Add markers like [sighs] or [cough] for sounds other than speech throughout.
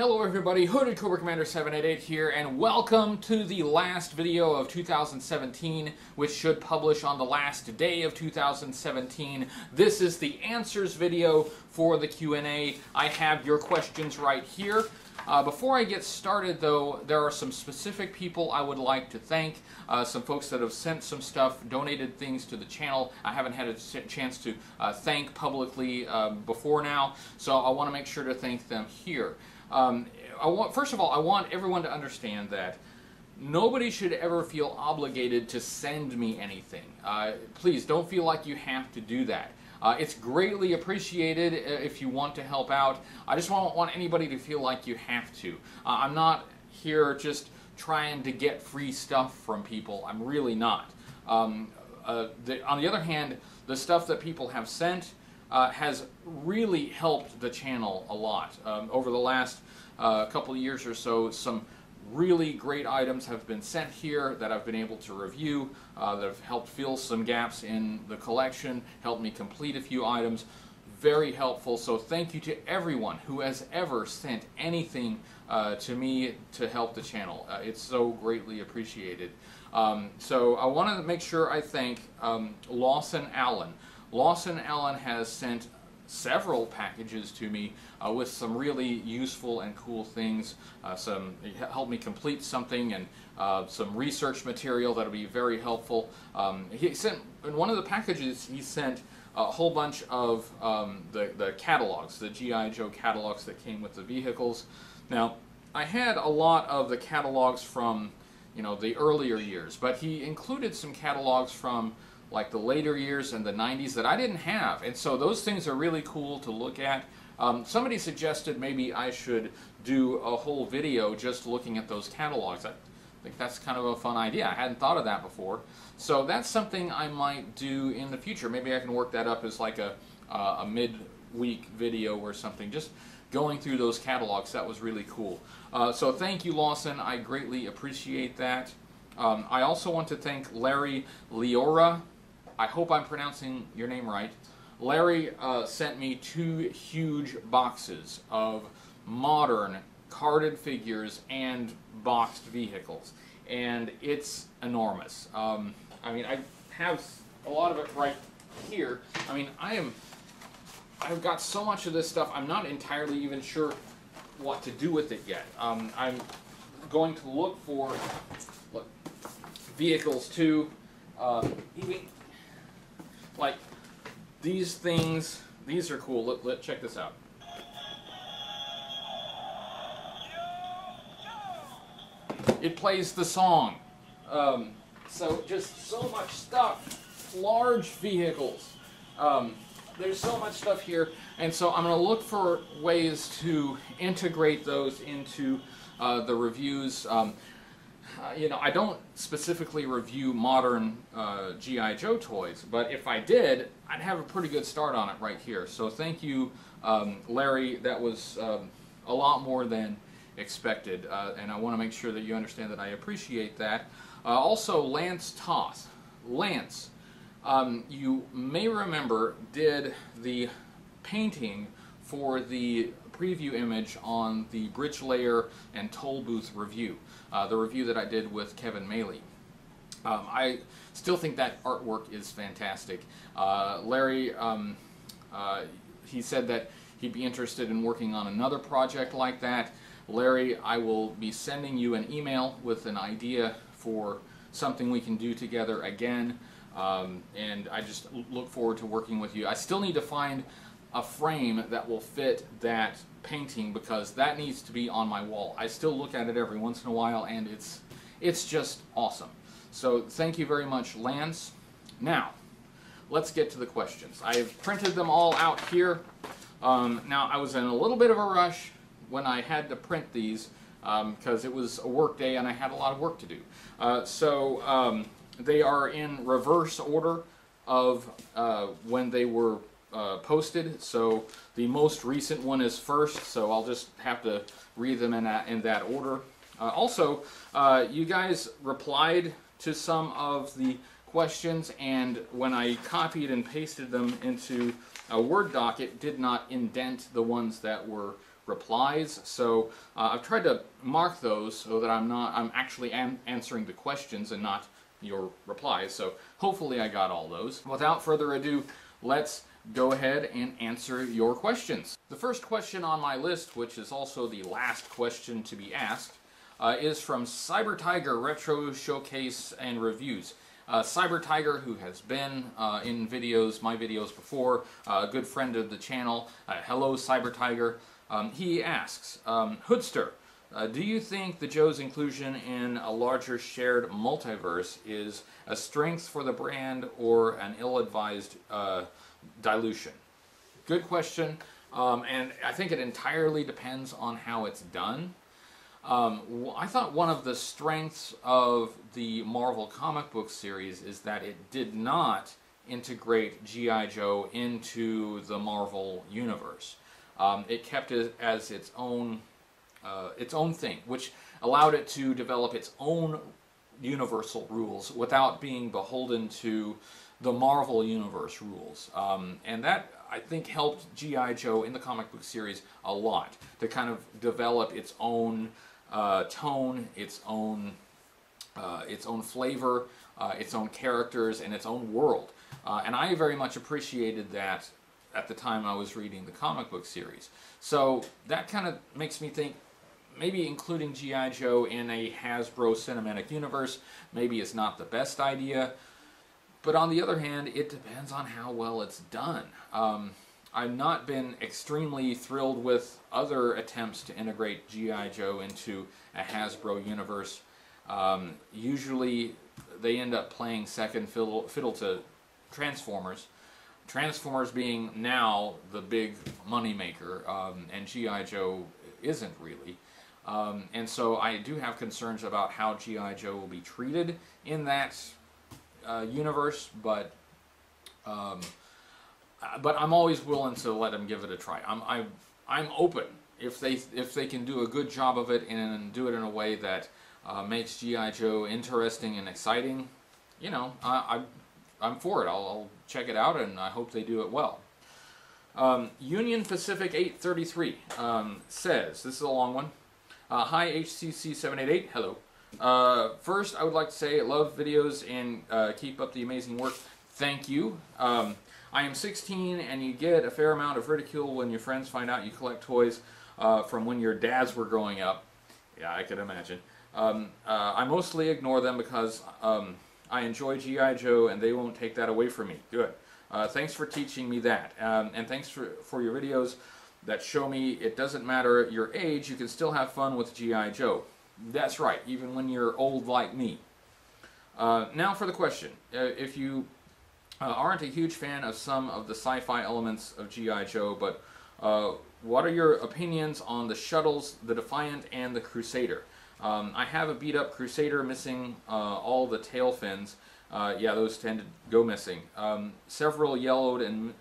Hello everybody, Hooded Cobra Commander 788 here, and welcome to the last video of 2017, which should publish on the last day of 2017. This is the answers video for the Q&A. I have your questions right here. Uh, before I get started, though, there are some specific people I would like to thank. Uh, some folks that have sent some stuff, donated things to the channel. I haven't had a chance to uh, thank publicly uh, before now, so I want to make sure to thank them here. Um, want, first of all, I want everyone to understand that nobody should ever feel obligated to send me anything. Uh, please don't feel like you have to do that. Uh, it's greatly appreciated uh, if you want to help out. I just don't want anybody to feel like you have to. Uh, I'm not here just trying to get free stuff from people. I'm really not. Um, uh, the, on the other hand, the stuff that people have sent uh, has really helped the channel a lot. Um, over the last uh, couple of years or so, some really great items have been sent here that I've been able to review uh, that have helped fill some gaps in the collection, helped me complete a few items. Very helpful. So thank you to everyone who has ever sent anything uh, to me to help the channel. Uh, it's so greatly appreciated. Um, so I want to make sure I thank um, Lawson Allen. Lawson Allen has sent several packages to me uh, with some really useful and cool things. Uh, some helped me complete something and uh, some research material that'll be very helpful. Um, he sent in one of the packages he sent a whole bunch of um, the the catalogs, the GI Joe catalogs that came with the vehicles. Now I had a lot of the catalogs from you know the earlier years, but he included some catalogs from like the later years and the 90s that I didn't have. And so those things are really cool to look at. Um, somebody suggested maybe I should do a whole video just looking at those catalogs. I think that's kind of a fun idea. I hadn't thought of that before. So that's something I might do in the future. Maybe I can work that up as like a, uh, a mid-week video or something. Just going through those catalogs. That was really cool. Uh, so thank you, Lawson. I greatly appreciate that. Um, I also want to thank Larry Leora I hope I'm pronouncing your name right. Larry uh, sent me two huge boxes of modern carded figures and boxed vehicles, and it's enormous. Um, I mean, I have a lot of it right here. I mean, I am. I've got so much of this stuff. I'm not entirely even sure what to do with it yet. Um, I'm going to look for look vehicles too. Uh, even like these things, these are cool. Let, let check this out. It plays the song. Um, so just so much stuff. Large vehicles. Um, there's so much stuff here, and so I'm going to look for ways to integrate those into uh, the reviews. Um, uh, you know, I don't specifically review modern uh, G.I. Joe toys, but if I did, I'd have a pretty good start on it right here. So thank you, um, Larry. That was um, a lot more than expected, uh, and I want to make sure that you understand that I appreciate that. Uh, also, Lance Toth. Lance, um, you may remember, did the painting for the preview image on the Bridge Layer and Toll Booth review, uh, the review that I did with Kevin Maley. Um, I still think that artwork is fantastic. Uh, Larry, um, uh, he said that he'd be interested in working on another project like that. Larry, I will be sending you an email with an idea for something we can do together again. Um, and I just look forward to working with you. I still need to find a frame that will fit that painting because that needs to be on my wall. I still look at it every once in a while and it's it's just awesome. So thank you very much Lance. Now let's get to the questions. I've printed them all out here. Um, now I was in a little bit of a rush when I had to print these because um, it was a work day and I had a lot of work to do. Uh, so um, they are in reverse order of uh, when they were uh, posted. So the most recent one is first, so I'll just have to read them in that, in that order. Uh, also, uh, you guys replied to some of the questions, and when I copied and pasted them into a Word doc, it did not indent the ones that were replies. So uh, I've tried to mark those so that I'm not I'm actually answering the questions and not your replies. So hopefully I got all those. Without further ado, let's go ahead and answer your questions. The first question on my list, which is also the last question to be asked, uh, is from Cyber Tiger Retro Showcase and Reviews. Uh, Cyber Tiger, who has been uh, in videos, my videos before, uh, a good friend of the channel. Uh, hello, Cyber Tiger. Um, he asks, um, Hoodster, uh, do you think the Joe's inclusion in a larger shared multiverse is a strength for the brand or an ill-advised uh, dilution? Good question, um, and I think it entirely depends on how it's done. Um, I thought one of the strengths of the Marvel comic book series is that it did not integrate G.I. Joe into the Marvel universe. Um, it kept it as its own uh, its own thing, which allowed it to develop its own universal rules without being beholden to the Marvel Universe rules. Um, and that, I think, helped G.I. Joe in the comic book series a lot to kind of develop its own uh, tone, its own, uh, its own flavor, uh, its own characters, and its own world. Uh, and I very much appreciated that at the time I was reading the comic book series. So that kind of makes me think maybe including G.I. Joe in a Hasbro cinematic universe maybe is not the best idea. But on the other hand, it depends on how well it's done. Um, I've not been extremely thrilled with other attempts to integrate G.I. Joe into a Hasbro universe. Um, usually they end up playing second fiddle, fiddle to Transformers. Transformers being now the big moneymaker, um, and G.I. Joe isn't really. Um, and so I do have concerns about how G.I. Joe will be treated in that uh, universe, but um, but I'm always willing to let them give it a try. I'm I'm I'm open if they if they can do a good job of it and do it in a way that uh, makes GI Joe interesting and exciting. You know, I, I I'm for it. I'll, I'll, check it out, and I hope they do it well. Um, Union Pacific 833 um, says this is a long one. Uh, hi, HCC788. Hello. Uh, first, I would like to say I love videos and uh, keep up the amazing work. Thank you. Um, I am 16 and you get a fair amount of ridicule when your friends find out you collect toys uh, from when your dads were growing up. Yeah, I could imagine. Um, uh, I mostly ignore them because um, I enjoy G.I. Joe and they won't take that away from me. Good. Uh, thanks for teaching me that. Um, and thanks for, for your videos that show me it doesn't matter your age, you can still have fun with G.I. Joe. That's right, even when you're old like me. Uh, now for the question. Uh, if you uh, aren't a huge fan of some of the sci-fi elements of G.I. Joe, but uh, what are your opinions on the shuttles, the Defiant, and the Crusader? Um, I have a beat-up Crusader missing uh, all the tail fins. Uh, yeah, those tend to go missing. Um, several yellowed and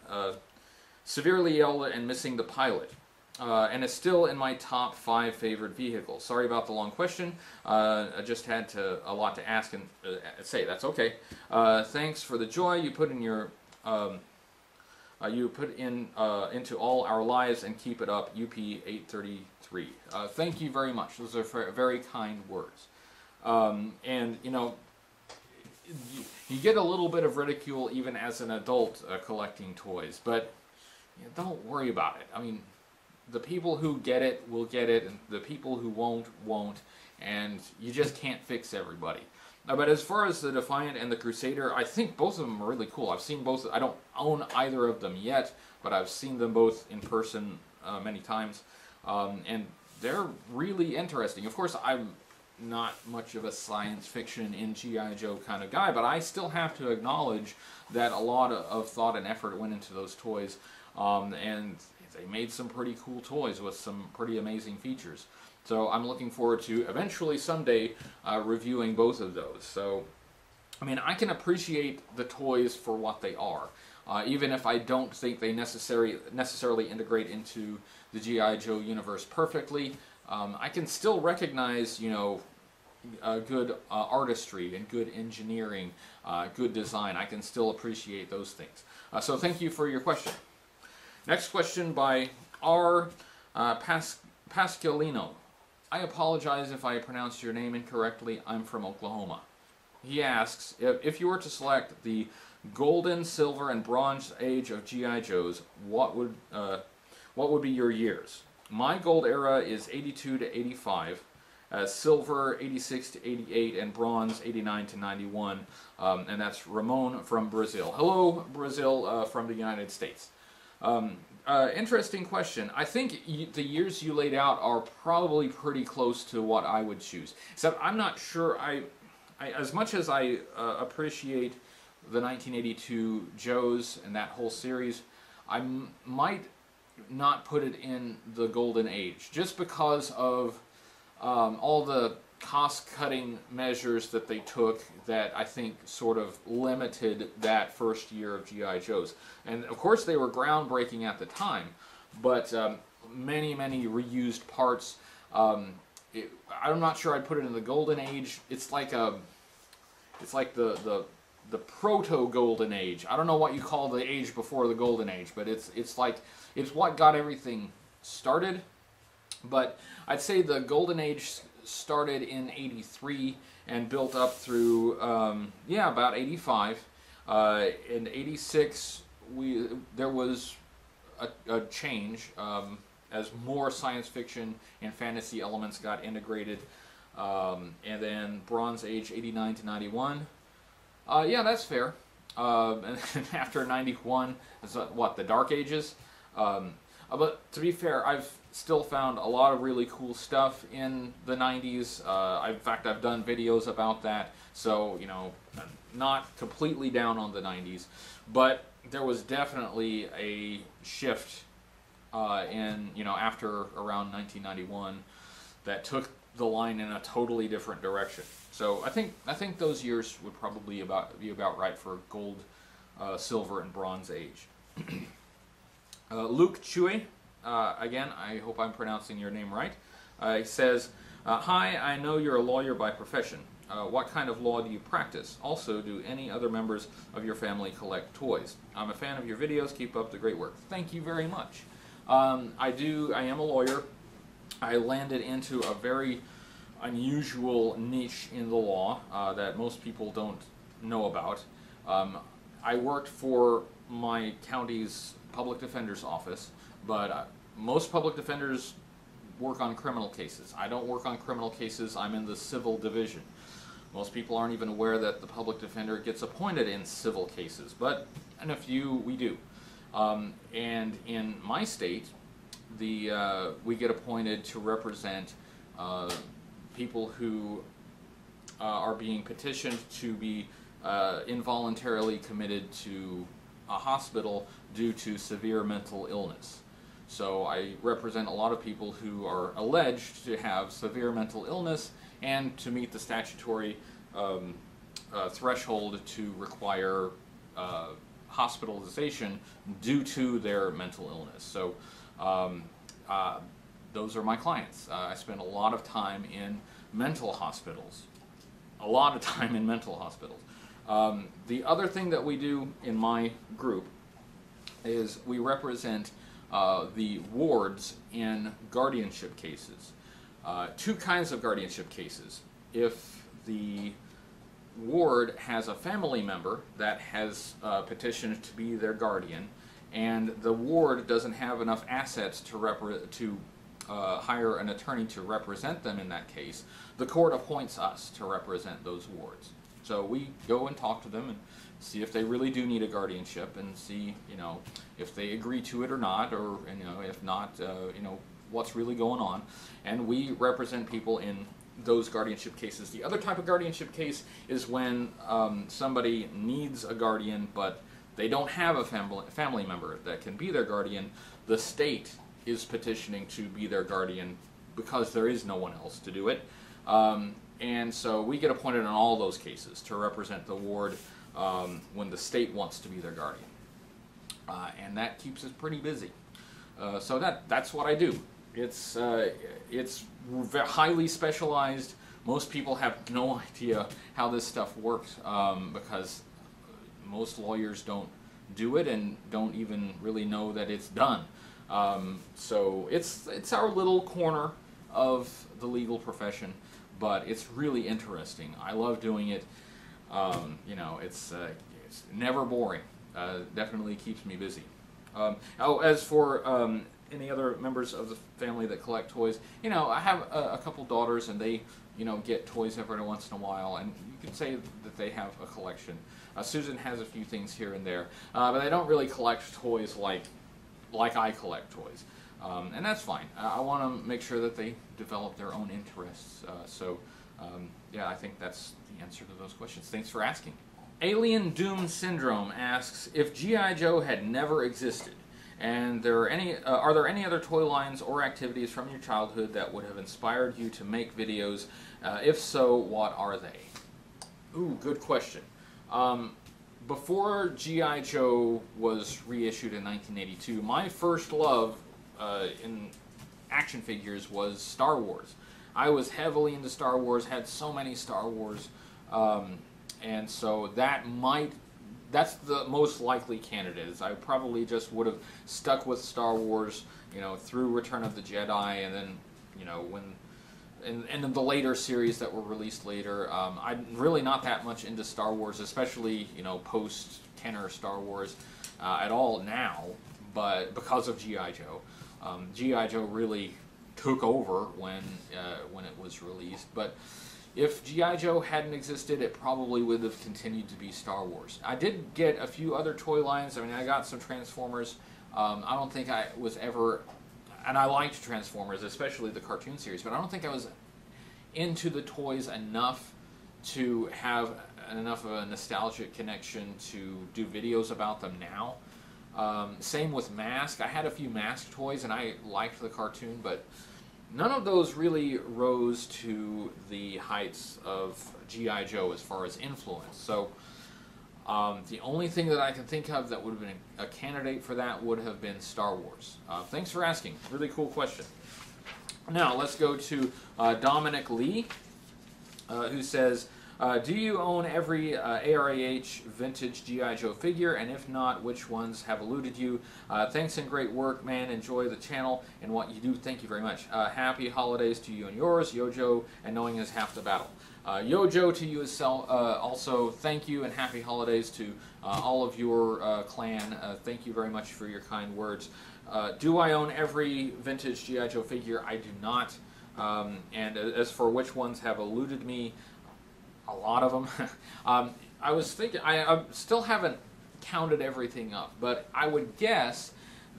severely yellowed and missing the pilot. Uh, and it's still in my top five favorite vehicles. Sorry about the long question. Uh, I just had to a lot to ask and uh, say. That's okay. Uh, thanks for the joy you put in your um, uh, you put in uh, into all our lives and keep it up. UP eight thirty three. Thank you very much. Those are very kind words. Um, and you know. You, you get a little bit of ridicule even as an adult collecting toys, but don't worry about it. I mean, the people who get it will get it, and the people who won't, won't, and you just can't fix everybody. Uh, but as far as the Defiant and the Crusader, I think both of them are really cool. I've seen both. I don't own either of them yet, but I've seen them both in person uh, many times, um, and they're really interesting. Of course, I'm not much of a science fiction in G.I. Joe kind of guy, but I still have to acknowledge that a lot of thought and effort went into those toys. Um, and they made some pretty cool toys with some pretty amazing features. So I'm looking forward to eventually someday uh, reviewing both of those. So, I mean, I can appreciate the toys for what they are. Uh, even if I don't think they necessary, necessarily integrate into the G.I. Joe universe perfectly, um, I can still recognize, you know, uh, good uh, artistry and good engineering, uh, good design. I can still appreciate those things. Uh, so thank you for your question. Next question by R. Uh, Pas- Pasqualino, I apologize if I pronounce your name incorrectly. I'm from Oklahoma. He asks if, if you were to select the golden, silver, and bronze age of GI Joes, what would uh, what would be your years? My gold era is 82 to 85. Uh, silver 86 to 88 and bronze 89 to 91 um, and that's Ramon from Brazil hello Brazil uh, from the United States um, uh, interesting question. I think the years you laid out are probably pretty close to what I would choose. Except I'm not sure I, I as much as I uh, appreciate the 1982 Joes and that whole series I might not put it in the golden age. Just because of um, all the cost-cutting measures that they took that I think sort of limited that first year of GI Joes. And of course they were groundbreaking at the time, but um, many, many reused parts. Um, it, I'm not sure I'd put it in the golden age. It's like a, it's like the the the proto golden age. I don't know what you call the age before the golden age, but it's it's like it's what got everything started. But I'd say the golden age started in 83 and built up through um, yeah about 85 uh, in 86 we there was a, a change um, as more science fiction and fantasy elements got integrated. Um, and then bronze age 89 to 91 uh, yeah that's fair. Um, [laughs] and after 91 is what the dark ages? Um, uh, but to be fair I've still found a lot of really cool stuff in the 90s. Uh, in fact, I've done videos about that, so, you know, not completely down on the 90s, but there was definitely a shift uh, in, you know, after around 1991 that took the line in a totally different direction. So I think I think those years would probably about be about right for gold, uh, silver, and bronze age. [clears throat] uh, Luke Chue uh, again, I hope I'm pronouncing your name right. Uh, he says, uh, Hi, I know you're a lawyer by profession. Uh, what kind of law do you practice? Also, do any other members of your family collect toys? I'm a fan of your videos. Keep up the great work. Thank you very much. Um, I do. I am a lawyer. I landed into a very unusual niche in the law uh, that most people don't know about. Um, I worked for my county's public defender's office, but uh, most public defenders work on criminal cases. I don't work on criminal cases, I'm in the civil division. Most people aren't even aware that the public defender gets appointed in civil cases, but in a few we do. Um, and in my state, the uh, we get appointed to represent uh, people who uh, are being petitioned to be uh, involuntarily committed to a hospital due to severe mental illness. So I represent a lot of people who are alleged to have severe mental illness and to meet the statutory um, uh, threshold to require uh, hospitalization due to their mental illness. So um, uh, those are my clients. Uh, I spend a lot of time in mental hospitals. A lot of [laughs] time in mental hospitals. Um, the other thing that we do in my group is we represent uh, the wards in guardianship cases. Uh, two kinds of guardianship cases. If the ward has a family member that has uh, petitioned to be their guardian, and the ward doesn't have enough assets to, to uh, hire an attorney to represent them in that case, the court appoints us to represent those wards. So we go and talk to them and see if they really do need a guardianship and see, you know, if they agree to it or not, or, you know, if not, uh, you know, what's really going on. And we represent people in those guardianship cases. The other type of guardianship case is when um, somebody needs a guardian, but they don't have a family, family member that can be their guardian. The state is petitioning to be their guardian because there is no one else to do it. Um, and so we get appointed in all those cases to represent the ward um, when the state wants to be their guardian. Uh, and that keeps us pretty busy. Uh, so that that's what I do. It's uh, it's highly specialized. Most people have no [laughs] idea how this stuff works um, because most lawyers don't do it and don't even really know that it's done. Um, so it's it's our little corner of the legal profession, but it's really interesting. I love doing it. Um, you know, it's uh, it's never boring. Uh, definitely keeps me busy. Um, oh, as for um, any other members of the family that collect toys, you know, I have a, a, couple daughters, and they, you know, get toys every once in a while, and you could say that they have a collection. Uh, Susan has a few things here and there, uh, but they don't really collect toys like, like I collect toys, um, and that's fine. Uh, I want to make sure that they develop their own interests. Uh, so, um, yeah, I think that's the answer to those questions. Thanks for asking. Alien Doom Syndrome asks if G.I. Joe had never existed, and there are any uh, are there any other toy lines or activities from your childhood that would have inspired you to make videos? Uh, if so, what are they? Ooh, good question. Um, before G.I. Joe was reissued in 1982, my first love uh, in action figures was Star Wars. I was heavily into Star Wars, had so many Star Wars. Um, and so that might that's the most likely candidate. Is I probably just would have stuck with Star Wars, you know, through Return of the Jedi, and then, you know, when, and, and the later series that were released later. Um, I'm really not that much into Star Wars, especially, you know, post tenor Star Wars uh, at all now, but because of G.I. Joe. Um, G.I. Joe really took over when, uh, when it was released, but if G.I. Joe hadn't existed, it probably would have continued to be Star Wars. I did get a few other toy lines. I mean, I got some Transformers. Um, I don't think I was ever, and I liked Transformers, especially the cartoon series, but I don't think I was into the toys enough to have enough of a nostalgic connection to do videos about them now. Um, same with Mask. I had a few Mask toys, and I liked the cartoon, but none of those really rose to the heights of G.I. Joe as far as influence. So um, the only thing that I can think of that would have been a candidate for that would have been Star Wars. Uh, thanks for asking. Really cool question. Now let's go to uh, Dominic Lee, uh, who says, uh, do you own every uh, ARAH vintage G.I. Joe figure? And if not, which ones have eluded you? Uh, thanks and great work, man. Enjoy the channel and what you do. Thank you very much. Uh, happy holidays to you and yours. Yo Joe and knowing is half the battle. Uh, Yo Joe to you as uh, also thank you and happy holidays to all of your clan. thank you very much for your kind words. do I own every vintage G.I. Joe figure? I do not. Um, and as for which ones have eluded me, a lot of them. [laughs] um, I was thinking, I, I, still haven't counted everything up, but I would guess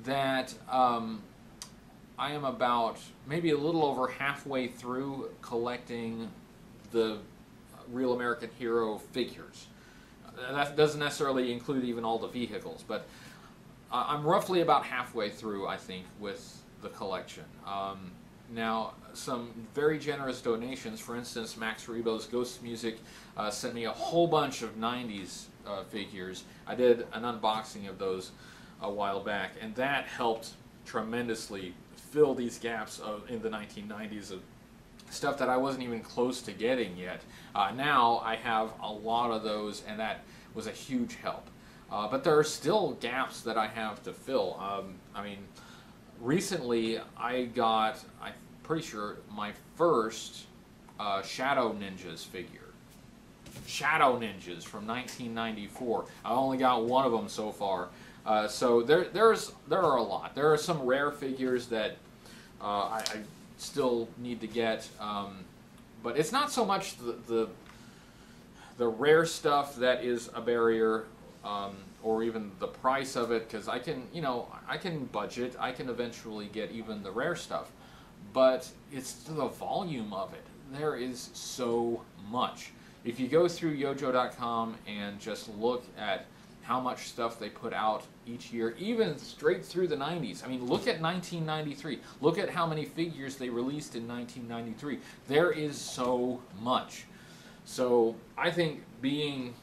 that um, I am about maybe a little over halfway through collecting the Real American Hero figures. That doesn't necessarily include even all the vehicles, but uh, I'm roughly about halfway through, I think, with the collection. Um, now, some very generous donations. For instance, Max Rebo's Ghost Music uh, sent me a whole bunch of 90s uh, figures. I did an unboxing of those a while back, and that helped tremendously fill these gaps of, in the 1990s of stuff that I wasn't even close to getting yet. Uh, now I have a lot of those, and that was a huge help. Uh, but there are still gaps that I have to fill. Um, I mean, recently I got, I'm pretty sure, my first uh, Shadow Ninjas figure. Shadow Ninjas from 1994. I only got one of them so far. Uh, so there, there's, there are a lot. There are some rare figures that uh, I, I, still need to get, um, but it's not so much the, the, the rare stuff that is a barrier. Um, or even the price of it because I can, you know, I can budget. I can eventually get even the rare stuff, but it's the volume of it. There is so much. If you go through YoJoe.com and just look at how much stuff they put out each year, even straight through the 90s. I mean, look at 1993. Look at how many figures they released in 1993. There is so much. So I think being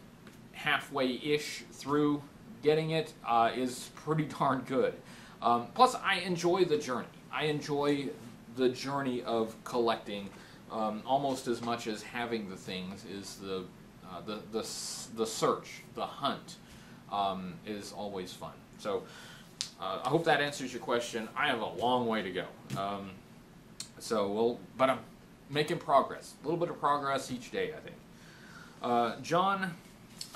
halfway-ish through getting it uh, is pretty [laughs] darn good. Um, plus, I enjoy the journey. I enjoy the journey of collecting um, almost as much as having the things is the, uh, the, the, the search, the hunt um, is always fun. So uh, I hope that answers your question. I have a long way to go. Um, so we'll, but I'm making progress. A little bit of progress each day, I think. Uh, John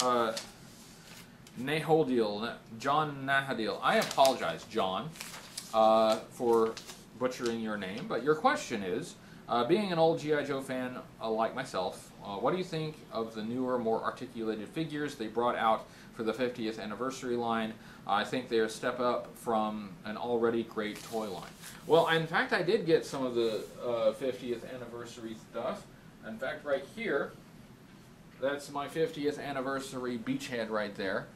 uh, Nahodil, John Nahadil. I apologize, John, uh, for butchering your name, but your question is, uh, being an old G.I. Joe fan uh, like myself, uh, what do you think of the newer, more articulated figures they brought out for the 50th anniversary line? I think they're a step up from an already great toy line. Well, in fact, I did get some of the 50th uh, anniversary stuff. In fact, right here, that's my 50th anniversary beachhead right there.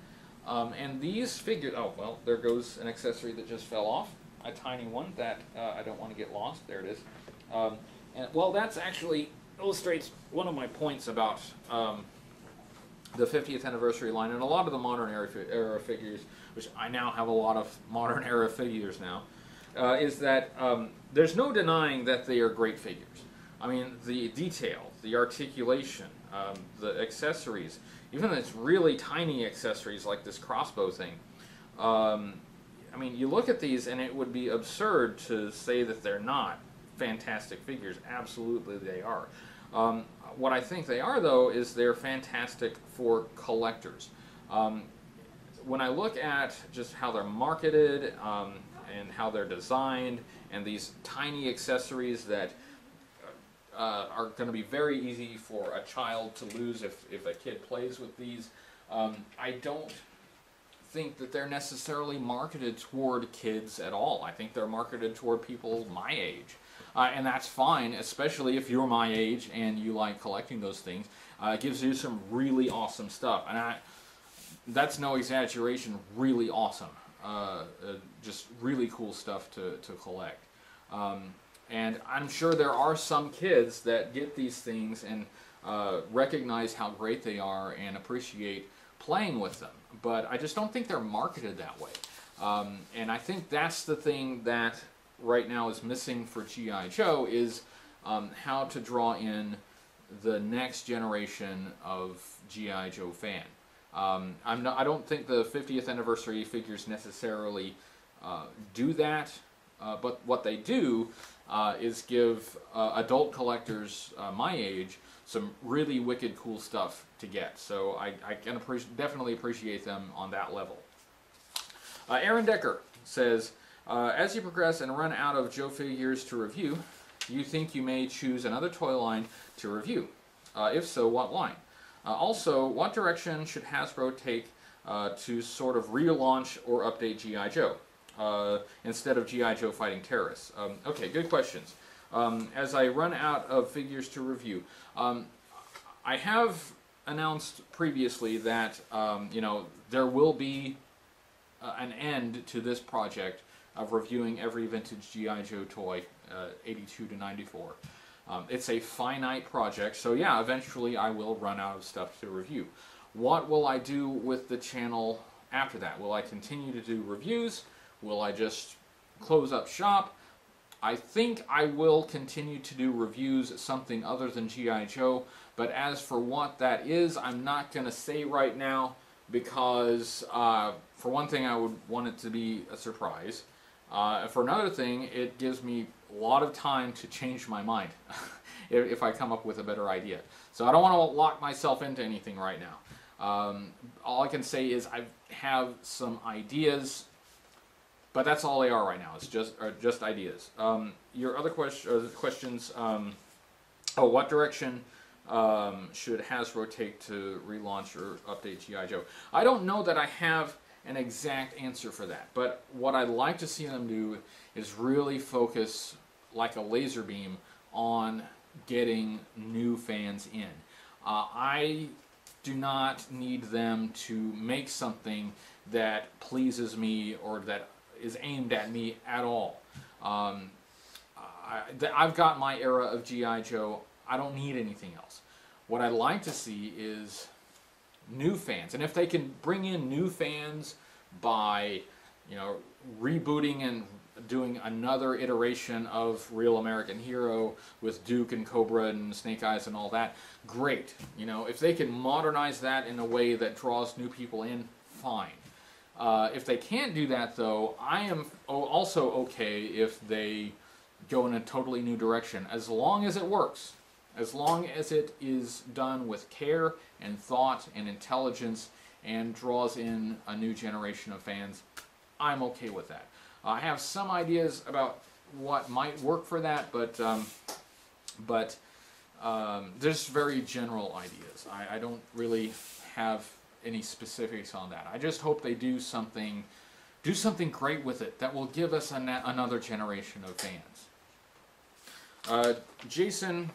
Um, and these figures, oh, well, there goes an accessory that just fell off. A tiny one that uh, I don't want to get lost. There it is. Um, and, well, that's actually illustrates one of my points about um, the 50th anniversary line and a lot of the modern era, era figures, which I now have a lot of [laughs] modern era figures now, uh, is that um, there's no denying that they are great figures. I mean, the detail, the articulation, um, the accessories, even this really tiny accessories like this crossbow thing. Um, I mean, you look at these and it would be absurd to say that they're not fantastic figures. Absolutely they are. Um, what I think they are, though, is they're fantastic for collectors. Um, when I look at just how they're marketed um, and how they're designed and these tiny accessories that uh, are going to be very easy for a child to lose if, if a kid plays with these. Um, I don't think that they're necessarily marketed toward kids at all. I think they're marketed toward people my age. Uh, and that's fine, especially if you're my age and you like collecting those things. Uh, it gives you some really awesome stuff. And I, that's no exaggeration, really awesome. Uh, uh just really cool stuff to, to collect. Um, and I'm sure there are some kids that get these things and uh, recognize how great they are and appreciate playing with them. But I just don't think they're marketed that way. Um, and I think that's the thing that right now is missing for G.I. Joe is um, how to draw in the next generation of G.I. Joe fan. Um, I'm not, I don't think the 50th anniversary figures necessarily uh, do that, uh, but what they do uh, is give uh, adult collectors uh, my age some really wicked cool stuff to get. So I, I can definitely appreciate them on that level. Uh, Aaron Decker says, uh, as you progress and run out of Joe figures to review, you think you may choose another toy line to review. Uh, if so, what line? also, what direction should Hasbro take to sort of relaunch or update G.I. Joe? uh, instead of G.I. Joe fighting terrorists? Um, okay, good questions. Um, as I run out of figures to review, um, I have announced previously that um, you know there will be uh, an end to this project of reviewing every vintage G.I. Joe toy, uh, 82 to 94. Um, it's a finite project, so yeah, eventually I will run out of stuff to review. What will I do with the channel after that? Will I continue to do reviews? Will I just close up shop? I think I will continue to do reviews something other than G.I. Joe, but as for what that is, I'm not going to say right now because, uh, for one thing, I would want it to be a surprise. Uh, for another thing, it gives me a lot of time to change my mind [laughs] if, if, I come up with a better idea. So I don't want to lock myself into anything right now. Um, all I can say is I have some ideas but that's all they are right now. It's just just ideas. Um, your other question, questions. Um, oh, what direction um, should Hasbro take to relaunch or update GI Joe? I don't know that I have an exact answer for that. But what I'd like to see them do is really focus like a laser beam on getting new fans in. Uh, I do not need them to make something that pleases me or that is aimed at me at all. Um, I, have got my era of G.I. Joe. I don't need anything else. What I'd like to see is new fans. And if they can bring in new fans by, you know, rebooting and doing another iteration of Real American Hero with Duke and Cobra and Snake Eyes and all that, great. You know, if they can modernize that in a way that draws new people in, fine. Uh, if they can't do that, though, I am also okay if they go in a totally new direction, as long as it works. As long as it is done with care and thought and intelligence and draws in a new generation of fans, I'm okay with that. I have some ideas about what might work for that, but um, but um, there's very general ideas. I, I don't really have any specifics on that. I just hope they do something, do something great with it that will give us an, another generation of fans. Uh, Jason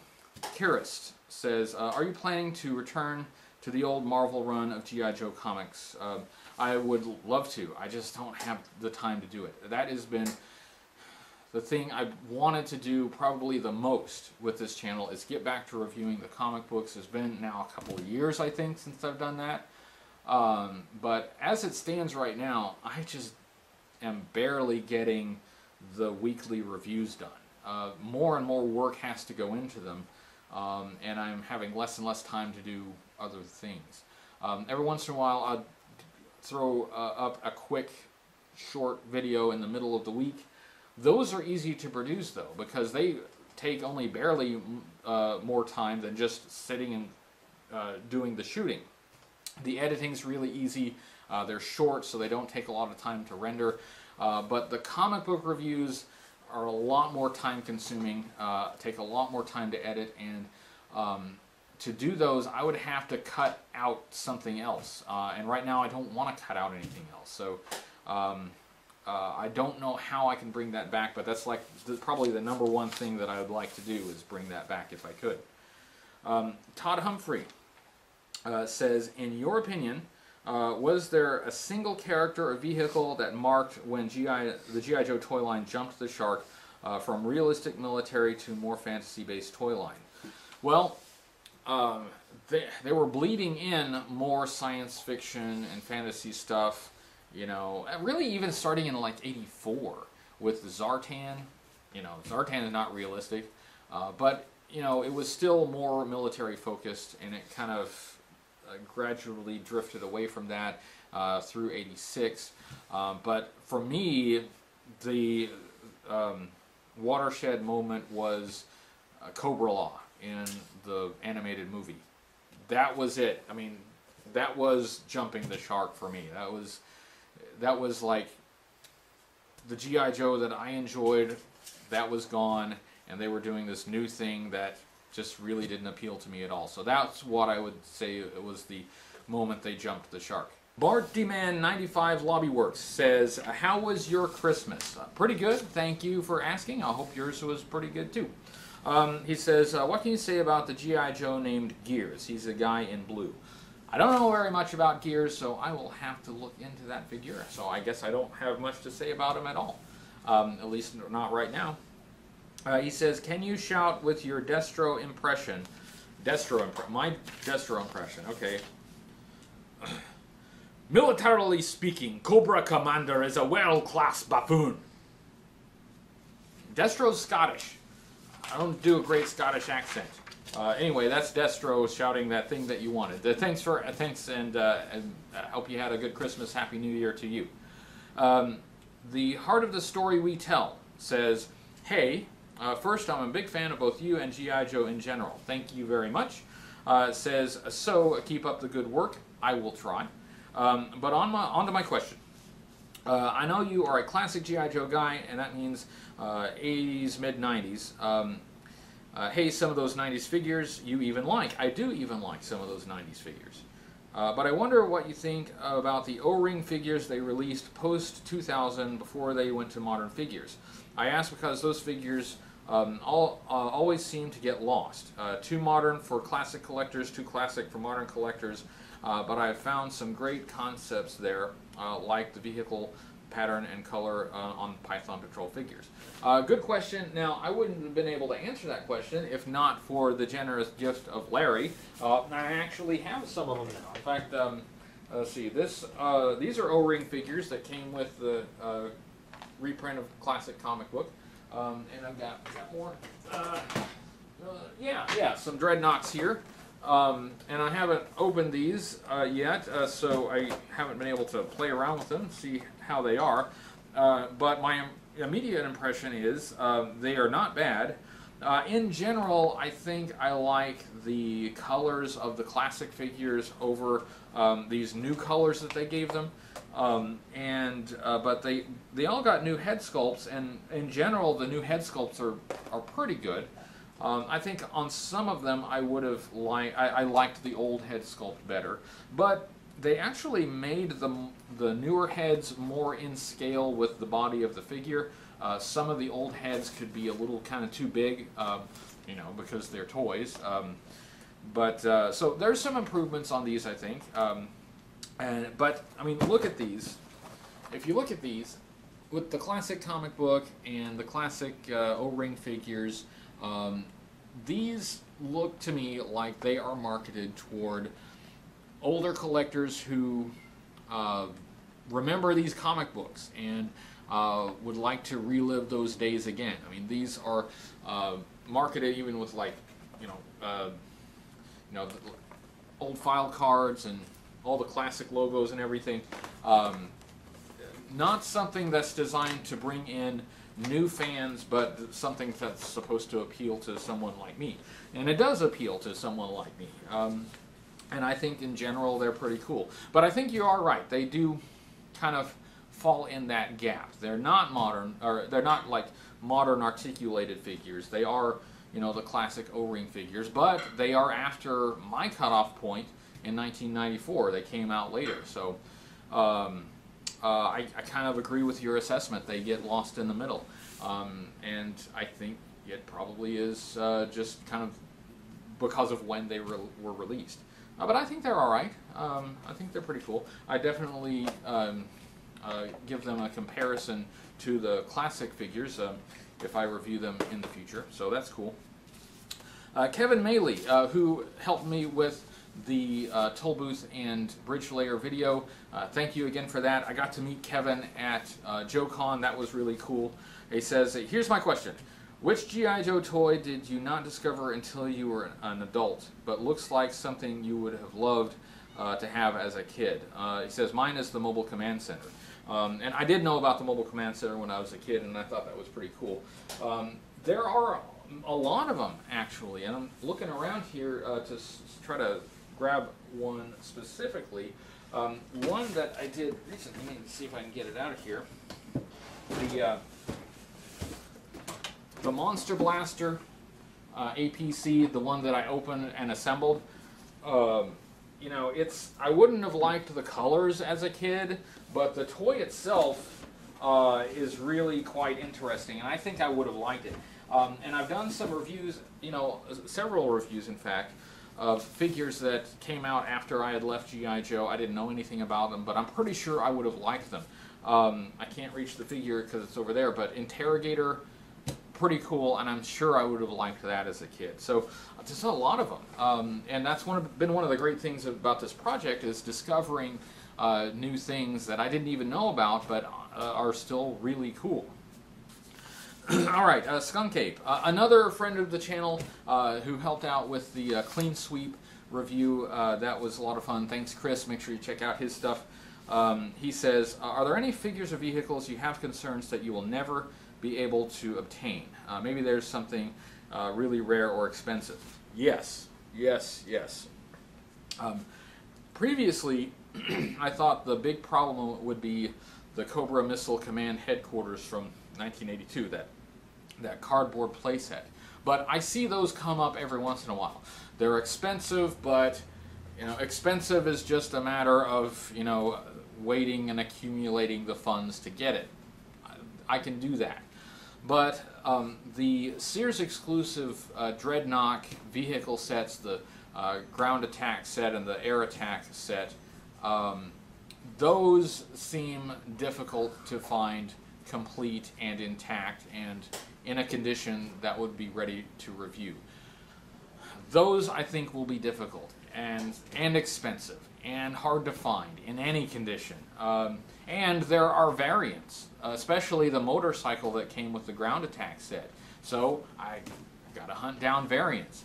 Karist says, uh, "Are you planning to return to the old Marvel run of GI Joe comics?" Uh, I would love to. I just don't have the time to do it. That has been the thing I wanted to do probably the most with this channel is get back to reviewing the comic books. It's been now a couple of years, I think, since I've done that. Um, but as it stands right now, I just am barely getting the weekly reviews done. Uh, more and more work has to go into them, um, and I'm having less and less time to do other things. Um, every once in a while, I'll throw uh, up a quick, short video in the middle of the week those are easy to produce though because they take only barely uh, more time than just sitting and uh, doing the shooting. The editing's really easy. Uh, they're short, so they don't take a lot of time to render. Uh, but the comic book reviews are a lot more time consuming, uh, take a lot more time to edit, and um, to do those, I would have to cut out something else. Uh, and right now, I don't want to cut out anything else. So um, uh, I don't know how I can bring that back, but that's like probably the number one thing that I would like to do is bring that back if I could. Um, Todd Humphrey uh, says, in your opinion, uh, was there a single character or vehicle that marked when GI, the G.I. Joe toy line jumped the shark uh, from realistic military to more fantasy-based toy line? Well, um, they, they were bleeding in more science fiction and fantasy stuff you know, really even starting in like 84 with Zartan. You know, Zartan is not realistic, uh, but, you know, it was still more military focused and it kind of uh, gradually drifted away from that uh, through 86. Um, but for me, the um, watershed moment was uh, Cobra-La in the animated movie. That was it. I mean, that was jumping the shark for me. That was that was like the GI Joe that I enjoyed. That was gone, and they were doing this new thing that just really didn't appeal to me at all. So that's what I would say it was the moment they jumped the shark. Bart Man 95 Lobby Works says, How was your Christmas? Uh, pretty good. Thank you for asking. I hope yours was pretty good too. Um, he says, uh, What can you say about the G.I. Joe named Gears? He's a guy in blue. I don't know very much about gears, so I will have to look into that figure. So I guess I don't have much to say about him at all, um, at least not right now. Uh, he says, can you shout with your Destro impression? Destro impression. My Destro impression, okay. [clears throat] Militarily speaking, Cobra Commander is a world-class buffoon. Destro's Scottish. I don't do a great Scottish accent. Uh, anyway, that's Destro shouting that thing that you wanted. Uh, thanks for uh, thanks, and, uh, and I hope you had a good Christmas. Happy New Year to you. Um, the heart of the story we tell says, "Hey, uh, first, I'm a big fan of both you and GI Joe in general. Thank you very much." Uh, says, "So keep up the good work. I will try." Um, but on my on to my question. I know you are a classic GI Joe guy, and that means 80s, mid 90s. Um, uh, hey, some of those 90s figures you even like. I do even like some of those 90s figures. Uh, but I wonder what you think about the O-ring figures they released post-2000 before they went to modern figures. I ask because those figures um, all, uh, always seem to get lost. Uh, too modern for classic collectors, too classic for modern collectors, uh, but I've found some great concepts there, uh, like the vehicle pattern and color uh, on Python Patrol figures? Uh, good question. Now, I wouldn't have been able to answer that question if not for the generous gift of Larry. I actually have some of them now. In fact, um, let's see, this these are O-ring figures that came with the reprint of classic comic book. Um, and I've got, got more. Uh, yeah, yeah, some Dreadnoks here. Um, and I haven't opened these uh, yet, uh, so I haven't been able to play around with them, see how they are. Uh, but my immediate impression is uh, they are not bad. Uh, in general, I think I like the colors of the classic figures over um, these new colors that they gave them. Um, and uh, but they they all got new head sculpts, and in general, the new head sculpts are are pretty good. Um, I think on some of them I would have liked I, I liked the old head sculpt better, but they actually made the the newer heads more in scale with the body of the figure. Uh, some of the old heads could be a little kind of too big, uh, you know, because they're toys. Um, but uh, so there's some improvements on these, I think. Um, and but I mean, look at these. If you look at these, with the classic comic book and the classic uh, O-ring figures, um, these look to me like they are marketed toward older collectors who uh, remember these comic books and uh, would like to relive those days again. I mean, these are uh, marketed even with like, you know, uh, you know, old file cards and all the classic logos and everything. Um, not something that's designed to bring in new fans, but something that's supposed to appeal to someone like me. And it does appeal to someone like me. Um, and I think in general they're pretty cool. But I think you are right. They do kind of fall in that gap. They're not modern, or they're not like modern articulated figures. They are, you know, the classic O-ring figures, but they are after my cutoff point in 1994. They came out later, so um, uh, I, I, kind of agree with your assessment. They get lost in the middle, um, and I think it probably is uh, just kind of because of when they re were released. Uh, but I think they're all right. Um, I think they're pretty cool. I definitely um, uh, give them a comparison to the classic figures um, if I review them in the future. So that's cool. Uh, Kevin Maley, uh, who helped me with the uh, toll booth and bridge layer video. Uh, thank you again for that. I got to meet Kevin at uh, JoeCon. That was really cool. He says, here's my question. Which G.I. Joe toy did you not discover until you were an adult, but looks like something you would have loved uh, to have as a kid? Uh, he says, mine is the Mobile Command Center. Um, and I did know about the Mobile Command Center when I was a kid, and I thought that was pretty cool. Um, there are a lot of them, actually, and I'm looking around here uh, to try to grab one specifically. Um, one that I did recently, let me see if I can get it out of here. The, uh, the Monster Blaster uh, APC, the one that I opened and assembled. Um, you know, it's I wouldn't have liked the colors as a kid, but the toy itself uh, is really quite interesting, and I think I would have liked it. Um, and I've done some reviews, you know, several reviews, in fact, of figures that came out after I had left G.I. Joe. I didn't know anything about them, but I'm pretty sure I would have liked them. Um, I can't reach the figure because it's over there, but Interrogator, pretty cool, and I'm sure I would have liked that as a kid. So there's a lot of them, um, and that's one of, been one of the great things about this project is discovering uh, new things that I didn't even know about, but uh, are still really cool. [clears throat] All right, uh, Skunk Ape, uh, another friend of the channel uh, who helped out with the uh, clean sweep review. Uh, that was a lot of fun. Thanks, Chris. Make sure you check out his stuff. Um, he says, "Are there any figures or vehicles you have concerns that you will never be able to obtain. Uh, maybe there's something uh, really rare or expensive. Yes, yes, yes. Um, previously, [clears throat] I thought the big problem would be the Cobra Missile Command headquarters from 1982, that, that cardboard playset. But I see those come up every once in a while. They're expensive, but you know, expensive is just a matter of you know waiting and accumulating the funds to get it. I can do that. But um, the Sears exclusive uh, Dreadnok vehicle sets, the uh, ground attack set and the air attack set, um, those seem difficult to find complete and intact and in a condition that would be ready to review. Those I think will be difficult and, and expensive and hard to find in any condition. Um, and there are variants, especially the motorcycle that came with the ground attack set. So I got to hunt down variants.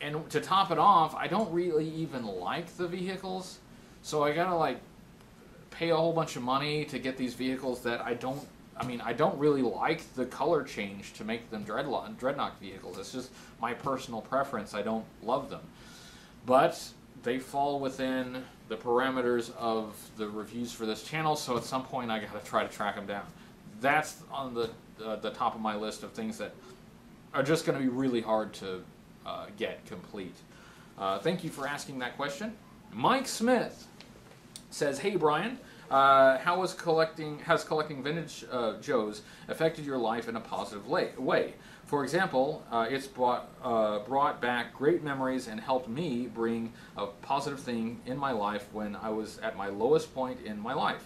and to top it off, I don't really even like the vehicles, so I gotta like pay a whole bunch of money to get these vehicles that I don't. I mean, I don't really like the color change to make them dreadlock, Dreadnok vehicles. It's just my personal preference. I don't love them, but they fall within the parameters of the reviews for this channel. So at some point, I gotta try to track them down. That's on the uh, the top of my list of things that are just going to be really hard to uh, get complete. Uh, thank you for asking that question. Mike Smith says, "Hey Brian, uh, how collecting has collecting vintage uh, Joes affected your life in a positive way? For example, uh, it's brought uh, brought back great memories and helped me bring a positive thing in my life when I was at my lowest point in my life."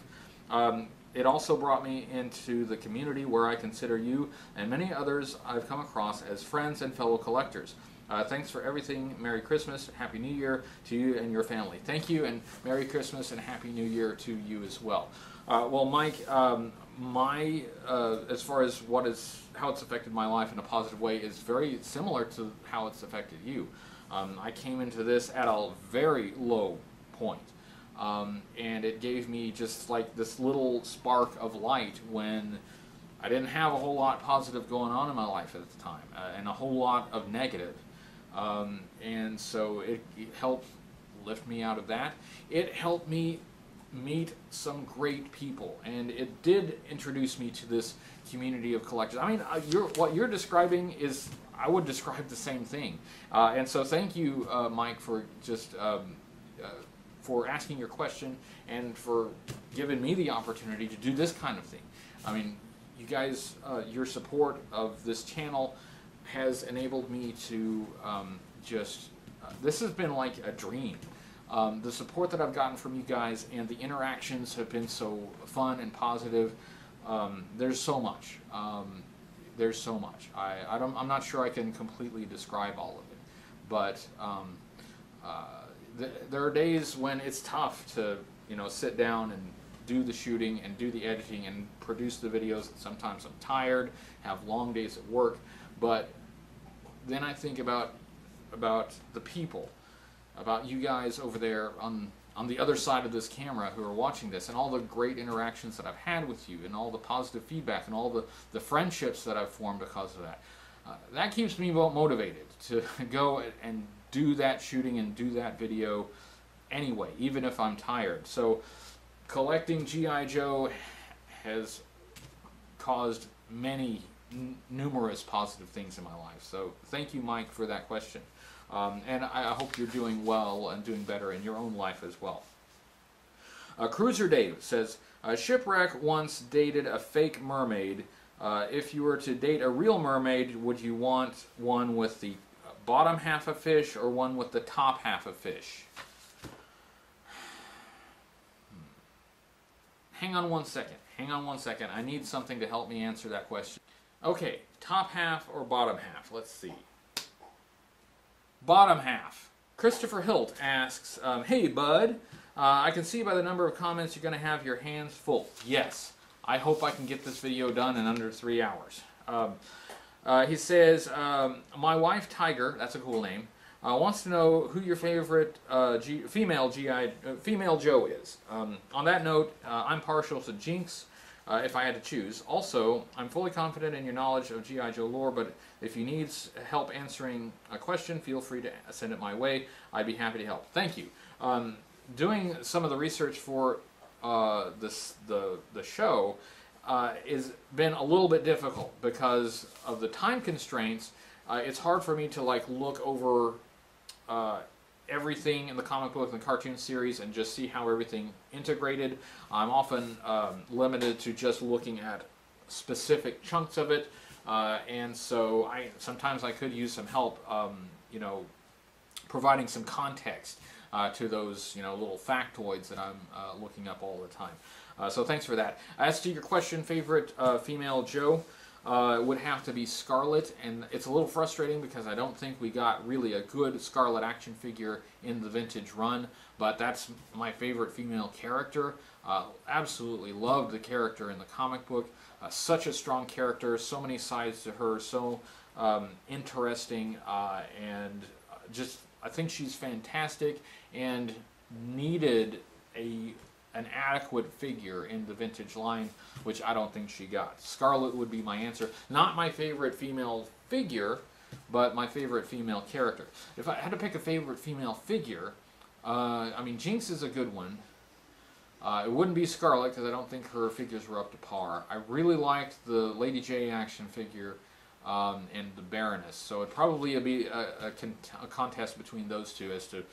Um, it also brought me into the community where I consider you and many others I've come across as friends and fellow collectors. Uh, thanks for everything. Merry Christmas, Happy New Year to you and your family. Thank you, and Merry Christmas and Happy New Year to you as well. Uh, well, Mike, um, my uh, as far as what is how it's affected my life in a positive way is very similar to how it's affected you. Um, I came into this at a very low point. Um, and it gave me just like this little spark of light when I didn't have a whole lot positive going on in my life at the time, uh, and a whole lot of negative. Um, and so it, it, helped lift me out of that. It helped me meet some great people, and it did introduce me to this community of collectors. I mean, uh, you're, what you're describing is, I would describe the same thing. Uh, and so thank you, uh, Mike, for just um, uh, for asking your question and for giving me the opportunity to do this kind of thing. I mean, you guys, uh, your support of this channel has enabled me to um, just, uh, this has been like a dream. Um, the support that I've gotten from you guys and the interactions have been so fun and positive. Um, there's so much. Um, there's so much. I, I don't, I'm not sure I can completely describe all of it, but um, uh, there are days when it's tough to you know sit down and do the shooting and do the editing and produce the videos. Sometimes I'm tired, have long days at work, but then I think about about the people, about you guys over there on on the other side of this camera who are watching this and all the great interactions that I've had with you and all the positive feedback and all the, the friendships that I've formed because of that. Uh, that keeps me motivated to [laughs] go and do that shooting and do that video anyway, even if I'm tired. So collecting G.I. Joe has caused many numerous positive things in my life. So thank you, Mike, for that question. Um, and I, I, hope you're doing well and doing better in your own life as well. Uh, Cruiser Dave says, a Shipwreck once dated a fake mermaid. Uh, if you were to date a real mermaid, would you want one with the bottom half of fish or one with the top half of fish? Hmm. Hang on one second. Hang on one second. I need something to help me answer that question. Okay, top half or bottom half? Let's see. Bottom half. Christopher Hilt asks, um, Hey, bud, uh, I can see by the number of comments you're going to have your hands full. Yes, I hope I can get this video done in under three hours. Um, uh, he says, um, my wife Tiger, that's a cool name, uh, wants to know who your favorite uh, G female GI uh, female Joe is. Um, on that note, uh, I'm partial to Jinx. Uh, if I had to choose. Also, I'm fully confident in your knowledge of G.I. Joe lore, but if you need help answering a question, feel free to send it my way. I'd be happy to help. Thank you. Um, doing some of the research for this the the show, uh, is been a little bit difficult because of the time constraints. Uh, it's hard for me to like look over uh, everything in the comic book and the cartoon series and just see how everything integrated. I'm often um, limited to just looking at specific chunks of it, uh, and so I sometimes I could use some help. Um, you know, providing some context uh, to those you know little factoids that I'm uh, looking up all the time. Uh, so thanks for that. As to your question, favorite uh, female Joe uh, would have to be Scarlett, and it's a little frustrating because I don't think we got really a good Scarlett action figure in the vintage run, but that's my favorite female character. Uh, absolutely loved the character in the comic book. Uh, such a strong character, so many sides to her, so um, interesting, uh, and just I think she's fantastic and needed a an adequate figure in the vintage line, which I don't think she got. Scarlett would be my answer. Not my favorite female figure, but my favorite female character. If I had to pick a favorite female figure, uh, I mean, Jinx is a good one. Uh, it wouldn't be Scarlett because I don't think her figures were up to par. I really liked the Lady Jaye action figure um, and the Baroness, so it'd probably be a, a, a, contest between those two as to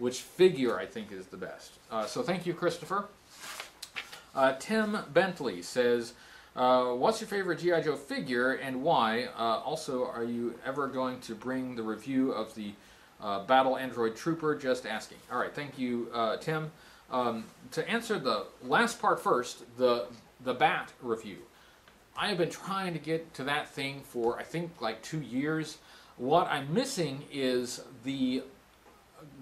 which figure I think is the best. Uh, so thank you, Christopher. Uh, Tim Bentley says, uh, what's your favorite G.I. Joe figure and why? Uh, also, are you ever going to bring the review of the uh, Battle Android Trooper? Just asking. All right, thank you, uh, Tim. Um, to answer the last part first, the the Bat review. I have been trying to get to that thing for I think like two years. What I'm missing is the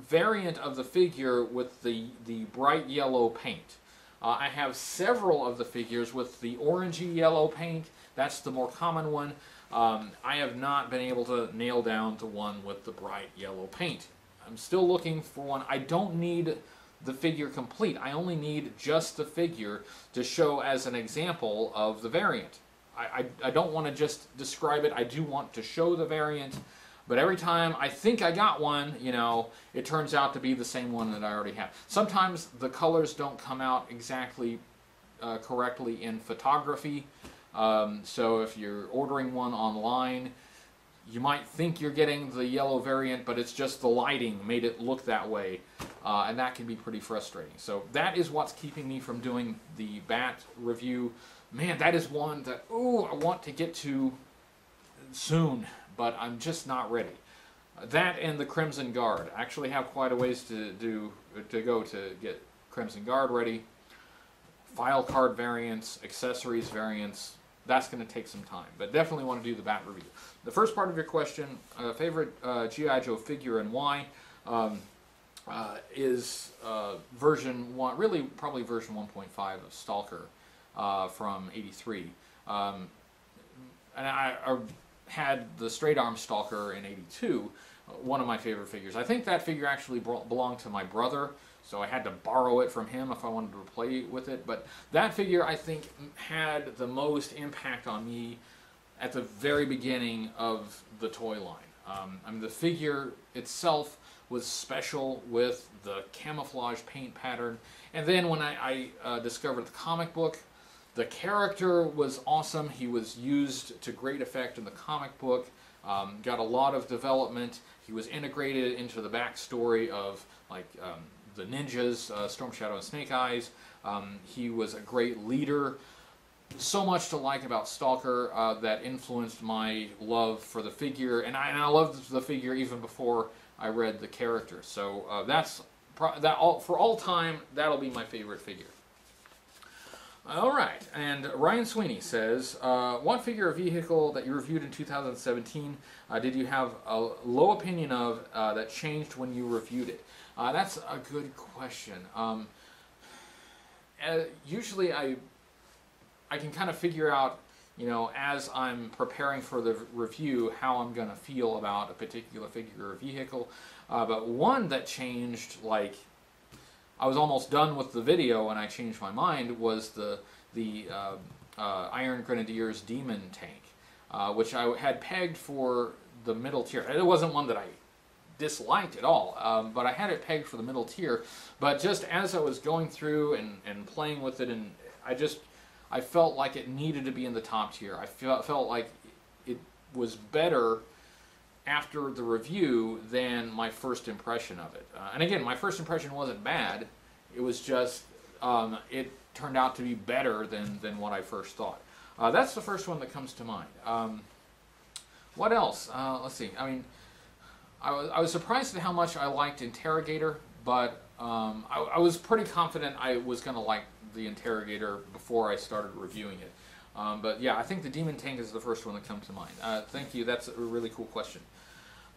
variant of the figure with the the bright yellow paint. Uh, I have several of the figures with the orangey yellow paint. That's the more common one. Um, I have not been able to nail down to one with the bright yellow paint. I'm still looking for one. I don't need the figure complete. I only need just the figure to show as an example of the variant. I, I, I don't want to just describe it. I do want to show the variant. But every time I think I got one, you know, it turns out to be the same one that I already have. Sometimes the colors don't come out exactly uh, correctly in photography. Um, so if you're ordering one online, you might think you're getting the yellow variant, but it's just the lighting made it look that way. Uh, and that can be pretty frustrating. So that is what's keeping me from doing the BAT review. Man, that is one that, ooh, I want to get to soon but I'm just not ready. That and the Crimson Guard. I actually have quite a ways to do to go to get Crimson Guard ready. File card variants, accessories variants. That's going to take some time, but definitely want to do the bat review. The first part of your question, uh, favorite uh, GI Joe figure and why, um, uh, is uh, version one, really probably version 1.5 of Stalker uh, from '83. Um, and I, I had the straight arm stalker in 82, one of my favorite figures. I think that figure actually belonged to my brother, so I had to borrow it from him if I wanted to play with it. But that figure, I think, had the most impact on me at the very beginning of the toy line. Um, I mean, the figure itself was special with the camouflage paint pattern. And then when I, I uh, discovered the comic book, the character was awesome. He was used to great effect in the comic book. Um, got a lot of development. He was integrated into the backstory of like um, the ninjas, uh, Storm Shadow and Snake Eyes. Um, he was a great leader. So much to like about Stalker uh, that influenced my love for the figure, and I, and I loved the figure even before I read the character. So uh, that's that all for all time. That'll be my favorite figure. All right, and Ryan Sweeney says, uh, what figure or vehicle that you reviewed in 2017 uh, did you have a low opinion of uh, that changed when you reviewed it? Uh, that's a good question. Um, uh, usually I, I can kind of figure out, you know, as I'm preparing for the review, how I'm going to feel about a particular figure or vehicle. Uh, but one that changed, like, I was almost done with the video and I changed my mind was the the uh, uh, Iron Grenadiers Demon tank, uh, which I had pegged for the middle tier. It wasn't one that I disliked at all, um, but I had it pegged for the middle tier. But just as I was going through and, and playing with it, and I just I felt like it needed to be in the top tier. I felt, felt like it was better after the review than my first impression of it. Uh, and again, my first impression wasn't bad. It was just um, it turned out to be better than than what I first thought. Uh, that's the first one that comes to mind. Um, what else? Uh, let's see. I mean, I was, I was surprised at how much I liked Interrogator, but um, I, I, was pretty confident I was going to like the Interrogator before I started reviewing it. Um, but yeah, I think the Demon Tank is the first one that comes to mind. Uh, thank you. That's a really cool question.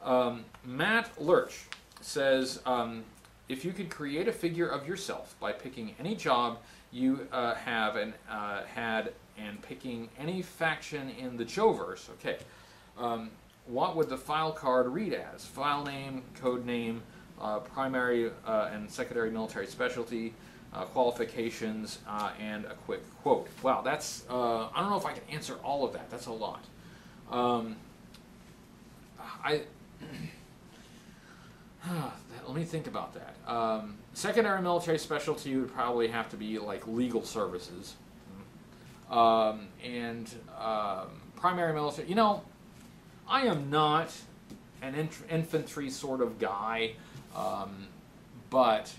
Um, Matt Lurch says, um, if you could create a figure of yourself by picking any job you uh, have and uh, had and picking any faction in the Joeverse, okay, um, what would the file card read as? File name, code name, uh, primary uh, and secondary military specialty, uh, qualifications, uh, and a quick quote. Wow, that's, I don't know if I can answer all of that. That's a lot. Um, I, let me think about that. Um, secondary military specialty would probably have to be like legal services. Um, and um, primary military, you know, I am not an int- infantry sort of guy, um, but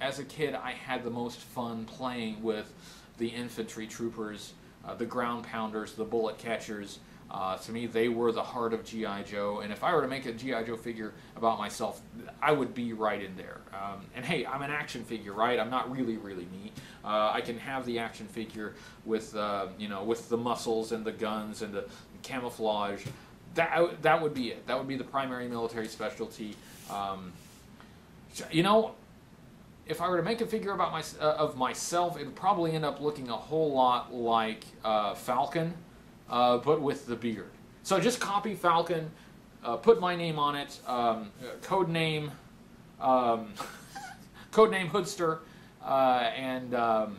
as a kid, I had the most fun playing with the infantry troopers, uh, the ground pounders, the bullet catchers. Uh, to me, they were the heart of G.I. Joe, and if I were to make a G.I. Joe figure about myself, I would be right in there. Um, and hey, I'm an action figure, right? I'm not really, really me. Uh, I can have the action figure with, uh, you know, with the muscles and the guns and the camouflage. That, that would be it. That would be the primary military specialty. Um, you know, if I were to make a figure about my, uh, of myself, it would probably end up looking a whole lot like uh, Falcon uh, but with the beard. So just copy Falcon, uh, put my name on it, um, code name, um, [laughs] code name Hoodster, uh, and um,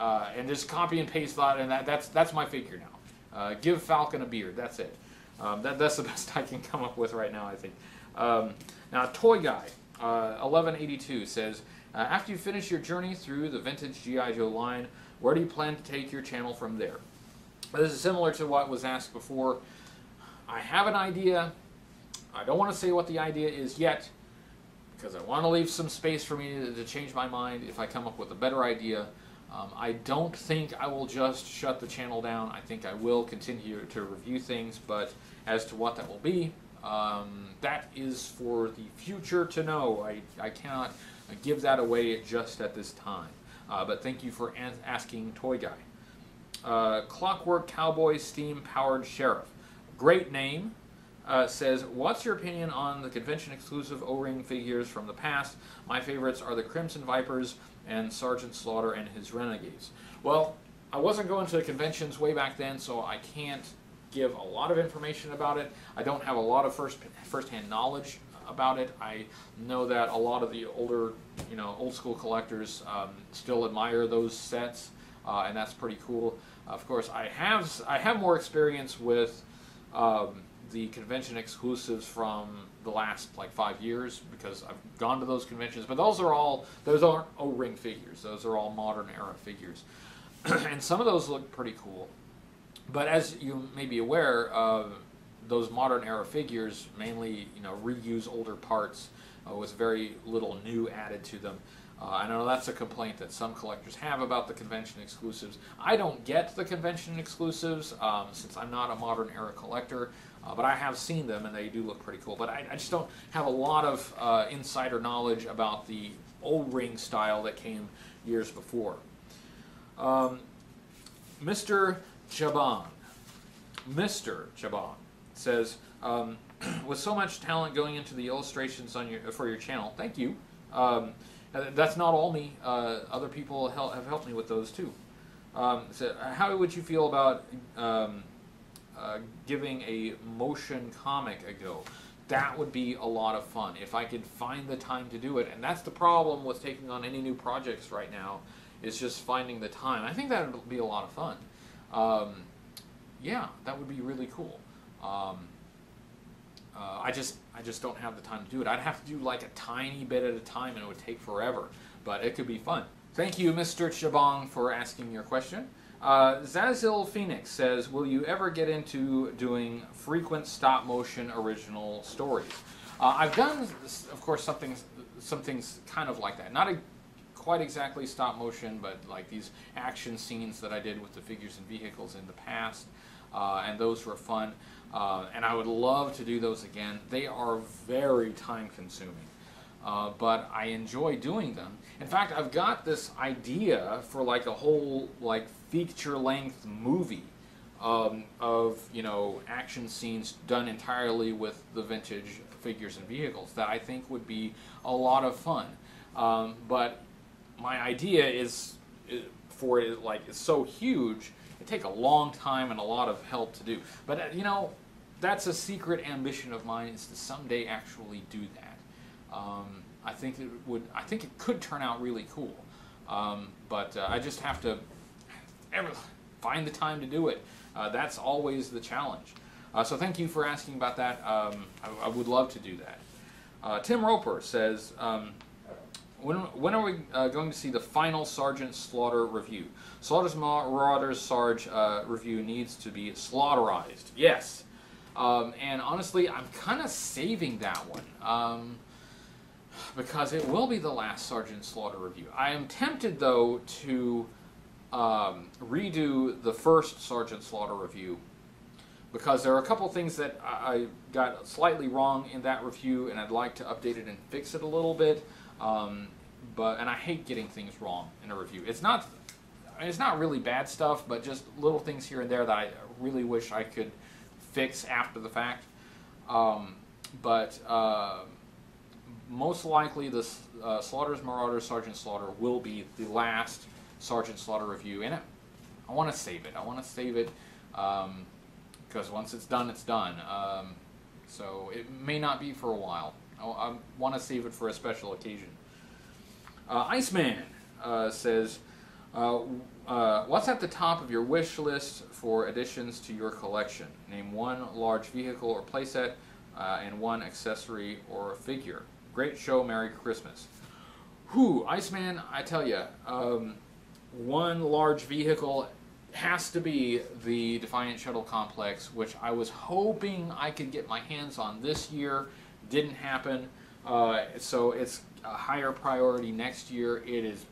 uh, and just copy and paste that, and that, that's that's my figure now. Uh, give Falcon a beard. That's it. Um, that, that's the [laughs] best I can come up with right now, I think. Um, now, Toy Guy, 1182 uh, says, after you finish your journey through the vintage GI Joe line, where do you plan to take your channel from there? This is similar to what was asked before. I have an idea. I don't want to say what the idea is yet because I want to leave some space for me to, to change my mind if I come up with a better idea. Um, I don't think I will just shut the channel down. I think I will continue to review things, but as to what that will be, um, that is for the future to know. I, I cannot give that away just at this time. Uh, but thank you for asking Toy Guy. Uh, Clockwork Cowboy Steam Powered Sheriff. Great name. Uh, says, What's your opinion on the convention exclusive O ring figures from the past? My favorites are the Crimson Vipers and Sergeant Slaughter and his Renegades. Well, I wasn't going to the conventions way back then, so I can't give a lot of information about it. I don't have a lot of first first-hand knowledge about it. I know that a lot of the older, you know, old school collectors um, still admire those sets uh, and that's pretty cool. Of course, I have I have more experience with um, the convention exclusives from the last like five years because I've gone to those conventions. But those are all those aren't O-ring figures. Those are all modern era figures, [clears throat] and some of those look pretty cool. But as you may be aware, uh, those modern era figures mainly you know reuse older parts uh, with very little new added to them. Uh, I know that's a complaint that some collectors have about the convention exclusives. I don't get the convention exclusives um, since I'm not a modern era collector, uh, but I have seen them and they do look pretty cool. But I, I just don't have a lot of uh, insider knowledge about the old ring style that came years before. Um, Mr. Chaban, Mr. Chaban says, um, [clears throat] with so much talent going into the illustrations on your for your channel, thank you. Um, that's not all me. Uh, other people help, have helped me with those too. Um, so how would you feel about um, uh, giving a motion comic a go? That would be a lot of fun if I could find the time to do it. And that's the problem with taking on any new projects right now, is just finding the time. I think that would be a lot of fun. Um, yeah, that would be really cool. Uh, I just I just don't have the time to do it. I'd have to do like a tiny bit at a time, and it would take forever. But it could be fun. Thank you, Mr. Chabong, for asking your question. Uh, Zazil Phoenix says, "Will you ever get into doing frequent stop motion original stories?" Uh, I've done, of course, something some things kind of like that. Not a, quite exactly stop motion, but like these action scenes that I did with the figures and vehicles in the past, uh, and those were fun. Uh, and I would love to do those again. They are very time consuming, uh, but I enjoy doing them. In fact, I've got this idea for like a whole like feature length movie um, of you know action scenes done entirely with the vintage figures and vehicles that I think would be a lot of fun. Um, but my idea is for it like it's so huge it take a long time and a lot of help to do. But uh, you know, that's a secret ambition of mine is to someday actually do that. Um, I think it would. I think it could turn out really cool, um, but uh, I just have to ever find the time to do it. Uh, that's always the challenge. Uh, so thank you for asking about that. Um, I, I, would love to do that. Uh, Tim Roper says, um, when, when are we uh, going to see the final Sergeant Slaughter review? Slaughter's Marauders Sarge uh, review needs to be slaughterized. Yes. Um, and honestly, I'm kind of saving that one. Um, because it will be the last Sergeant Slaughter review. I am tempted, though, to um, redo the first Sergeant Slaughter review because there are a couple things that I got slightly wrong in that review, and I'd like to update it and fix it a little bit. Um, but and I hate getting things wrong in a review. It's not it's not really bad stuff, but just little things here and there that I really wish I could fix after the fact. Um, but uh, most likely, the uh, Slaughter's Marauder Sergeant Slaughter will be the last Sergeant Slaughter review in it. I want to save it. I want to save it because um, once it's done, it's done. Um, so it may not be for a while. I, I want to save it for a special occasion. Uh, Iceman uh, says, uh, uh, what's at the top of your wish list for additions to your collection? Name one large vehicle or playset uh, and one accessory or figure. Great show, Merry Christmas. Whew, Iceman, I tell you, um, one large vehicle has to be the Defiant Shuttle Complex, which I was hoping I could get my hands on this year. Didn't happen. Uh, so it's a higher priority next year. It is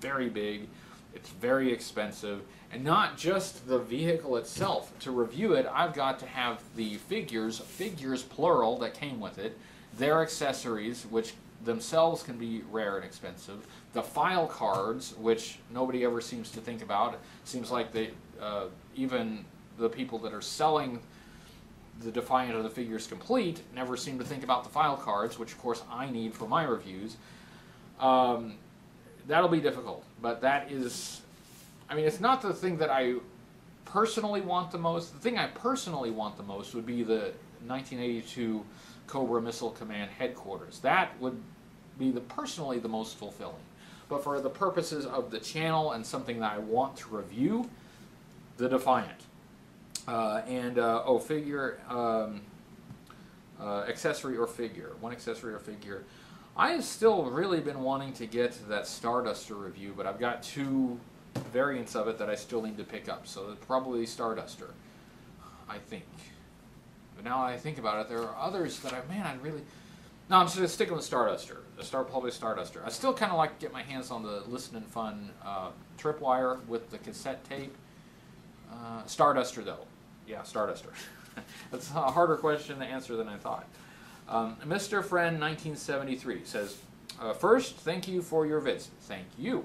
very big. It's very expensive. And not just the vehicle itself. To review it, I've got to have the figures, figures plural, that came with it, their accessories, which themselves can be rare and expensive, the file cards, which nobody ever seems to think about. It seems like they, uh, even the people that are selling the Defiant of the Figures Complete never seem to think about the file cards, which of course I need for my reviews. Um, that'll be difficult, but that is, I mean, it's not the thing that I personally want the most. The thing I personally want the most would be the 1982 Cobra Missile Command headquarters. That would be the personally the most fulfilling. But for the purposes of the channel and something that I want to review, the Defiant. Uh, and, uh, oh, figure, um, uh, accessory or figure. One accessory or figure. I have still really been wanting to get that Starduster review, but I've got two variants of it that I still need to pick up. So probably Starduster, I think. But now I think about it, there are others that I, man, I'd really... No, I'm just going to stick with Starduster, the Star Public Starduster. I still kind of like to get my hands on the Listen and Fun uh, Tripwire with the cassette tape. Uh, Starduster, though. Yeah, Starduster. [laughs] That's a harder question to answer than I thought. Um, Mr. Friend 1973 says, uh, First, thank you for your vids. Thank you.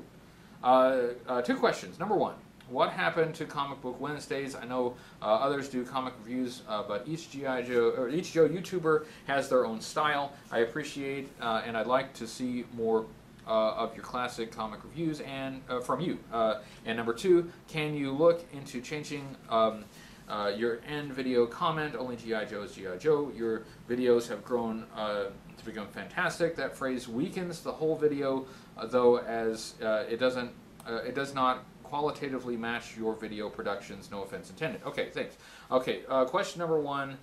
Uh, uh, two questions. Number one, what happened to Comic Book Wednesdays? I know uh, others do comic reviews, uh, but each GI Joe or each Joe YouTuber has their own style. I appreciate uh, and I'd like to see more uh, of your classic comic reviews and uh, from you. Uh, and number two, can you look into changing um, Uh, your end video comment? Only GI Joe is GI Joe. Your videos have grown uh, to become fantastic. That phrase weakens the whole video, uh, though, as it doesn't. it does not qualitatively match your video productions. No offense intended. Okay, thanks. Okay, uh, question number one.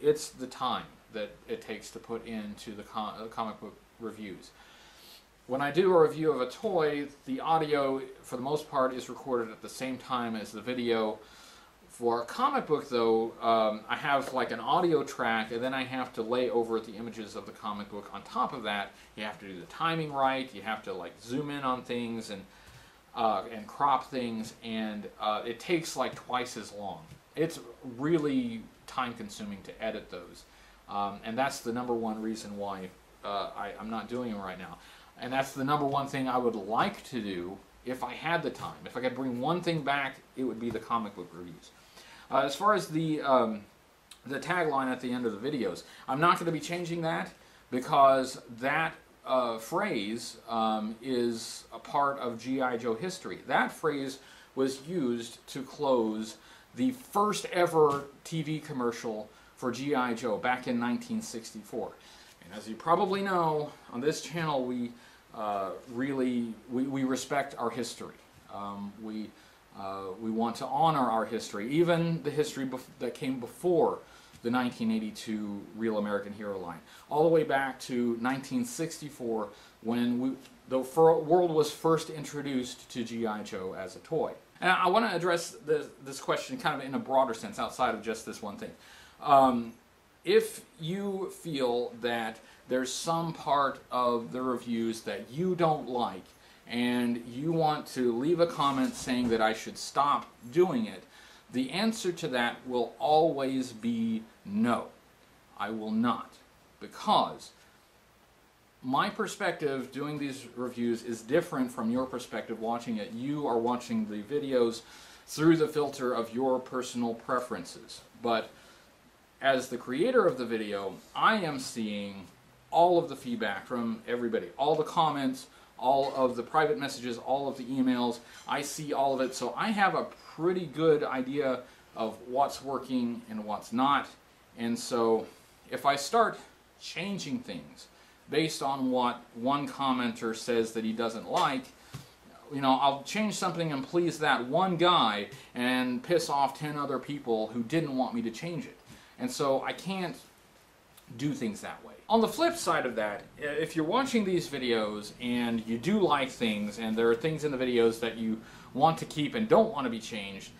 It's the time that it takes to put into the com uh, comic book reviews. When I do a review of a toy, the audio, for the most part, is recorded at the same time as the video. For a comic book, though, um, I have like an audio track, and then I have to lay over the images of the comic book. On top of that, you have to do the timing right. You have to like zoom in on things and uh, and crop things, and uh, it takes like twice as long. It's really time consuming to edit those. Um, and that's the number one reason why uh, I, am not doing it right now. And that's the number one thing I would like to do if I had the time. If I could bring one thing back, it would be the comic book reviews. Uh, as far as the, um, the tagline at the end of the videos, I'm not going to be changing that because that uh, phrase um, is a part of G.I. Joe history. That phrase was used to close the first ever TV commercial for G.I. Joe back in 1964. And as you probably know, on this channel we uh, really we, we respect our history. Um, we uh, we want to honor our history, even the history that came before the 1982 Real American Hero line, all the way back to 1964 when we, the world was first introduced to G.I. Joe as a toy. And I want to address this, this, question kind of in a broader sense outside of just this one thing. Um, if you feel that there's some part of the reviews that you don't like and you want to leave a comment saying that I should stop doing it, the answer to that will always be no. I will not. Because my perspective doing these reviews is different from your perspective watching it. You are watching the videos through the filter of your personal preferences. But as the creator of the video, I am seeing all of the feedback from everybody, all the comments, all of the private messages, all of the emails. I see all of it, so I have a pretty good idea of what's working and what's not. And so if I start changing things based on what one commenter says that he doesn't like, you know, I'll change something and please that one guy and piss off 10 other people who didn't want me to change it. And so I can't do things that way. On the flip side of that, if you're watching these videos and you do like things and there are things in the videos that you want to keep and don't want to be changed,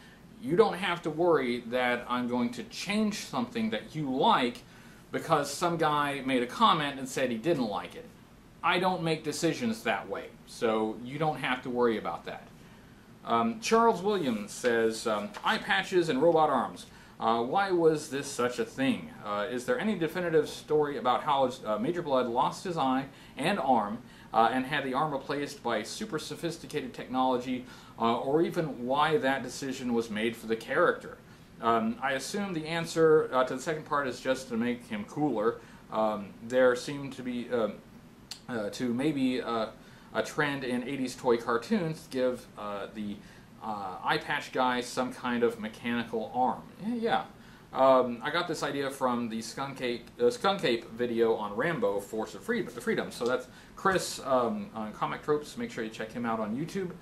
you don't have to worry that I'm going to change something that you like because some guy made a comment and said he didn't like it. I don't make decisions that way, so you don't have to worry about that. Um, Charles Williams says, um, eye patches and robot arms. Uh, why was this such a thing? Uh, is there any definitive story about how uh, Major Blood lost his eye and arm uh, and had the arm replaced by super sophisticated technology, uh, or even why that decision was made for the character? Um, I assume the answer to the second part is just to make him cooler. Um, there seemed to be um, to maybe a trend in 80s toy cartoons to give the uh, eye patch guy some kind of mechanical arm. Yeah. Um, I got this idea from the Skunk Ape, uh, Skunk Ape video on Rambo, Force of Freedom. Freedom. So that's Chris um, on Comic Tropes. Make sure you check him out on YouTube.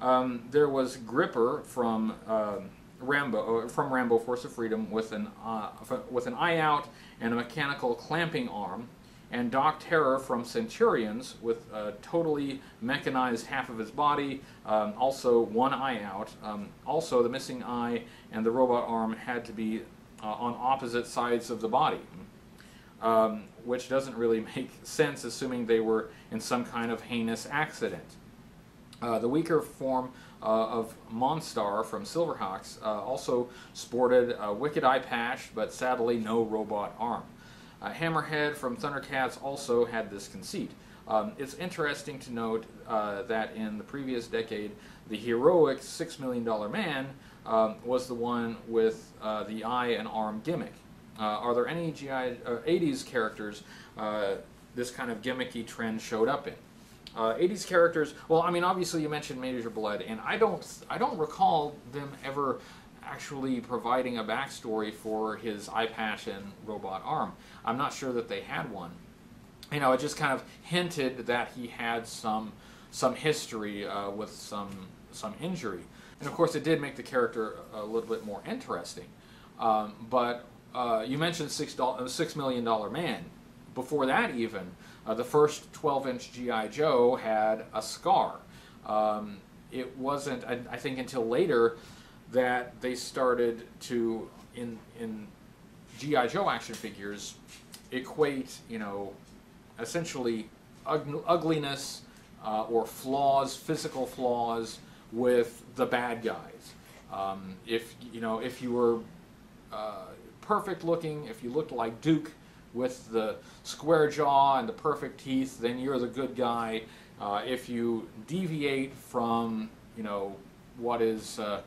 Um, there was Gripper from um, Rambo, uh, from Rambo Force of Freedom with an uh, with an eye out and a mechanical clamping arm and Doc Terror from Centurions with a totally mechanized half of his body, um, also one eye out. Um, also, the missing eye and the robot arm had to be uh, on opposite sides of the body, um, which doesn't really [laughs] make sense assuming they were in some kind of heinous accident. Uh, the weaker form uh, of Monstar from Silverhawks uh, also sported a wicked eye patch, but sadly no robot arm. Uh, Hammerhead from Thundercats also had this conceit. Um, it's interesting to note uh, that in the previous decade, the heroic Six Million Dollar Man um, was the one with uh, the eye and arm gimmick. Uh, are there any GI 80s uh, characters uh, this kind of gimmicky trend showed up in? 80s characters. Well, I mean, obviously you mentioned Major Blood, and I don't, I don't recall them ever actually providing a backstory for his eye patch and robot arm. I'm not sure that they had one. You know, it just kind of hinted that he had some some history uh, with some some injury, and of course, it did make the character a little bit more interesting. Um, but uh, you mentioned six uh, six million dollar man. Before that, even uh, the first 12-inch GI Joe had a scar. Um, it wasn't, I, I think, until later that they started to in in GI Joe action figures equate you know essentially ug- ugliness uh, or flaws, physical flaws, with the bad guys. Um, if you know if you were uh, perfect looking, if you looked like Duke with the square jaw and the perfect teeth, then you're the good guy. Uh, if you deviate from you know what is uh,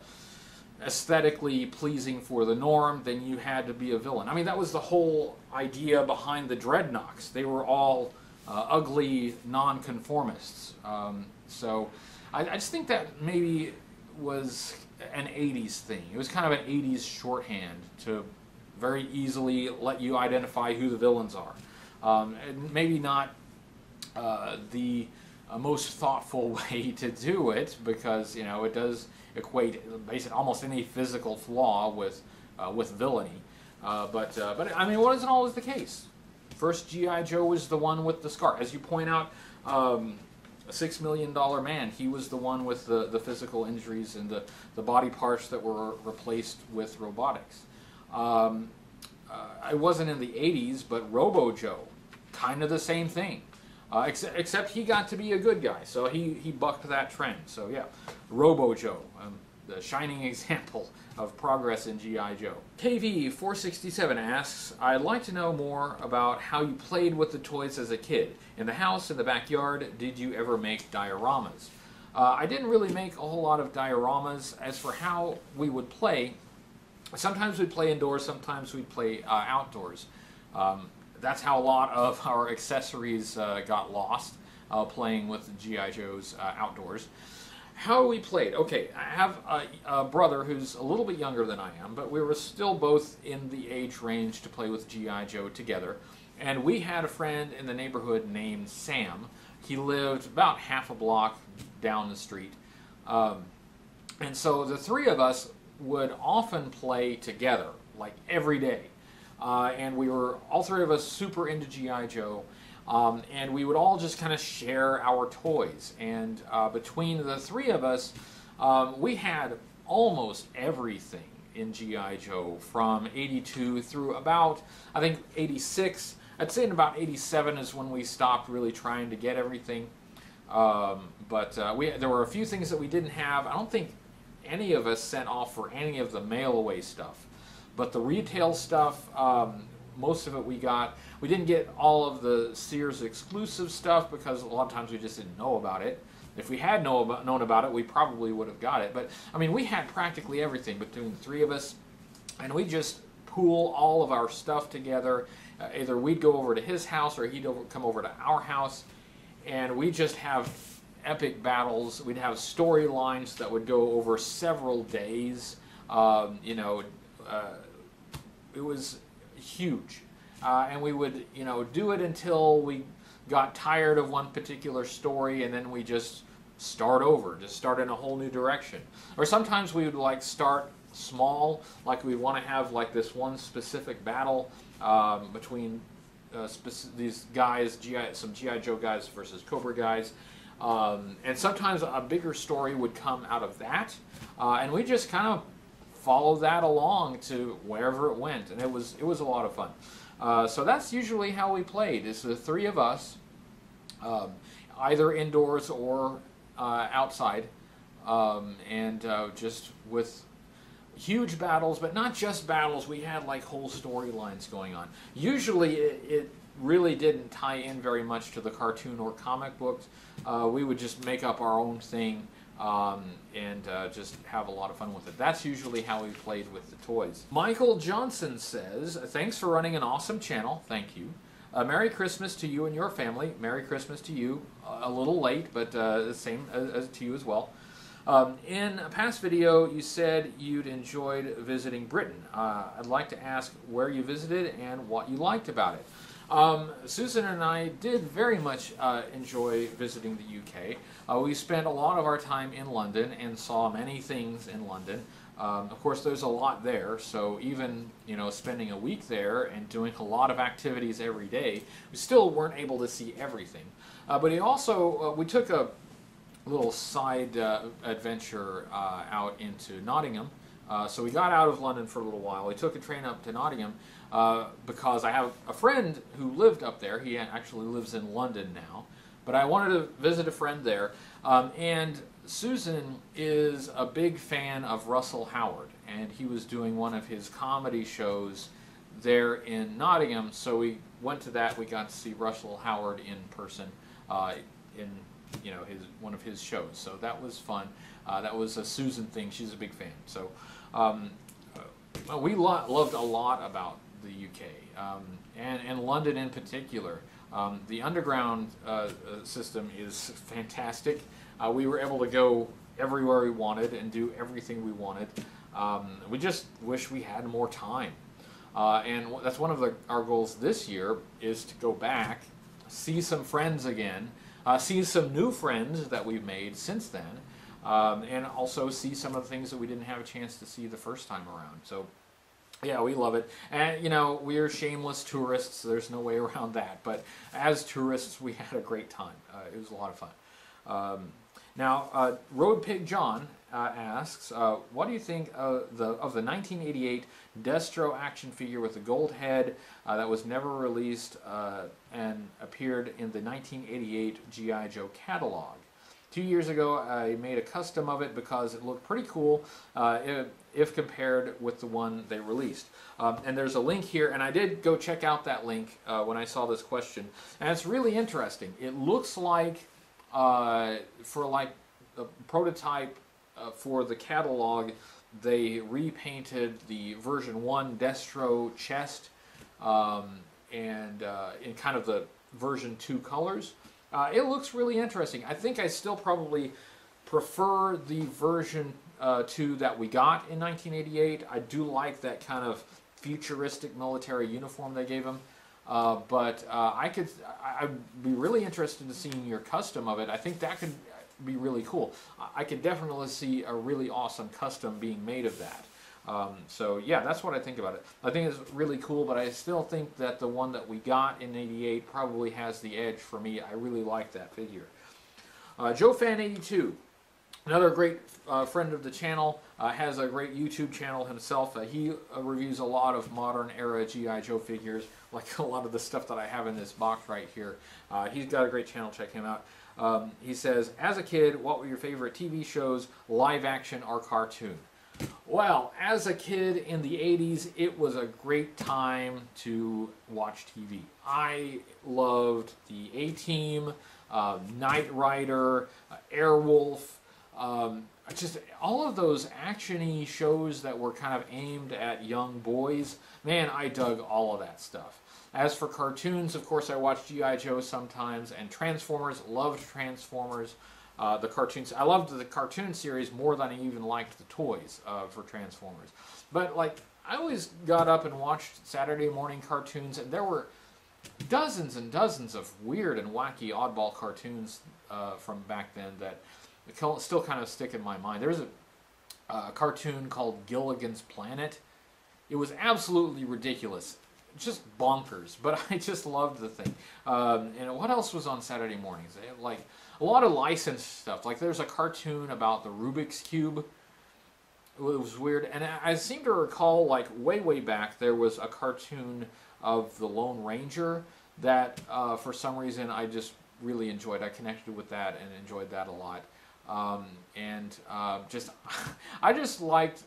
aesthetically pleasing for the norm, then you had to be a villain. I mean, that was the whole idea behind the Dreadnoks. They were all uh, ugly nonconformists. Um, so I, I, just think that maybe was an 80s thing. It was kind of an 80s shorthand to, very easily let you identify who the villains are. Um, and maybe not uh, the uh, most thoughtful [laughs] way to do it because you know it does equate basically almost any physical flaw with uh, with villainy. Uh, but uh, but I mean, what isn't always the case? First, GI Joe was the one with the scar, as you point out. Um, a six million dollar man. He was the one with the, the physical injuries and the, the body parts that were replaced with robotics. Um, uh, I wasn't in the 80s, but Robo Joe, kind of the same thing. Uh, except, except he got to be a good guy, so he, he bucked that trend. So yeah, Robo Joe, um, the shining [laughs] example of progress in G.I. Joe. KV467 asks, I'd like to know more about how you played with the toys as a kid. In the house, in the backyard, did you ever make dioramas? Uh, I didn't really make a whole lot of dioramas. As for how we would play, sometimes we'd play indoors, sometimes we'd play uh, outdoors. Um, that's how a lot of [laughs] our accessories uh, got lost, uh, playing with G.I. Joes uh, outdoors. How we played? Okay, I have a, a, brother who's a little bit younger than I am, but we were still both in the age range to play with G.I. Joe together. And we had a friend in the neighborhood named Sam. He lived about half a block down the street. Um, and so the three of us would often play together, like every day. Uh, and we were, all three of us, super into G.I. Joe. Um, and we would all just kind of share our toys. And uh, between the three of us, um, we had almost everything in G.I. Joe from 82 through about, I think, 86. I'd say in about 87 is when we stopped really trying to get everything. Um, but uh, we, there were a few things that we didn't have. I don't think any of us sent off for any of the mail away stuff. But the retail stuff, um, most of it we got. We didn't get all of the Sears exclusive stuff because a lot of times we just didn't know about it. If we had know about, known about it, we probably would have got it. But I mean, we had practically everything between the three of us, and we just pool all of our stuff together. Uh, either we'd go over to his house or he'd over, come over to our house, and we just have epic battles. We'd have storylines that would go over several days. Um, you know, uh, it was huge. Uh, and we would, you know, do it until we got tired of one particular story, and then we just start over, just start in a whole new direction. Or sometimes we would like start small, like we want to have like this one specific battle um, between uh, these guys, GI, some GI Joe guys versus Cobra guys. Um, and sometimes a bigger story would come out of that, uh, and we just kind of follow that along to wherever it went, and it was it was a lot of fun. Uh, so that's usually how we played. It's the three of us, um, either indoors or uh, outside, um, and uh, just with huge battles, but not just battles. We had like whole storylines going on. Usually, it, it, really didn't tie in very much to the cartoon or comic books. Uh, we would just make up our own thing um, and uh, just have a lot of fun with it. That's usually how we played with the toys. Michael Johnson says, Thanks for running an awesome channel. Thank you. Uh, Merry Christmas to you and your family. Merry Christmas to you. Uh, a little late, but uh, the same as, as, to you as well. Um, in a past video, you said you'd enjoyed visiting Britain. Uh, I'd like to ask where you visited and what you liked about it. Um, Susan and I did very much uh, enjoy visiting the UK. Uh, we spent a lot of our time in London and saw many things in London. Um, of course, there's a lot there, so even you know spending a week there and doing a lot of activities every day, we still weren't able to see everything. Uh, but it also uh, we took a little side uh, adventure uh, out into Nottingham. So we got out of London for a little while. We took a train up to Nottingham uh, because I have a friend who lived up there. He actually lives in London now. But I wanted to visit a friend there. Um, and Susan is a big fan of Russell Howard. And he was doing one of his comedy shows there in Nottingham. So we went to that. We got to see Russell Howard in person uh, in you know his one of his shows. So that was fun. Uh, that was a Susan thing. She's a big fan. So um, we lo loved a lot about the UK um, and, and London in particular. Um, the underground uh, uh, system is fantastic. Uh, we were able to go everywhere we wanted and do everything we wanted. Um, we just wish we had more time. Uh, and that's one of the, our goals this year is to go back, see some friends again, uh, see some new friends that we've made since then, um, and also see some of the things that we didn't have a chance to see the first time around. So, yeah, we love it. And, you know, we're shameless tourists. There's no way [laughs] around that. But as tourists, we had a great time. Uh, it was a lot of fun. Um, now, uh, Road Pig John uh, asks, uh, what do you think of the, of the 1988 Destro action figure with the gold head uh, that was never released uh, and appeared in the 1988 G.I. Joe catalog? Two years ago, I made a custom of it because it looked pretty cool uh, if, if, compared with the one they released. Um, and there's a link here, and I did go check out that link uh, when I saw this question, and it's really interesting. It looks like uh, for like a prototype uh, for the catalog, they repainted the version 1 Destro chest um, and uh, in kind of the version 2 colors. Uh, it looks really interesting. I think I still probably prefer the version uh, 2 that we got in 1988. I do like that kind of futuristic military uniform they gave him. Uh, but uh, I could, I, would be really interested in seeing your custom of it. I think that could be really cool. I could definitely see a really awesome custom being made of that. Um, so yeah, that's what I think about it. I think it's really cool, but I still think that the one that we got in 88 probably has the edge for me. I really like that figure. Uh, Joe Fan 82, another great uh, friend of the channel, uh, has a great YouTube channel himself. Uh, he uh, reviews a lot of modern era G.I. Joe figures, [laughs] like a lot of the stuff that I have in this box right here. Uh, he's got a great channel, check him out. Um, he says, as a kid, what were your favorite TV shows, live action or cartoon? Well, as a kid in the 80s, it was a great time to watch TV. I loved the A-Team, uh, Knight Rider, uh, Airwolf, um, just all of those actiony shows that were kind of aimed at young boys. Man, I dug all of that stuff. As for cartoons, of course, I watched G.I. Joe sometimes, and Transformers, loved Transformers. Uh, the cartoons. I loved the cartoon series more than I even liked the toys uh, for Transformers. But like, I always got up and watched Saturday morning cartoons, and there were dozens and dozens of weird and wacky oddball cartoons uh, from back then that still kind of stick in my mind. There's a, a cartoon called Gilligan's Planet. It was absolutely ridiculous just bonkers, but [laughs] I just loved the thing. Um, and what else was on Saturday mornings? Like a lot of licensed stuff. Like there's a cartoon about the Rubik's Cube. It was weird. And I seem to recall, like, way, way back, there was a cartoon of the Lone Ranger that, uh, for some reason, I just really enjoyed. I connected with that and enjoyed that a lot. Um, and uh, just, [laughs] I just liked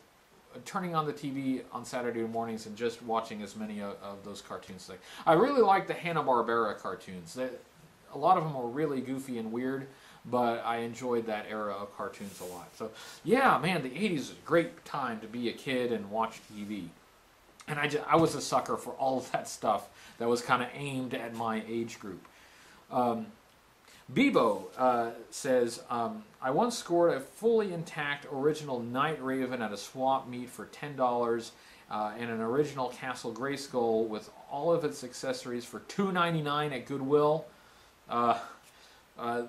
turning on the TV on Saturday mornings and just watching as many of, of those cartoons. I really like the Hanna-Barbera cartoons. They, a lot of them were really goofy and weird, but I enjoyed that era of cartoons a lot. So yeah, man, the 80s was a great time to be a kid and watch TV. And I, just, I was a sucker for all of that stuff that was kind of aimed at my age group. Um, Bebo uh, says, um, I once scored a fully intact original Night Raven at a swap meet for $10 uh, and an original Castle Grayskull with all of its accessories for $2.99 at Goodwill. Uh, uh,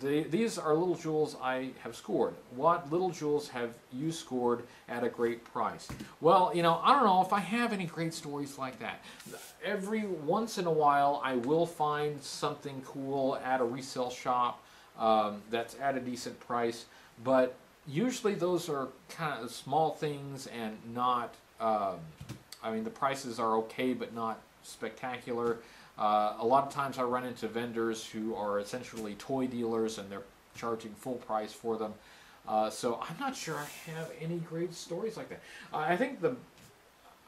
the, these are little jewels I have scored. What little jewels have you scored at a great price? Well, you know, I don't know if I have any great stories like that. Every once in a while, I will find something cool at a resale shop um, that's at a decent price, but usually those are kind of small things and not, um, I mean, the prices are okay, but not spectacular. Uh, a lot of times I run into vendors who are essentially toy dealers and they're charging full price for them. Uh, so I'm not sure I have any great stories like that. Uh, I think the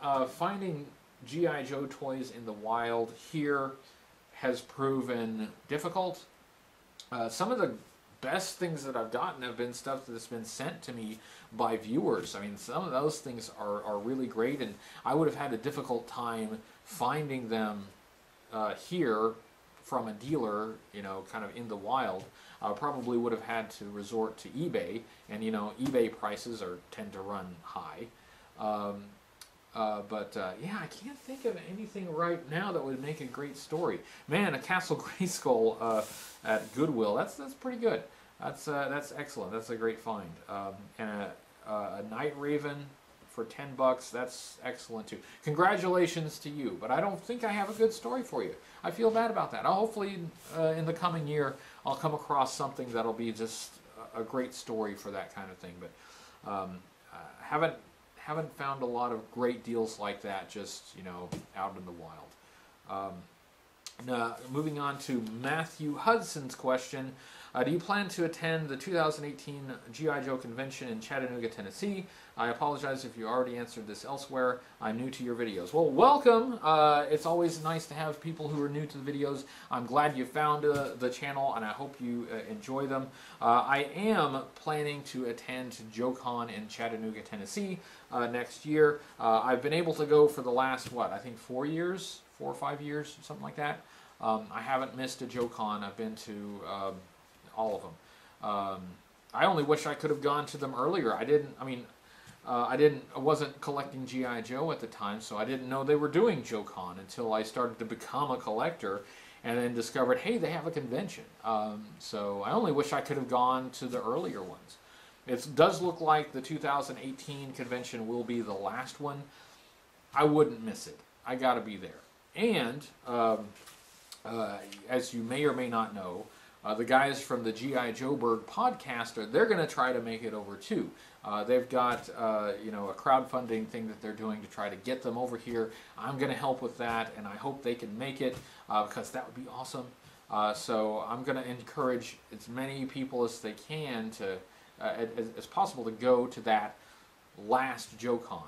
uh, finding G.I. Joe toys in the wild here has proven difficult. Uh, some of the best things that I've gotten have been stuff that's been sent to me by viewers. I mean, some of those things are, are really great, and I would have had a difficult time finding them uh, here from a dealer, you know, kind of in the wild, uh, probably would have had to resort to eBay, and you know, eBay prices are tend to run high. Um, Uh, but uh, yeah, I can't think of anything right now that would make a great story. Man, a Castle [laughs] Grayskull uh, at Goodwill, that's that's pretty good. That's uh, that's excellent. That's a great find. Um, and a, a Night Raven for 10 bucks, that's excellent too. Congratulations to you, but I don't think I have a good story for you. I feel bad about that. I'll hopefully uh, in the coming year I'll come across something that'll be just a great story for that kind of thing. But um, haven't haven't found a lot of great deals like that just you know out in the wild. Um, now, moving on to Matthew Hudson's question. Uh, do you plan to attend the 2018 G.I. Joe convention in Chattanooga, Tennessee? I apologize if you already answered this elsewhere. I'm new to your videos. Well, welcome. Uh, it's always nice to have people who are new to the videos. I'm glad you found uh, the channel, and I hope you uh, enjoy them. Uh, I am planning to attend JoeCon in Chattanooga, Tennessee uh, next year. I've been able to go for the last, what, I think four years? Four or five years, something like that. Um, I haven't missed a JoeCon. I've been to... Um, all of them. Um, I only wish I could have gone to them earlier. I didn't. I mean, uh, I didn't. I wasn't collecting GI Joe at the time, so I didn't know they were doing JoeCon until I started to become a collector, and then discovered, hey, they have a convention. Um, so I only wish I could have gone to the earlier ones. It does look like the 2018 convention will be the last one. I wouldn't miss it. I got to be there. And um, uh, as you may or may not know, uh, the guys from the G.I. Joeberg podcaster, they're going to try to make it over too. Uh, they've got uh, you know a crowdfunding thing that they're doing to try to get them over here. I'm going to help with that, and I hope they can make it uh, because that would be awesome. Uh, so I'm going to encourage as many people as they can to, uh, as, as, possible, to go to that last JoeCon.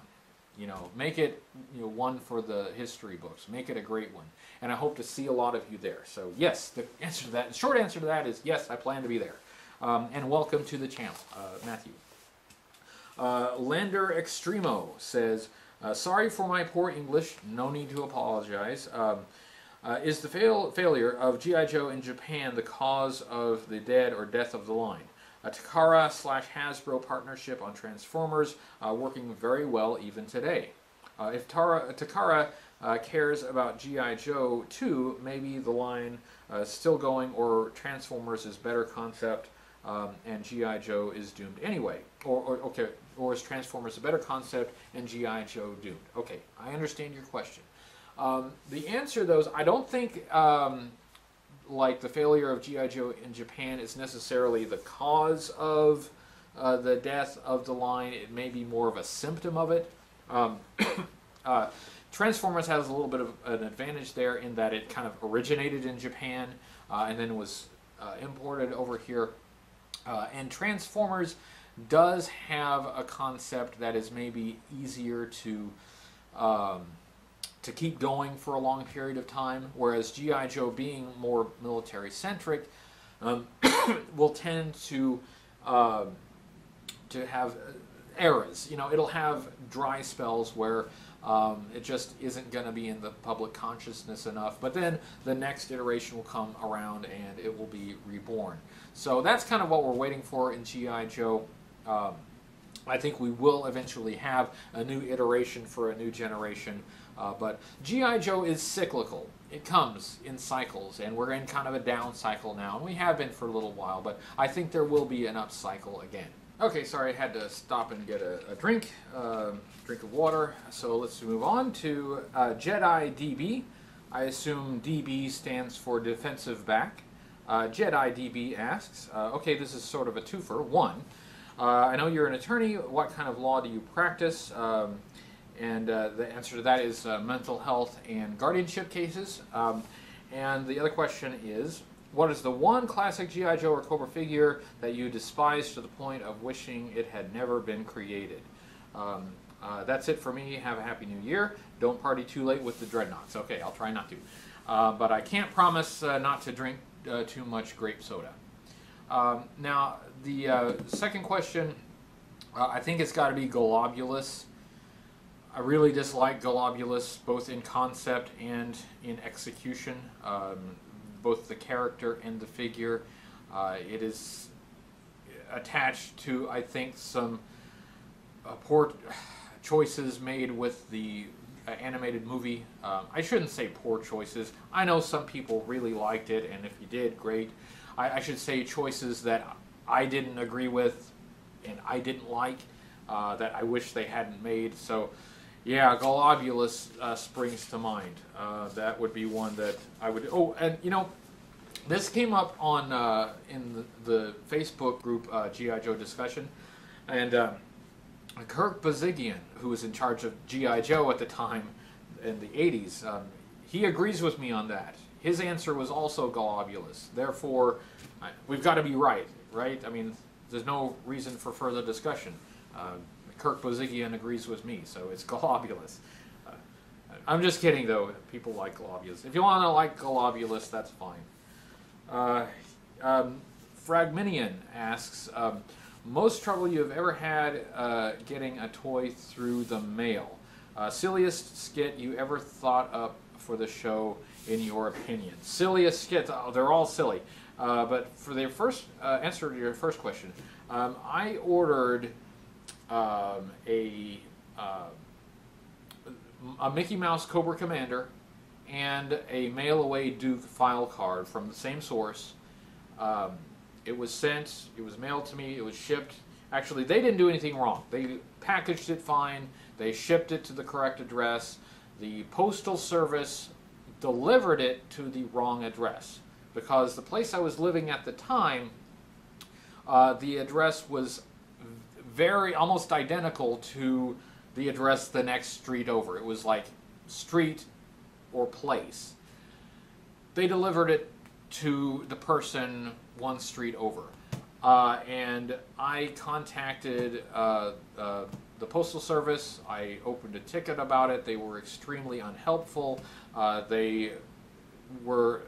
You know, make it you know one for the history books. Make it a great one, and I hope to see a lot of you there. So yes, the answer to that, the short answer to that is yes, I plan to be there. Um, and welcome to the channel, uh, Matthew. Uh, Lander Extremo says, uh, "Sorry for my poor English. No need to apologize." Um, uh, is the fail failure of G.I. Joe in Japan the cause of the dead or death of the line? A Takara slash Hasbro partnership on Transformers uh, working very well even today. Uh, if Tara, Takara uh, cares about G.I. Joe too, maybe the line is still going or Transformers is better concept um, and G.I. Joe is doomed anyway. Or, or, okay, or is Transformers a better concept and G.I. Joe doomed? Okay, I understand your question. Um, the answer, though, is I don't think um, like the failure of GI Joe in Japan is necessarily the cause of uh, the death of the line. It may be more of a symptom of it. Um, [coughs] uh, Transformers has a little bit of an advantage there in that it kind of originated in Japan uh, and then was uh, imported over here. Uh, and Transformers does have a concept that is maybe easier to um, to keep going for a long period of time, whereas G.I. Joe being more military centric um, [coughs] will tend to uh, to have eras. You know, it'll have dry spells where um, it just isn't going to be in the public consciousness enough. But then the next iteration will come around and it will be reborn. So that's kind of what we're waiting for in G.I. Joe. Um, I think we will eventually have a new iteration for a new generation. Uh, but G.I. Joe is cyclical. It comes in cycles, and we're in kind of a down cycle now, and we have been for a little while, but I think there will be an up cycle again. Okay, sorry, I had to stop and get a, a drink, uh, drink of water. So let's move on to uh, Jedi DB. I assume DB stands for defensive back. Uh, Jedi DB asks, uh, okay, this is sort of a twofer. One, uh, I know you're an attorney. What kind of law do you practice? Um, and uh, the answer to that is uh, mental health and guardianship cases. Um, and the other question is, what is the one classic G.I. Joe or Cobra figure that you despise to the point of wishing it had never been created? Um, uh, that's it for me. Have a happy new year. Don't party too late with the Dreadnoks. Okay, I'll try not to. Uh, but I can't promise uh, not to drink uh, too much grape soda. Um, now, the second question, I think it's got to be Golobulus. I really dislike Golobulus both in concept and in execution, um, both the character and the figure. Uh, it is attached to, I think, some uh, poor [sighs] choices made with the uh, animated movie. Um, I shouldn't say poor choices. I know some people really liked it, and if you did, great. I, I should say choices that I didn't agree with and I didn't like uh, that I wish they hadn't made. So, yeah, Globulus uh, springs to mind. Uh, that would be one that I would. Oh, and you know, this came up on uh, in the, the, Facebook group uh, GI Joe discussion, and um, Kirk Bozigian, who was in charge of GI Joe at the time in the 80s, um, he agrees with me on that. His answer was also Globulus. Therefore, we've got to be right, right? I mean, there's no reason for further discussion. Kirk Bozigian agrees with me, so it's [laughs] Globulus. Uh, I'm just kidding, though. People like Globulus. If you want to like Globulus, that's fine. Uh, um, Fragminian asks, um, most trouble you have ever had uh, getting a toy through the mail? Uh, silliest skit you ever thought up for the show, in your opinion? Silliest skit? Oh, they're all silly. Uh, but for the first uh, answer to your first question, um, I ordered um, a uh, a Mickey Mouse Cobra Commander and a mail away Duke file card from the same source. Um, it was sent. It was mailed to me. It was shipped. Actually, they didn't do anything wrong. They packaged it fine. They shipped it to the correct address. The postal service delivered it to the wrong address because the place I was living at the time, uh, the address was very almost identical to the address the next street over. It was like street or place. They delivered it to the person one street over. Uh, and I contacted uh, uh, the Postal Service. I opened a ticket about it. They were extremely unhelpful. Uh, they were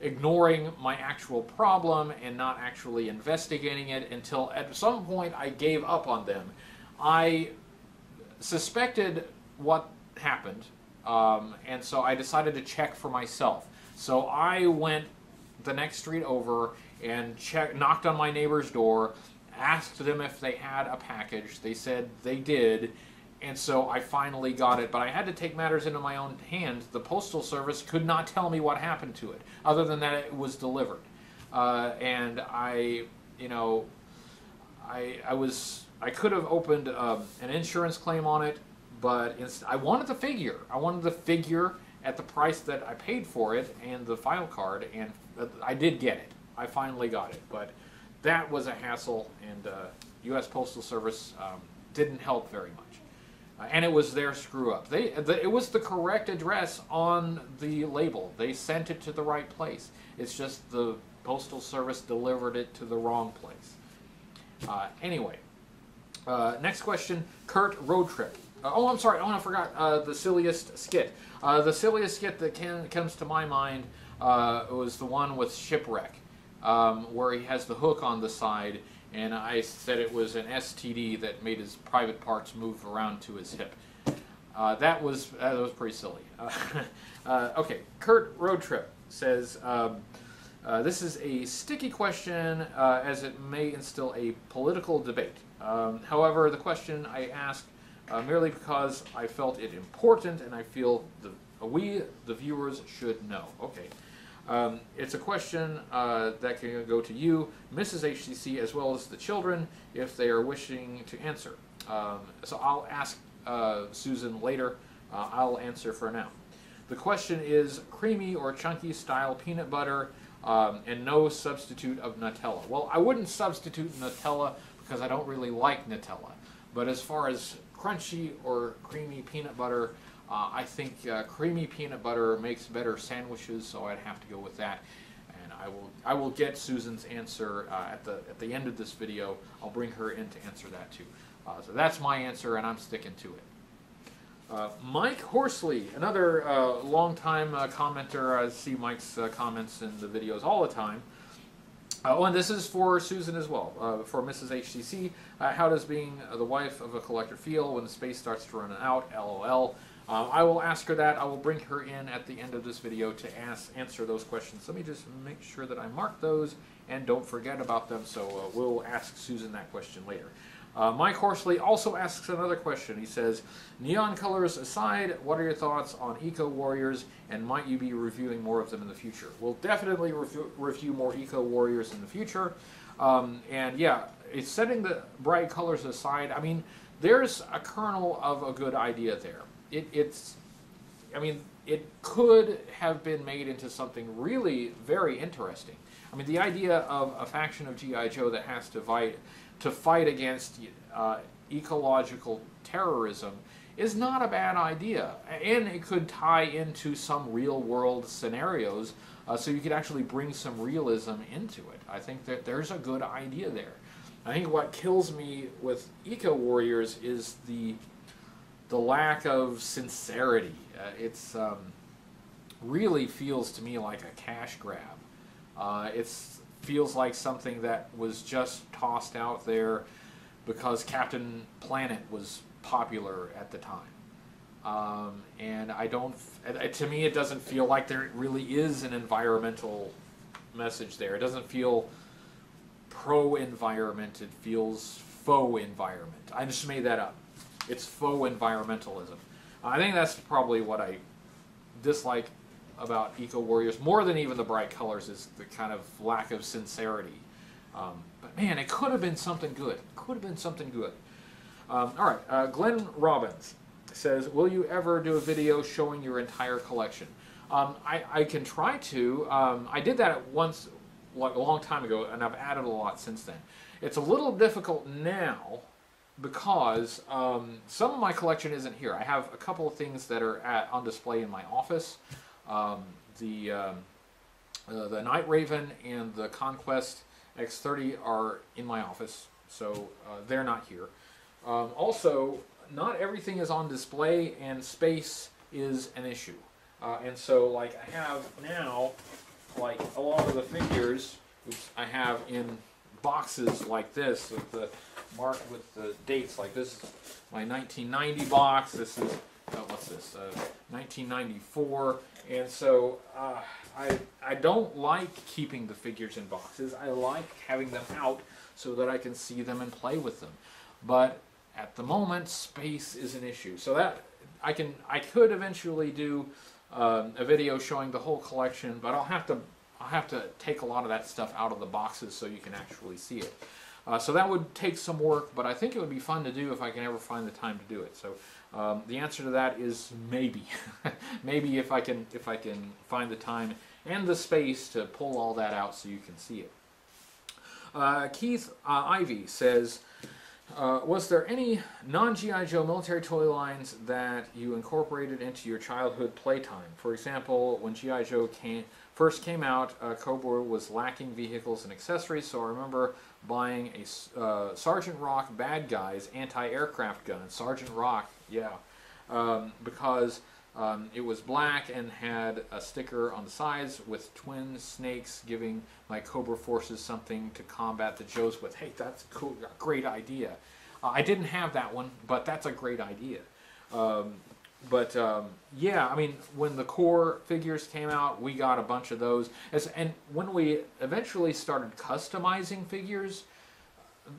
ignoring my actual problem and not actually investigating it until at some point I gave up on them. I suspected what happened, um, and so I decided to check for myself. So I went the next street over and check, knocked on my neighbor's door, asked them if they had a package. They said they did, and so I finally got it, but I had to take matters into my own hands. The Postal Service could not tell me what happened to it, other than that it was delivered. Uh, and I, you know, I, I was, I could have opened um, an insurance claim on it, but I wanted the figure. I wanted the figure at the price that I paid for it and the file card, and I did get it. I finally got it, but that was a hassle, and uh, U.S. Postal Service um, didn't help very much. Uh, and it was their screw up. They, the, it was the correct address on the label. They sent it to the right place. It's just the Postal Service delivered it to the wrong place. Uh, anyway, uh, next question Kurt Road Trip. Uh, oh, I'm sorry. Oh, I forgot uh, the silliest skit. Uh, the silliest skit that can, comes to my mind was the one with Shipwreck, um, where he has the hook on the side and I said it was an STD that made his private parts move around to his hip. Uh, that was uh, that was pretty silly. Uh, [laughs] uh okay, Kurt Road Trip says um, uh, this is a sticky question uh, as it may instill a political debate. Um, however, the question I ask merely because I felt it important and I feel the we the viewers should know. Okay. Um, it's a question uh, that can go to you, Mrs. HCC, as well as the children, if they are wishing to answer. Um, so I'll ask uh, Susan later. Uh, I'll answer for now. The question is creamy or chunky style peanut butter um, and no substitute of Nutella. Well, I wouldn't substitute Nutella because I don't really like Nutella. But as far as crunchy or creamy peanut butter, uh, I think uh, creamy peanut butter makes better sandwiches, so I'd have to go with that. And I will I will get Susan's answer uh, at the at the end of this video. I'll bring her in to answer that too. Uh, so that's my answer, and I'm sticking to it. Uh, Mike Horsley, another uh, longtime commenter. I see Mike's comments in the videos all the time. oh, and this is for Susan as well, for Mrs. HCC. how does being the wife of a collector feel when the space starts to run out? LOL. Uh, I will ask her that. I will bring her in at the end of this video to ask, answer those questions. Let me just make sure that I mark those and don't forget about them, so uh, we'll ask Susan that question later. Uh, Mike Horsley also asks another question. He says, Neon colors aside, what are your thoughts on Eco Warriors and might you be reviewing more of them in the future? We'll definitely review, review more Eco Warriors in the future. Um, and yeah, it's setting the bright colors aside. I mean, there's a kernel of a good idea there. It, it's, I mean, it could have been made into something really very interesting. I mean, the idea of a faction of G.I. Joe that has to fight, to fight against uh, ecological terrorism is not a bad idea. And it could tie into some real world scenarios uh, so you could actually bring some realism into it. I think that there's a good idea there. I think what kills me with Eco Warriors is the the lack of sincerity. Uh, it's um, really feels to me like a cash grab. Uh, it feels like something that was just tossed out there because Captain Planet was popular at the time. Um, and I don't, to me, it doesn't feel like there really is an environmental message there. It doesn't feel pro-environment. It feels faux environment. I just made that up. It's faux environmentalism. I think that's probably what I dislike about Eco Warriors more than even the bright colors is the kind of lack of sincerity. Um, but man, it could have been something good. Could have been something good. Um, all right, uh, Glenn Robbins says, "Will you ever do a video showing your entire collection?" Um, I, I, can try to. Um, I did that once, like a long time ago, and I've added a lot since then. It's a little difficult now because um, some of my collection isn't here. I have a couple of things that are at, on display in my office. Um, the um, uh, the Night Raven and the Conquest X30 are in my office, so uh, they're not here. Um, also, not everything is on display, and space is an issue. Uh, and so, like, I have now, like, a lot of the figures I have in boxes like this with the mark with the dates. Like this is my 1990 box. This is uh, what's this? Uh, 1994. And so uh, I I don't like keeping the figures in boxes. I like having them out so that I can see them and play with them. But at the moment, space is an issue. So that I can I could eventually do um, a video showing the whole collection, but I'll have to I'll have to take a lot of that stuff out of the boxes so you can actually see it. Uh, so that would take some work, but I think it would be fun to do if I can ever find the time to do it. So um, the answer to that is maybe, [laughs] maybe if I can if I can find the time and the space to pull all that out so you can see it. Uh, Keith uh, Ivy says. Uh, was there any non-GI Joe military toy lines that you incorporated into your childhood playtime? For example, when GI Joe came, first came out, uh, Cobra was lacking vehicles and accessories, so I remember buying a uh, Sergeant Rock Bad Guys anti-aircraft gun. Sergeant Rock, yeah, um, because um, it was black and had a sticker on the sides with twin snakes giving my Cobra forces something to combat the Joes with. Hey, that's cool, great idea. Uh, I didn't have that one, but that's a great idea. Um, but um, yeah, I mean, when the Corps figures came out, we got a bunch of those. As, and when we eventually started customizing figures,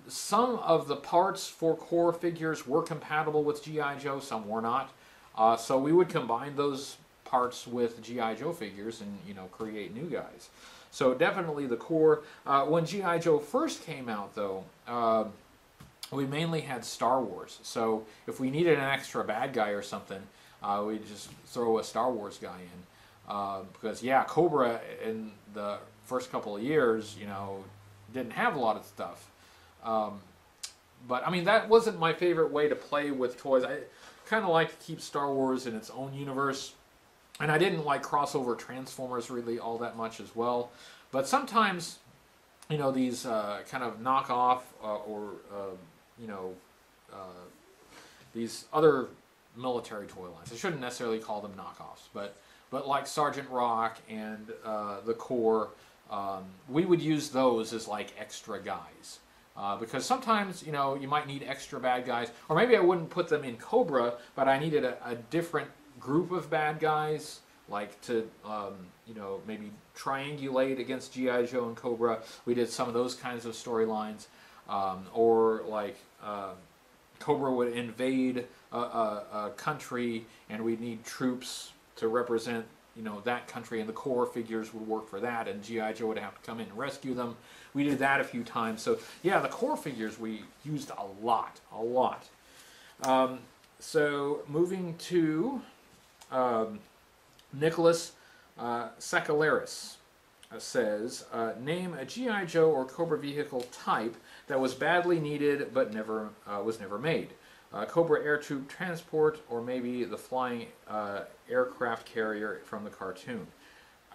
some of the parts for Corps figures were compatible with G.I. Joe, some were not. Uh, so we would combine those parts with G.I. Joe figures and, you know, create new guys. So definitely the Corps. Uh, when G.I. Joe first came out, though, uh, we mainly had Star Wars. So if we needed an extra bad guy or something, uh, we'd just throw a Star Wars guy in. Uh, because, yeah, Cobra in the first couple of years, you know, didn't have a lot of stuff. Um, but, I mean, that wasn't my favorite way to play with toys. I kind of like to keep Star Wars in its own universe. And I didn't like crossover Transformers really all that much as well. But sometimes, you know, these uh, kind of knockoff uh, or, uh, you know, uh, these other military toy lines. I shouldn't necessarily call them knockoffs, but but like Sergeant Rock and uh, the Corps, um, we would use those as like extra guys. Uh, because sometimes, you know, you might need extra bad guys. Or maybe I wouldn't put them in Cobra, but I needed a, a different group of bad guys, like to, um, you know, maybe triangulate against G.I. Joe and Cobra. We did some of those kinds of storylines. um, or like uh, Cobra would invade a, a, a country and we'd need troops to represent you know that country and the Corps figures would work for that and GI Joe would have to come in and rescue them. We did that a few times. So yeah, the Corps figures we used a lot, a lot. Um, so moving to um, Nicholas uh, Sakalaris uh, says, uh, name a GI Joe or Cobra vehicle type that was badly needed but never uh, was never made. Uh, Cobra air troop transport, or maybe the flying uh, aircraft carrier from the cartoon.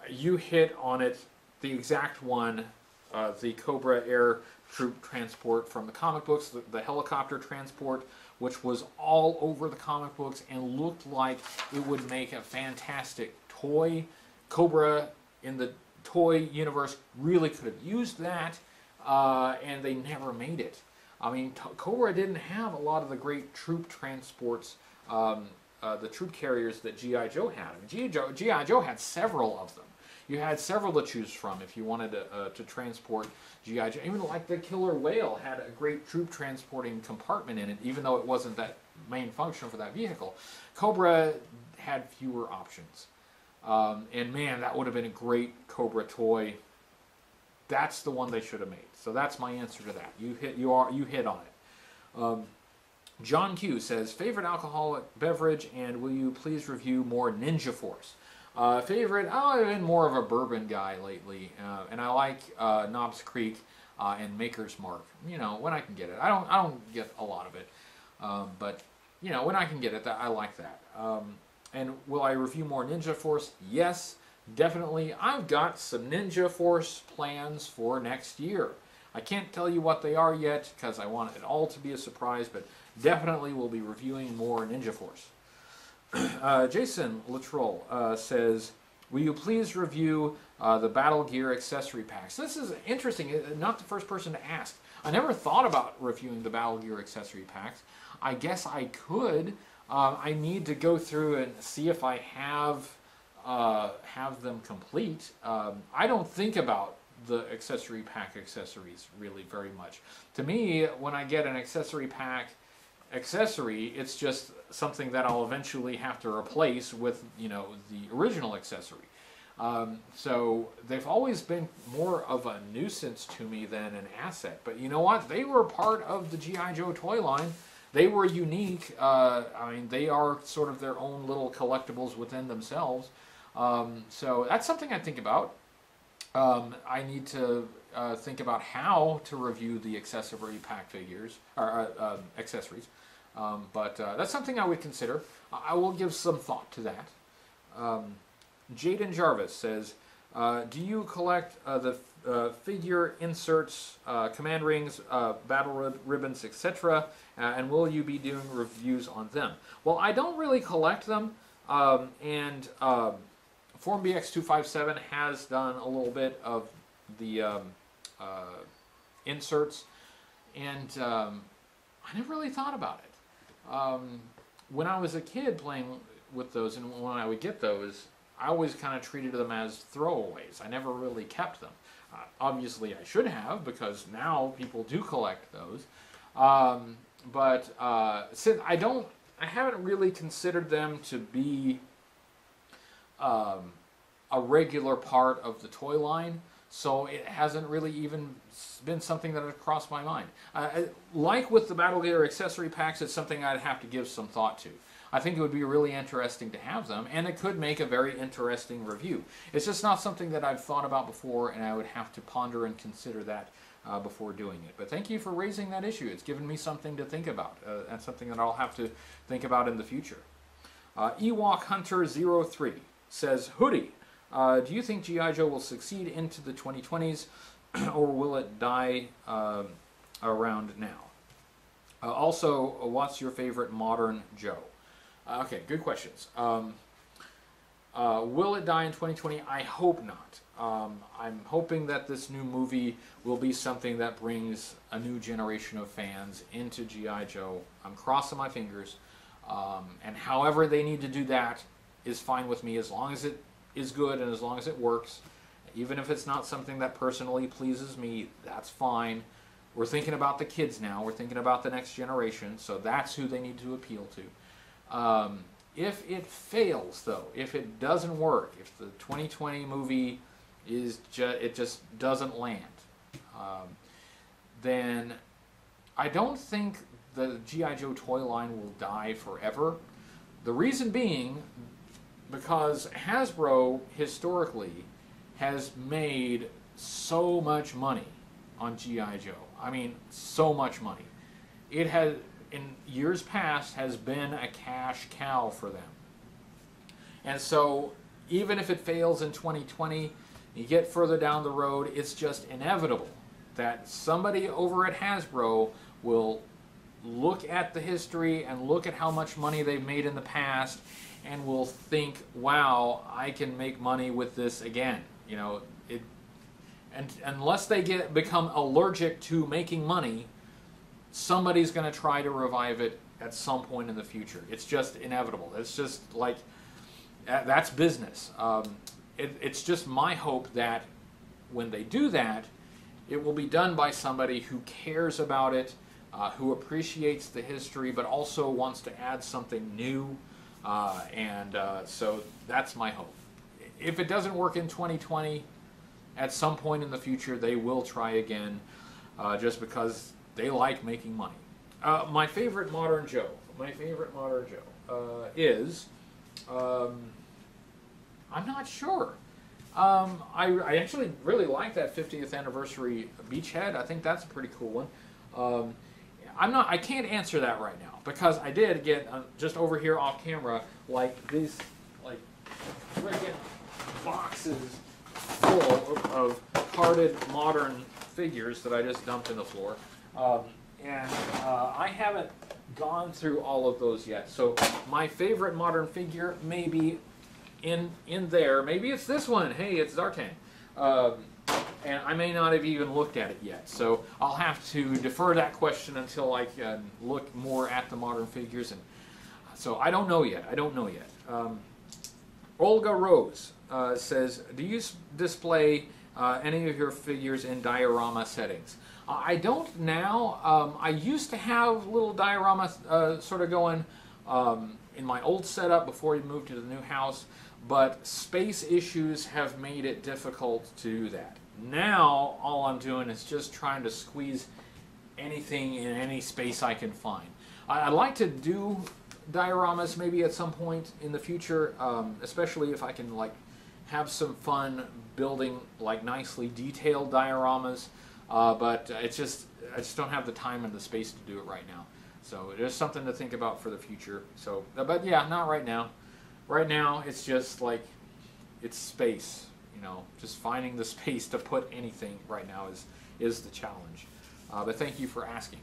You hit on it, the exact one, uh, the Cobra air troop transport from the comic books, the, the helicopter transport, which was all over the comic books and looked like it would make a fantastic toy. Cobra in the toy universe really could have used that, uh, and they never made it. I mean, Cobra didn't have a lot of the great troop transports, um, uh, the troop carriers that G.I. Joe had. I mean, G.I. Joe, had several of them. You had several to choose from if you wanted to, uh, to transport G.I. Joe. Even like the Killer Whale had a great troop transporting compartment in it, even though it wasn't that main function for that vehicle. Cobra had fewer options. Um, and man, that would have been a great Cobra toy. That's the one they should have made. So that's my answer to that. You hit you are you hit on it. Um, John Q says favorite alcoholic beverage, and will you please review more Ninja Force? Uh, favorite? Oh, I've been more of a bourbon guy lately, uh, and I like uh, Knobs Creek uh, and Maker's Mark. You know when I can get it. I don't I don't get a lot of it, um, but you know when I can get it, that I like that. Um, and will I review more Ninja Force? Yes, definitely. I've got some Ninja Force plans for next year. I can't tell you what they are yet because I want it all to be a surprise, but definitely we'll be reviewing more Ninja Force. [clears throat] Uh, Jason Latrell uh, says, Will you please review uh, the Battle Gear accessory packs? This is interesting, uh, not the first person to ask. I never thought about reviewing the Battle Gear accessory packs. I guess I could, um, I need to go through and see if I have uh, have them complete. Um, I don't think about the accessory pack accessories really very much. To me, when I get an accessory pack accessory, it's just something that I'll eventually have to replace with, you know, the original accessory. Um, so they've always been more of a nuisance to me than an asset. But you know what? They were part of the G.I. Joe toy line they were unique. Uh, I mean, they are sort of their own little collectibles within themselves. Um, so that's something I think about. Um, I need to uh, think about how to review the accessory pack figures or uh, um, accessories. Um, but uh, that's something I would consider. I will give some thought to that. Um, Jaden Jarvis says, uh, "Do you collect uh, the uh, figure inserts, command rings, battle rib ribbons, etc. And will you be doing reviews on them? Well, I don't really collect them, um, and um, Form BX257 has done a little bit of the um, uh, inserts, and um, I never really thought about it. Um, when I was a kid playing with those, and when I would get those, I always kind of treated them as throwaways. I never really kept them. Uh, obviously, I should have because now people do collect those. Um, but uh, since I don't, I haven't really considered them to be um, a regular part of the toy line. So it hasn't really even been something that has crossed my mind. Like with the Battle Gear accessory packs, it's something I'd have to give some thought to. I think it would be really interesting to have them, and it could make a very interesting review. It's just not something that I've thought about before, and I would have to ponder and consider that uh, before doing it. But thank you for raising that issue. It's given me something to think about, uh, and something that I'll have to think about in the future. Uh, Ewok Hunter 03 says, Hoodie, uh, do you think G.I. Joe will succeed into the 2020s, [clears throat] or will it die um, around now? Uh, also, what's your favorite modern Joe? Uh, okay, good questions. Um, uh, will it die in 2020? I hope not. Um, I'm hoping that this new movie will be something that brings a new generation of fans into G.I. Joe. I'm crossing my fingers. Um, and however they need to do that is fine with me as long as it is good and as long as it works. Even if it's not something that personally pleases me, that's fine. we're thinking about the kids now. We're thinking about the next generation. So that's who they need to appeal to. Um, if it fails, though, if it doesn't work, if the 2020 movie is ju- it just doesn't land, um, then I don't think the GI Joe toy line will die forever. The reason being because Hasbro historically has made so much money on GI Joe. I mean, so much money. It has in years past has been a cash cow for them. And so even if it fails in 2020, you get further down the road, it's just inevitable that somebody over at Hasbro will look at the history and look at how much money they've made in the past and will think, wow, I can make money with this again. You know, it, and unless they get become allergic to making money, somebody's going to try to revive it at some point in the future. It's just inevitable. It's just like that's business. Um, it, it's just my hope that when they do that, it will be done by somebody who cares about it, uh, who appreciates the history, but also wants to add something new. Uh, and uh, so that's my hope. If it doesn't work in 2020, at some point in the future, they will try again uh, just because they like making money. Uh, my favorite modern Joe, my favorite modern Joe uh, is, um, I'm not sure. Um, I, I, actually really like that 50th anniversary Beachhead. I think that's a pretty cool one. Um, I'm not. I can't answer that right now because I did get uh, just over here off camera like these like freaking boxes full of, of carded modern figures that I just dumped in the floor. Um, and uh, I haven't gone through all of those yet. So my favorite modern figure may be in in there. Maybe it's this one. Hey, it's Zartan. Um, and I may not have even looked at it yet. So I'll have to defer that question until I can look more at the modern figures. And so I don't know yet. I don't know yet. Um, Olga Rose uh, says, "Do you display uh, any of your figures in diorama settings?" Uh, I don't now. Um, I used to have little diorama uh, sort of going um, in my old setup before we moved to the new house, but space issues have made it difficult to do that. Now, all I'm doing is just trying to squeeze anything in any space I can find. I, would like to do dioramas maybe at some point in the future, um, especially if I can like have some fun building like nicely detailed dioramas. Uh, but it's just I just don't have the time and the space to do it right now. So it is something to think about for the future. So, but yeah, not right now. Right now, it's just like it's space you know, just finding the [laughs] space to put anything right now is, is the challenge. Uh, but thank you for asking.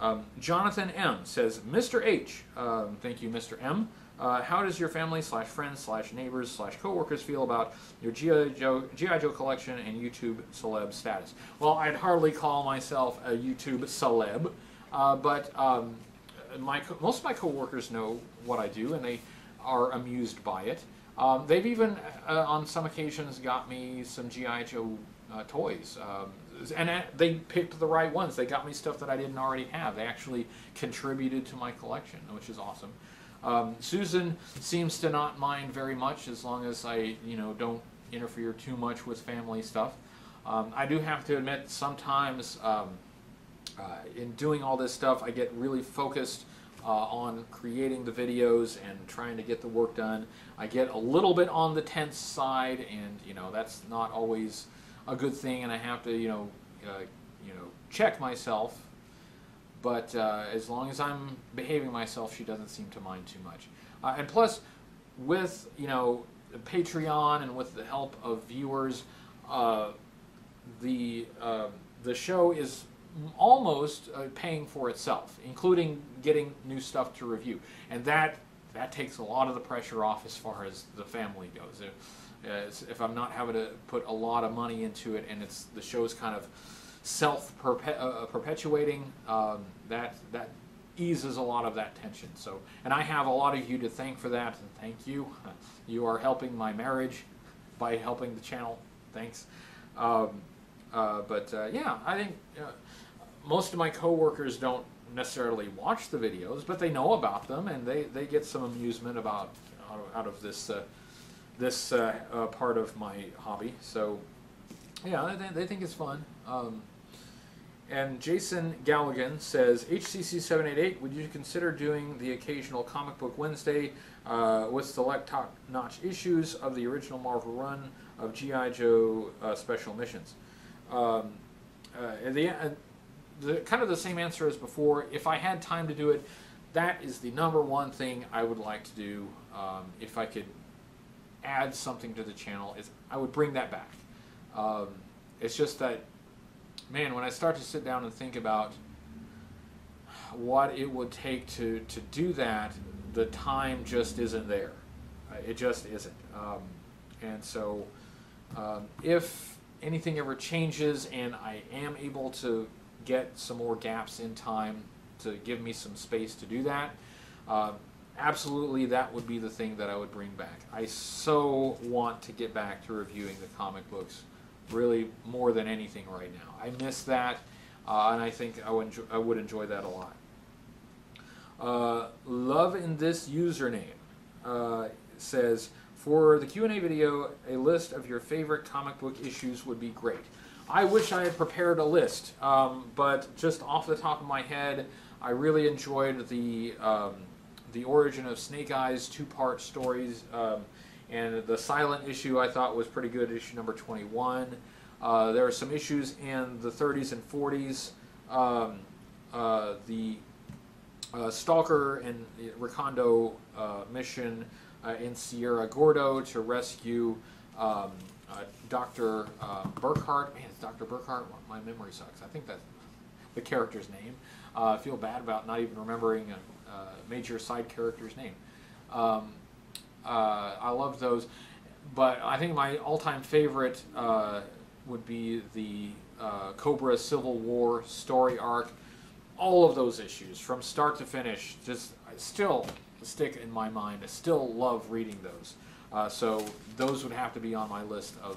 Um, Jonathan M. says, Mr. H. Um, thank you, Mr. M. Uh, how does your family slash friends slash neighbors slash coworkers feel about your G.I. Joe, Joe collection and YouTube celeb status? Well, I'd hardly call myself a YouTube celeb, uh, but um, my most of my coworkers know what I do and they are amused by it. Um, they've even, uh, on some occasions, got me some GI Joe uh, toys, um, and uh, they picked the right ones. They got me stuff that I didn't already have. They actually contributed to my collection, which is awesome. Um, Susan seems to not mind very much as long as I, you know, don't interfere too much with family stuff. Um, I do have to admit, sometimes um, uh, in doing all this stuff, I get really focused uh, on creating the videos and trying to get the work done. I get a little bit on the tense side, and you know that's not always a good thing, and I have to you know uh, you know check myself. But uh, as long as I'm behaving myself, she doesn't seem to mind too much. Uh, and plus, with you know Patreon and with the help of viewers, uh, the uh, the show is almost uh, paying for itself, including getting new stuff to review, and that that takes a lot of the pressure off as far as the family goes. If, if I'm not having to put a lot of money into it, and it's the show's kind of self uh, uh, perpetuating, um, that that eases a lot of that tension. So, and I have a lot of you to thank for that, and thank you. [laughs] You are helping my marriage by helping the channel. Thanks. Um, uh, but uh, yeah, I think uh, most of my coworkers don't necessarily watch the videos, but they know about them and they, they get some amusement about out of, out of this uh, this uh, uh, part of my hobby. So yeah, they, they think it's fun. Um, and Jason Galligan says, HCC 788, would you consider doing the occasional Comic Book Wednesday uh, with select top-notch issues of the original Marvel run of G.I. Joe uh, Special Missions? Um, uh, the, the, kind of the same answer as before. If I had time to do it, that is the number one thing I would like to do. Um, if I could add something to the channel, is I would bring that back. Um, it's just that, man, when I start to sit down and think about what it would take to, to do that, the time just isn't there. Uh, it just isn't. Um, and so, um, if anything ever changes and I am able to get some more gaps in time to give me some space to do that, uh, absolutely that would be the thing that I would bring back. I so want to get back to reviewing the comic books really more than anything right now. I miss that, uh, and I think I would, enjoy, I would enjoy that a lot. Uh, love in this username uh, says, for the Q&A video, a list of your favorite comic book issues would be great. I wish I had prepared a list, um, but just off the top of my head, I really enjoyed the um, the origin of Snake Eyes two-part stories. Um, and the silent issue I thought was pretty good, issue number 21. Uh, there are some issues in the 30s and 40s. Um, uh, the uh, Stalker and Recondo uh, mission uh, in Sierra Gordo to rescue um, uh, Dr. Burkhart. Man, it's Dr. Burkhart. My memory sucks. I think that's the character's name. I feel bad about not even remembering a, a major side character's name. Um, uh, I love those, but I think my all-time favorite uh, would be the uh, Cobra Civil War story arc. All of those issues, from start to finish, just still stick in my mind. I still love reading those. Uh, so those would have to be on my list of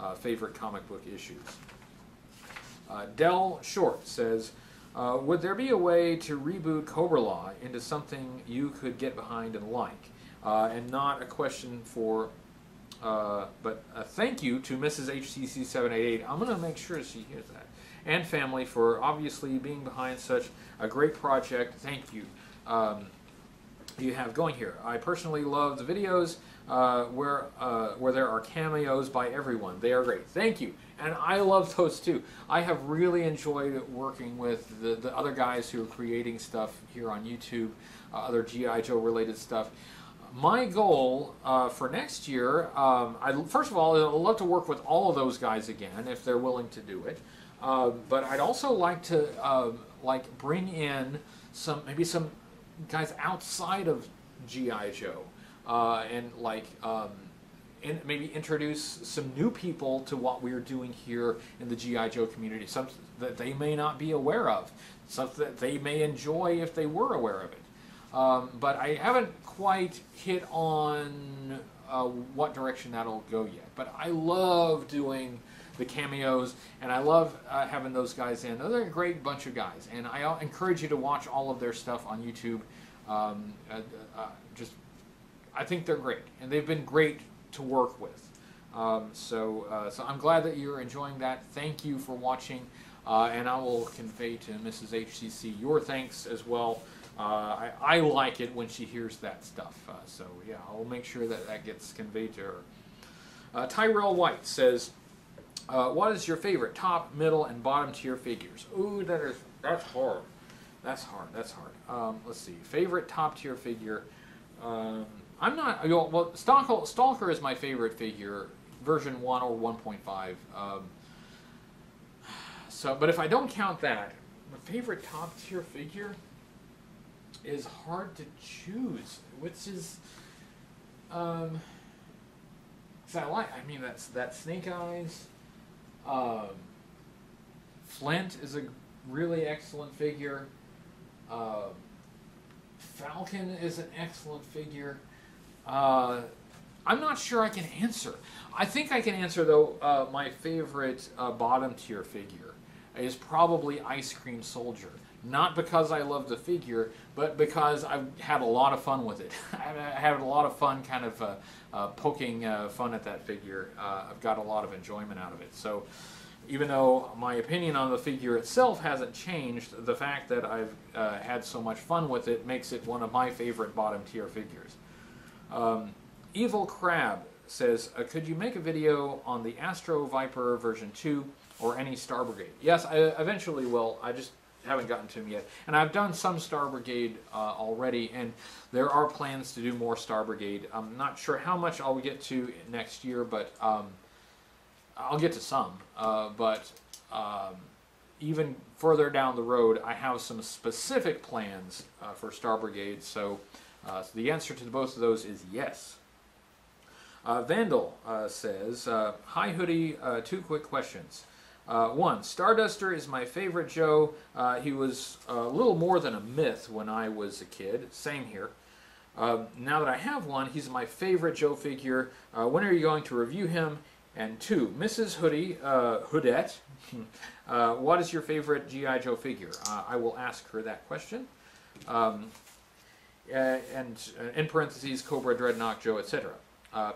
uh, favorite comic book issues. Uh, Dell Short says, uh, would there be a way to reboot Cobra-La into something you could get behind and like? uh, and not a question for, uh, but a thank you to Mrs. HCC788. I'm going to make sure she hears that. And family for obviously being behind such a great project. Thank you. Um, you have going here. I personally love the videos uh, where uh, where there are cameos by everyone. They are great. Thank you. And I love those too. I have really enjoyed working with the, the other guys who are creating stuff here on YouTube, uh, other G.I. Joe related stuff my goal uh, for next year, um, I, first of all, I'd love to work with all of those guys again if they're willing to do it. Uh, but I'd also like to uh, like bring in some maybe some guys outside of GI Joe uh, and like um, in, maybe introduce some new people to what we're doing here in the GI Joe community, something that they may not be aware of, something that they may enjoy if they were aware of it. Um, but I haven't quite hit on uh, what direction that'll go yet. But I love doing the cameos, and I love uh, having those guys in. They're a great bunch of guys, and I encourage you to watch all of their stuff on YouTube. Um, uh, uh, I think they're great, and they've been great to work with. Um, so, uh, so I'm glad that you're enjoying that. Thank you for watching, uh, and I will convey to Mrs. HCC your thanks as well. Uh, I, I, like it when she hears that stuff. Uh, so yeah, I'll make sure that that gets conveyed to her. Uh, Tyrell White says, uh, "What is your favorite top, middle, and bottom tier figures?" Ooh, that is that's hard. That's hard. That's hard. Um, let's see. Favorite top tier figure. Um, I'm not. Well, Stalker, Stalker is my favorite figure, version one or 1.5. Um, so, but if I don't count that, my favorite top tier figure is hard to choose, which is, um, I like. I mean, that's that Snake Eyes. Um, Flint is a really excellent figure. Uh, Falcon is an excellent figure. Uh, I'm not sure I can answer. I think I can answer though. Uh, my favorite uh, bottom tier figure is probably Ice Cream Soldier. Not because I love the figure, but because I've had a lot of fun with it. [laughs] I had a lot of fun kind of uh, uh, poking uh, fun at that figure. Uh, I've got a lot of enjoyment out of it. So even though my opinion on the figure itself hasn't changed, the fact that I've had so much fun with it makes it one of my favorite bottom tier figures. Um, Evil Crab says, uh, could you make a video on the Astro Viper version 2 or any Star Brigade? Yes, I eventually will. I just haven't gotten to them yet. And I've done some Star Brigade uh, already, and there are plans to do more Star Brigade. I'm not sure how much I'll get to next year, but um, I'll get to some. Uh, but um, even further down the road, I have some specific plans uh, for Star Brigade. So, so, the answer to both of those is yes. Uh, Vandal uh, says, "Hi Hoodie, two quick questions." Uh, one, Starduster is my favorite Joe. Uh, he was a little more than a myth when I was a kid. Same here. Uh, now that I have one, he's my favorite Joe figure. Uh, when are you going to review him? And two, Mrs. Hoodie, uh, Hoodette, [laughs] uh, what is your favorite G.I. Joe figure? I will ask her that question. Um, and in parentheses, Cobra, Dreadnok, Joe, etc.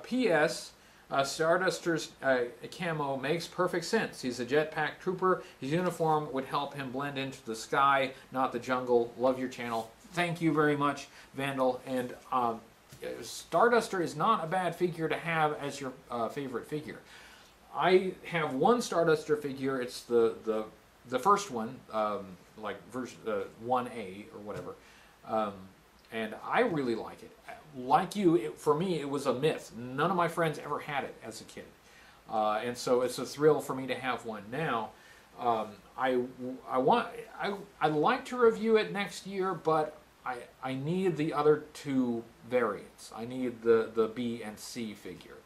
P.S. Uh, Starduster's uh, camo makes perfect sense. He's a jetpack trooper. His uniform would help him blend into the sky, not the jungle. Love your channel. Thank you very much, Vandal. And um, Starduster is not a bad figure to have as your uh, favorite figure. I have one Starduster figure. It's the the the first one, um, like version uh, one A or whatever, um, and I really like it like you, it, for me, it was a myth. None of my friends ever had it as a kid. Uh, and so it's a thrill for me to have one now. Um, I, I want I, I'd like to review it next year, but I, I need the other two variants. I need the, the B and C figure.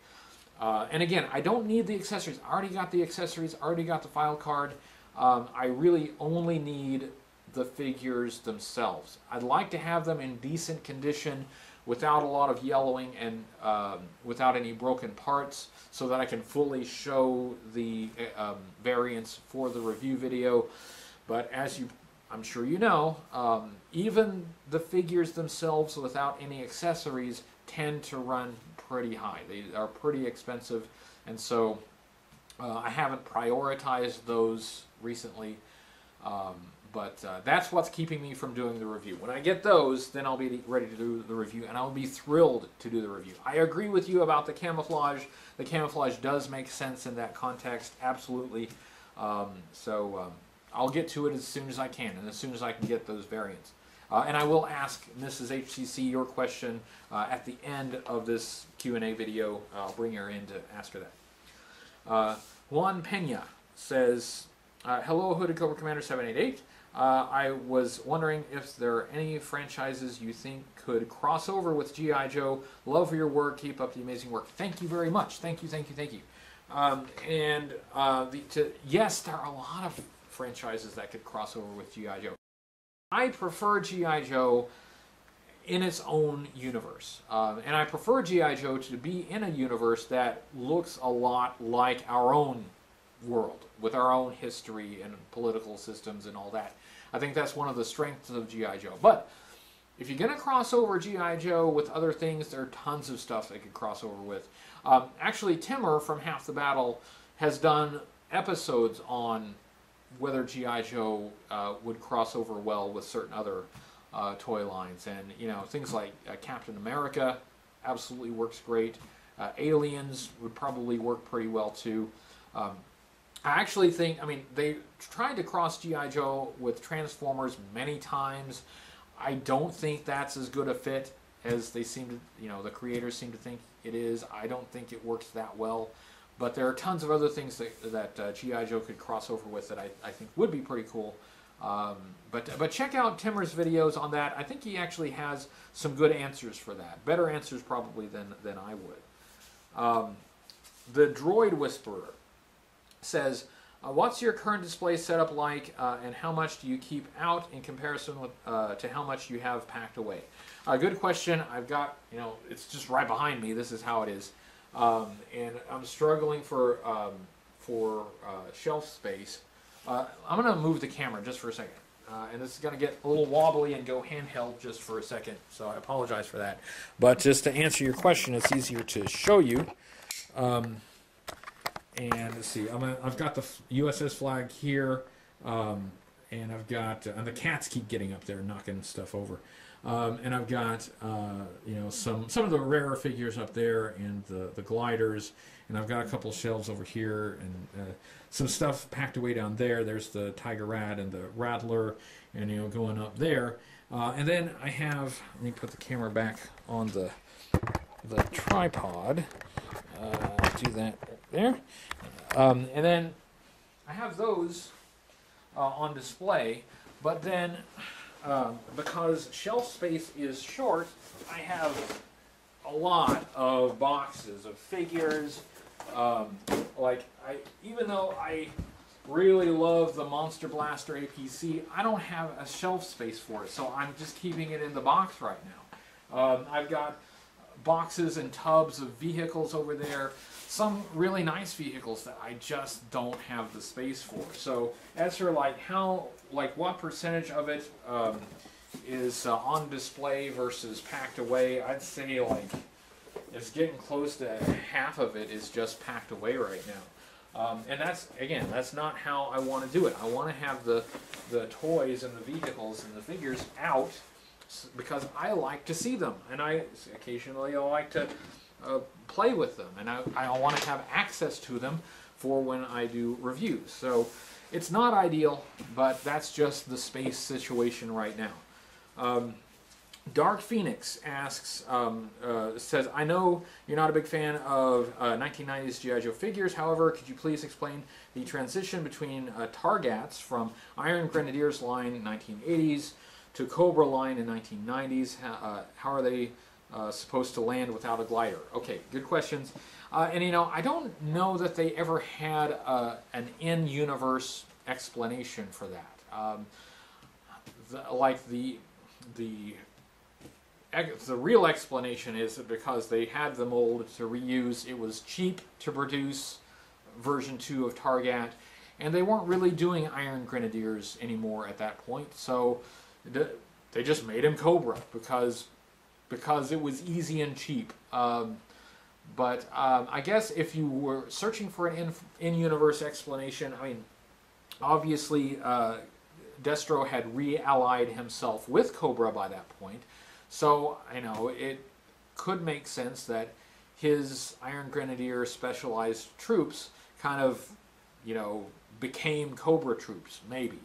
Uh, and again, I don't need the accessories. I already got the accessories, I already got the file card. Um, I really only need the figures themselves. I'd like to have them in decent condition without a lot of yellowing and um, without any broken parts so that I can fully show the um, variants for the review video. But as you, I'm sure you know, um, even the figures themselves without any accessories tend to run pretty high. They are pretty expensive and so uh, I haven't prioritized those recently. Um, but uh, that's what's keeping me from doing the review. When I get those, then I'll be ready to do the review, and I'll be thrilled to do the review. I agree with you about the camouflage. The camouflage does make sense in that context, absolutely. Um, so um, I'll get to it as soon as I can, and as soon as I can get those variants. Uh, and I will ask Mrs. HCC your question uh, at the end of this Q&A video. I'll bring her in to ask her that. Uh, Juan Pena says, uh, Hello, Hooded Cobra Commander 788. Uh, I was wondering if there are any franchises you think could cross over with G.I. Joe. Love your work. Keep up the amazing work. Thank you very much. Thank you, thank you, thank you. Um, and uh, the, to, yes, there are a lot of franchises that could cross over with G.I. Joe. I prefer G.I. Joe in its own universe. Um, and I prefer G.I. Joe to be in a universe that looks a lot like our own world with our own history and political systems and all that. I think that's one of the strengths of G.I. Joe. But if you're going to cross over G.I. Joe with other things, there are tons of stuff they could cross over with. Um, actually, Timmer from Half the Battle has done episodes on whether G.I. Joe uh, would cross over well with certain other uh, toy lines. And, you know, things like uh, Captain America absolutely works great. Uh, Aliens would probably work pretty well too. Um, I actually think, I mean, they tried to cross G.I. Joe with Transformers many times. I don't think that's as good a fit as they seem to, you know, the creators seem to think it is. I don't think it works that well. But there are tons of other things that, that uh, G.I. Joe could cross over with that I, I think would be pretty cool. Um, but, but check out Timmer's videos on that. I think he actually has some good answers for that. Better answers probably than, than I would. Um, the Droid Whisperer says, uh, what's your current display setup like uh, and how much do you keep out in comparison with, uh, to how much you have packed away? A good question. I've got, you know, it's just right behind me. This is how it is. Um, and I'm struggling for, um, for uh, shelf space. Uh, I'm going to move the camera just for a second. Uh, and this is going to get a little wobbly and go handheld just for a second, so I apologize for that. But just to answer your question, it's easier to show you. Um, and let's see, I'm a, I've got the USS flag here, um, and I've got, and the cats keep getting up there, knocking stuff over. Um, and I've got, uh, you know, some some of the rarer figures up there, and the the gliders, and I've got a couple shelves over here, and uh, some stuff packed away down there. There's the Tiger Rat and the Rattler, and you know, going up there. Uh, and then I have, let me put the camera back on the the tripod. Uh, do that there. Um, and then I have those uh, on display, but then um, because shelf space is short, I have a lot of boxes of figures. Um, like I, even though I really love the Monster Blaster APC, I don't have a shelf space for it, so I'm just keeping it in the box right now. Um, I've got boxes and tubs of vehicles over there. Some really nice vehicles that I just don't have the space for. So as for like how, like what percentage of it um, is uh, on display versus packed away, I'd say like it's getting close to half of it is just packed away right now. Um, and that's again, that's not how I want to do it. I want to have the the toys and the vehicles and the figures out because I like to see them, and I occasionally I like to uh, play with them, and I, I want to have access to them for when I do reviews. So it's not ideal, but that's just the space situation right now. Um, Dark Phoenix asks, um, uh, says, I know you're not a big fan of uh, 1990s G.I. Joe figures, however, could you please explain the transition between uh, Targats from Iron Grenadiers line 1980s to Cobra line in 1990s. Uh, how are they uh, supposed to land without a glider? Okay, good questions. Uh, and you know, I don't know that they ever had uh, an in-universe explanation for that. Um, the, like the the the real explanation is that because they had the mold to reuse, it was cheap to produce version 2 of Targat, and they weren't really doing Iron Grenadiers anymore at that point, so they just made him Cobra because because it was easy and cheap. Um, but um, I guess if you were searching for an in, universe explanation, I mean, obviously uh, Destro had re-allied himself with Cobra by that point, so I know it could make sense that his Iron Grenadier specialized troops kind of, you know, became Cobra troops, maybe.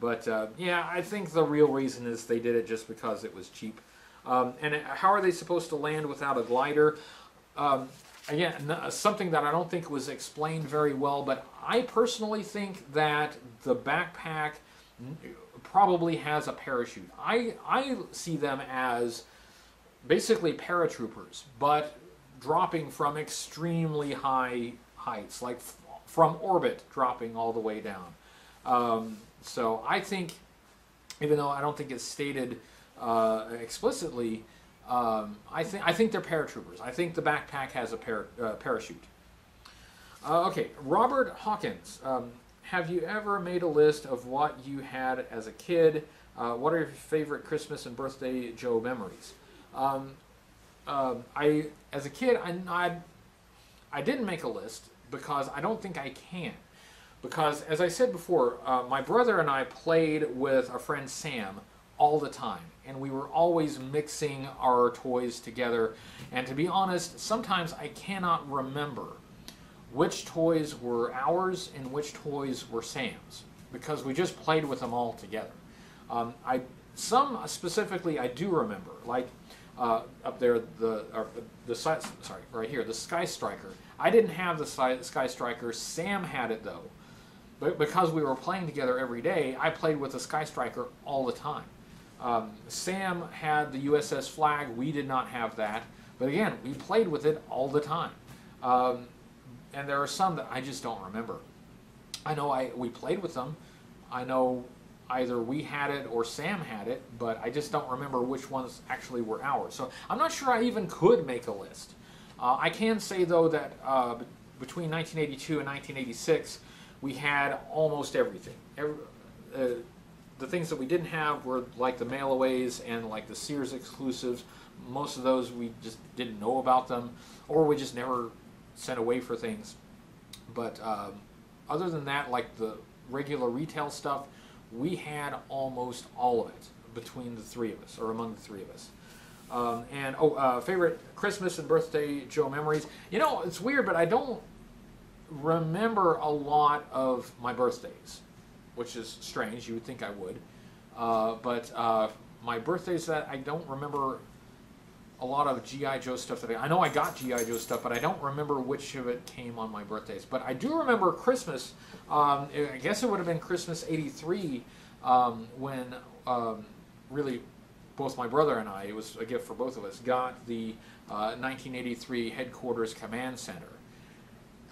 But uh, yeah, I think the real reason is they did it just because it was cheap. Um, and how are they supposed to land without a glider? Um, again, something that I don't think was explained very well, but I personally think that the backpack probably has a parachute. I, I see them as basically paratroopers, but dropping from extremely high heights, like from orbit, dropping all the way down. Um, so I think, even though I don't think it's stated uh, explicitly, um, I think I think they're paratroopers. I think the backpack has a uh, parachute. Uh, okay, Robert Hawkins. Um, have you ever made a list of what you had as a kid? Uh, what are your favorite Christmas and birthday Joe memories? Um, um I, as a kid, I, I, I didn't make a list because I don't think I can. Because, as I said before, uh, my brother and I played with our friend Sam all the time. And we were always mixing our toys together. And to be honest, sometimes I cannot remember which toys were ours and which toys were Sam's. Because we just played with them all together. Um, I, some specifically I do remember, like uh, up there, the, uh, the sorry, right here, the Sky Striker. I didn't have the Sky Striker. Sam had it though. But because we were playing together every day, I played with the Sky Striker all the time. Um, Sam had the USS Flag. We did not have that. But again, we played with it all the time. Um, and there are some that I just don't remember. I know I we played with them. I know either we had it or Sam had it, but I just don't remember which ones actually were ours. So I'm not sure I even could make a list. Uh, I can say though that uh, between 1982 and 1986, we had almost everything. Every, uh, the things that we didn't have were like the mailaways and like the Sears exclusives. Most of those we just didn't know about them, or we just never sent away for things. But um, other than that, like the regular retail stuff, we had almost all of it between the three of us, or among the three of us. Um, and oh, uh, favorite Christmas and birthday Joe memories. You know, it's weird, but I don't remember a lot of my birthdays, which is strange. You would think I would, uh, but uh, my birthdays that I don't remember a lot of GI Joe stuff that I, I know I got GI Joe stuff, but I don't remember which of it came on my birthdays. But I do remember Christmas. Um, I guess it would have been Christmas '83 um, when um, really both my brother and I, it was a gift for both of us, got the uh, 1983 headquarters command center.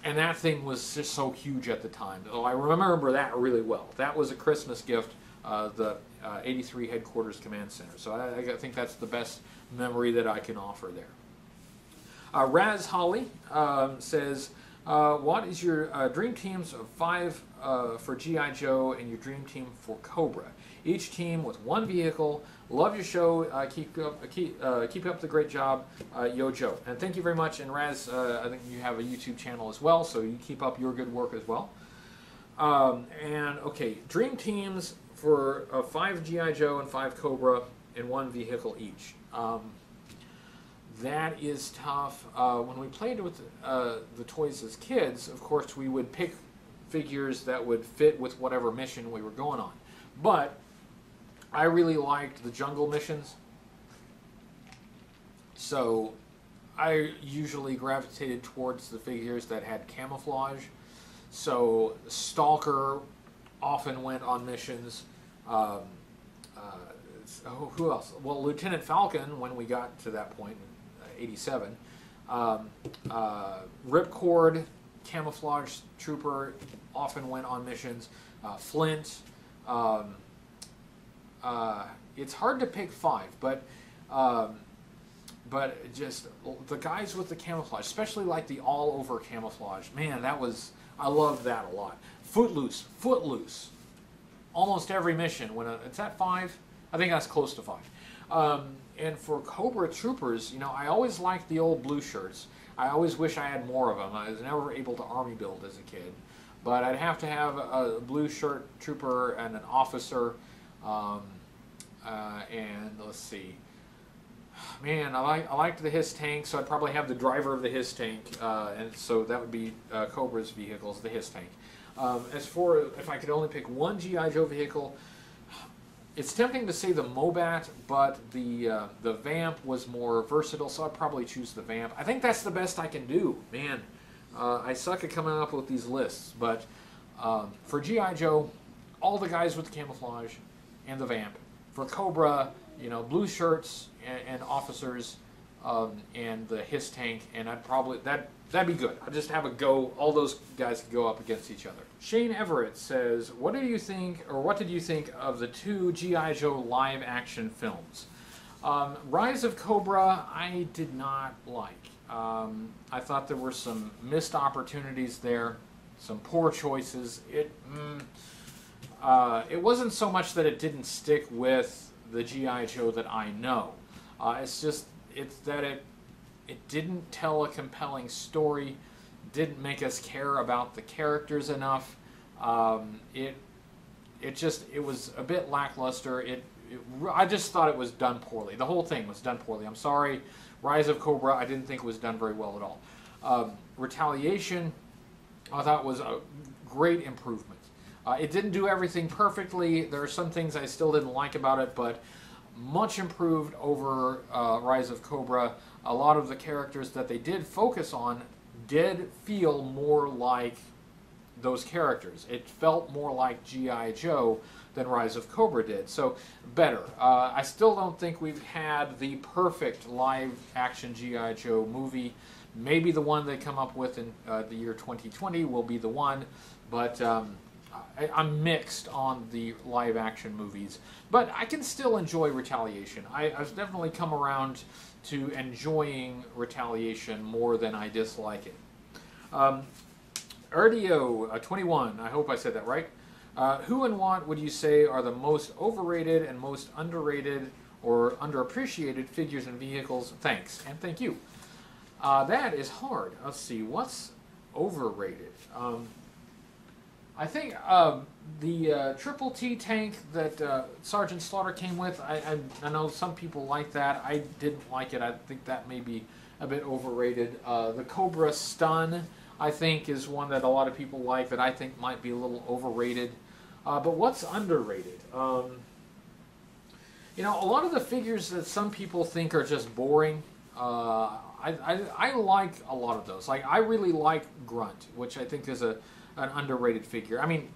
And that thing was just so huge at the time. Oh, I remember that really well. That was a Christmas gift, uh, the uh, 83 headquarters command center. So I, I, think that's the best memory that I can offer there. Uh, Raz Holly um, says, uh, what is your uh, dream teams of five uh, for G.I. Joe and your dream team for Cobra? Each team with one vehicle. Love your show. Uh, keep up, uh, keep uh, keep up the great job, Yo Joe. And thank you very much. And Raz, I think you have a YouTube channel as well, so you keep up your good work as well. Um, and okay, dream teams for five G.I. Joe and five Cobra and one vehicle each. Um, that is tough. Uh, when we played with uh, the toys as kids, of course, we would pick figures that would fit with whatever mission we were going on. But I really liked the jungle missions. So I usually gravitated towards the figures that had camouflage. So Stalker often went on missions. Um, uh, who else? Well, Lieutenant Falcon, when we got to that point, point, 87. Um, uh, Ripcord, camouflage trooper, often went on missions. Uh, Flint. Um, uh, it's hard to pick five, but um, but just the guys with the camouflage, especially like the all over camouflage. Man, that was I loved that a lot. Footloose, Footloose. Almost every mission when a, it's at five. I think that's close to five. Um, and for Cobra Troopers, you know, I always liked the old blue shirts. I always wish I had more of them. I was never able to army build as a kid. But I'd have to have a blue shirt trooper and an officer. Um, uh, and let's see. Man, I like I liked the HISS tank, so I'd probably have the driver of the HISS tank, uh, and so that would be uh, Cobra's vehicles, the HISS tank. Um, as for if I could only pick one GI Joe vehicle, it's tempting to say the Mobat, but the uh, the Vamp was more versatile, so I'd probably choose the Vamp. I think that's the best I can do. Man, uh, I suck at coming up with these lists, but um, for G.I. Joe, all the guys with the camouflage and the Vamp. For Cobra, you know, blue shirts and, and officers um, and the HISS tank, and I'd probably that that'd be good. I'd just have a go. All those guys could go up against each other. Shane Everett says, "What do you think, or what did you think of the two GI Joe live action films? Um, Rise of Cobra, I did not like. Um, I thought there were some missed opportunities there, some poor choices. It." Mm, uh, it wasn't so much that it didn't stick with the GI Joe that I know. Uh, it's just it's that it it didn't tell a compelling story, didn't make us care about the characters enough. Um, it it just it was a bit lackluster. It, it, I just thought it was done poorly. The whole thing was done poorly. I'm sorry. Rise of Cobra I didn't think it was done very well at all. Um, Retaliation I thought was a great improvement. Uh, it didn't do everything perfectly. There are some things I still didn't like about it, but much improved over uh, Rise of Cobra. A lot of the characters that they did focus on did feel more like those characters. It felt more like G.I. Joe than Rise of Cobra did. So, better. Uh, I still don't think we've had the perfect live action G.I. Joe movie. Maybe the one they come up with in uh, the year 2020 will be the one, but. Um, I, am mixed on the live action movies, but I can still enjoy Retaliation. I, I've definitely come around to enjoying Retaliation more than I dislike it. Um, Erdio, uh, 21. I hope I said that right. Uh, who and what would you say are the most overrated and most underrated or underappreciated figures and vehicles? Thanks, and thank you. Uh, that is hard. Let's see, what's overrated? Um, I think uh, the uh, Triple T tank that uh, Sergeant Slaughter came with, I, I, I, know some people like that. I didn't like it. I think that may be a bit overrated. Uh, the Cobra Stun, I think, is one that a lot of people like that I think might be a little overrated. Uh, but what's underrated? Um, you know, a lot of the figures that some people think are just boring, uh, I, I, I, like a lot of those. Like, I really like Grunt, which I think is a an underrated figure. I mean,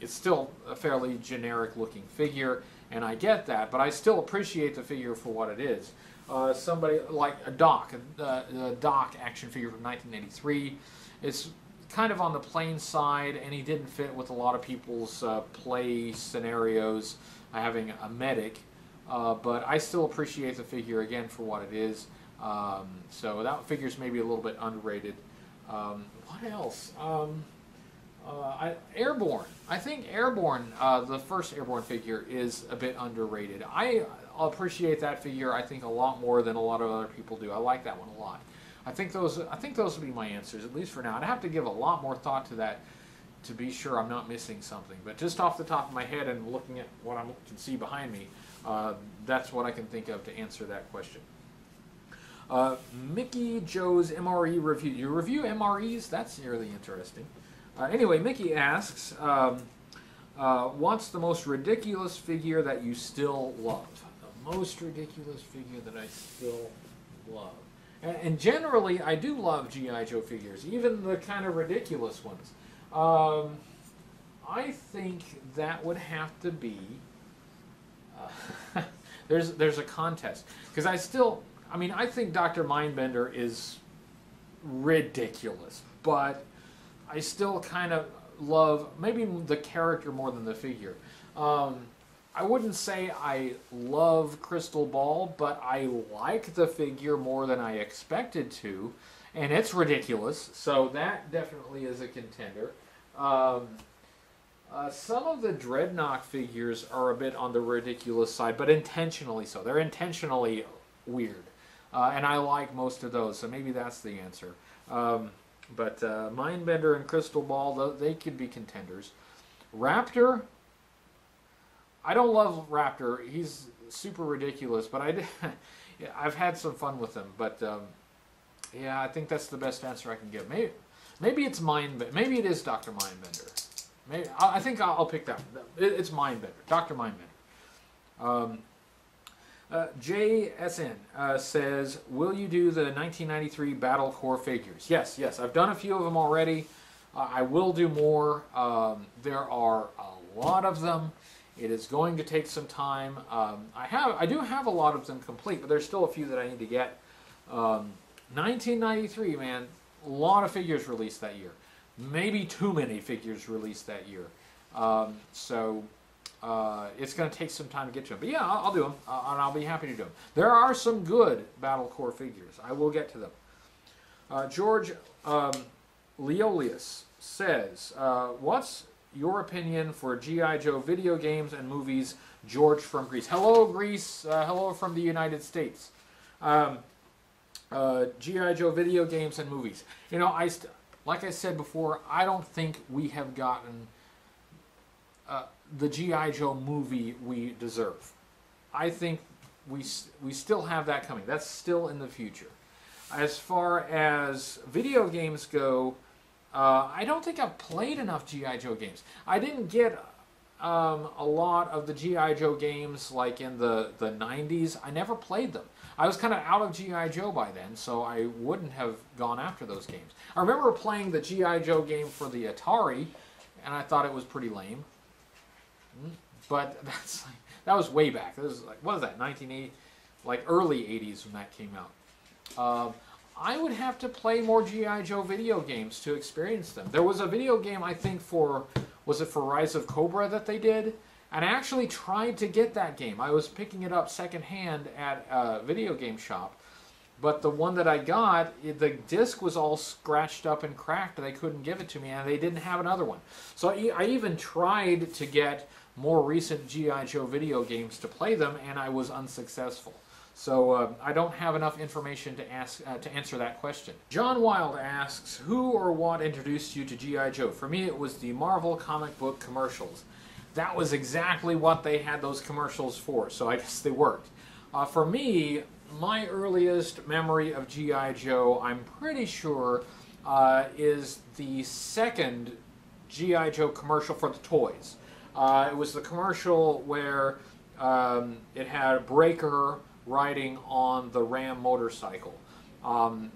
it's still a fairly generic looking figure, and I get that, but I still appreciate the figure for what it is. Uh, somebody like a Doc, a, a Doc action figure from 1983, is kind of on the plain side, and he didn't fit with a lot of people's uh, play scenarios, uh, having a medic. Uh, but I still appreciate the figure again for what it is. Um, so that figure's maybe a little bit underrated. Um, what else? Um, uh, I, Airborne. I think Airborne, uh, the first Airborne figure, is a bit underrated. I appreciate that figure. I think a lot more than a lot of other people do. I like that one a lot. I think those. I think those would be my answers, at least for now. I'd have to give a lot more thought to that to be sure I'm not missing something. But just off the top of my head and looking at what I can see behind me, uh, that's what I can think of to answer that question. Uh, Mickey Joe's MRE review. You review MREs? That's really interesting. Uh, anyway, Mickey asks, um, uh, what's the most ridiculous figure that you still love? The most ridiculous figure that I still love. And, and generally, I do love G.I. Joe figures, even the kind of ridiculous ones. Um, I think that would have to be. Uh, [laughs] there's there's a contest because I still I mean I think Dr. Mindbender is ridiculous, but I still kind of love maybe the character more than the figure. Um, I wouldn't say I love Crystal Ball, but I like the figure more than I expected to, and it's ridiculous. So that definitely is a contender. Um, uh, some of the Dreadnok figures are a bit on the ridiculous side, but intentionally so. They're intentionally weird, uh, and I like most of those. So maybe that's the answer. Um, but uh, Mindbender and Crystal Ball, they could be contenders. Raptor, I don't love Raptor. He's super ridiculous, but I, [laughs] I've had some fun with him. But um, yeah, I think that's the best answer I can give. Maybe, maybe it's Mind. Maybe it is Doctor Mindbender. Maybe I think I'll, pick that. It's Mindbender, Doctor Mindbender. Um, uh, JSN uh, says, will you do the 1993 Battle Corps figures? Yes, yes. I've done a few of them already. Uh, I will do more. Um, there are a lot of them. It is going to take some time. Um, I have, I do have a lot of them complete, but there's still a few that I need to get. Um, 1993, man, a lot of figures released that year. Maybe too many figures released that year. Um, so uh, it's going to take some time to get to them. But yeah, I'll, I'll do them, uh, and I'll be happy to do them. There are some good Battle Corps figures. I will get to them. Uh, George um, Leolius says, uh, what's your opinion for G.I. Joe video games and movies, George from Greece? Hello, Greece. Uh, hello from the United States. Um, uh, G.I. Joe video games and movies. You know, I like I said before, I don't think we have gotten the G.I. Joe movie we deserve. I think we, we still have that coming. That's still in the future. As far as video games go, uh, I don't think I've played enough G.I. Joe games. I didn't get um, a lot of the G.I. Joe games like in the, the 90s. I never played them. I was kind of out of G.I. Joe by then, so I wouldn't have gone after those games. I remember playing the G.I. Joe game for the Atari, and I thought it was pretty lame. But [laughs] that's like, that was way back. This was like what is that? 1980, like early 80s when that came out. Um, I would have to play more GI Joe video games to experience them. There was a video game I think for was it for Rise of Cobra that they did, and I actually tried to get that game. I was picking it up secondhand at a video game shop, But the one that I got, the disc was all scratched up and cracked. They couldn't give it to me, and they didn't have another one. So I even tried to get more recent GI Joe video games to play them, and I was unsuccessful. So uh, I don't have enough information to ask uh, to answer that question. John Wild asks, "Who or what introduced you to GI Joe?" For me, it was the Marvel comic book commercials. That was exactly what they had those commercials for. So I [laughs] guess they worked. Uh, for me, my earliest memory of G.I. Joe, I'm pretty sure, uh, is the second G.I. Joe commercial for the toys. Uh, it was the commercial where um, it had a Breaker riding on the Ram motorcycle. Um,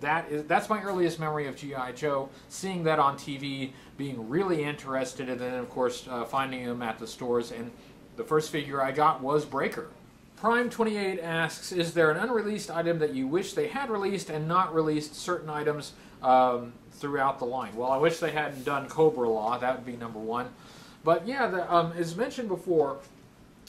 that is that's my earliest memory of GI Joe. Seeing that on TV, being really interested, and then of course uh, finding them at the stores. And the first figure I got was Breaker. Prime28 asks, is there an unreleased item that you wish they had released and not released certain items um, throughout the line? Well, I wish they hadn't done Cobra-La. That would be number one. But yeah, the, um, as mentioned before,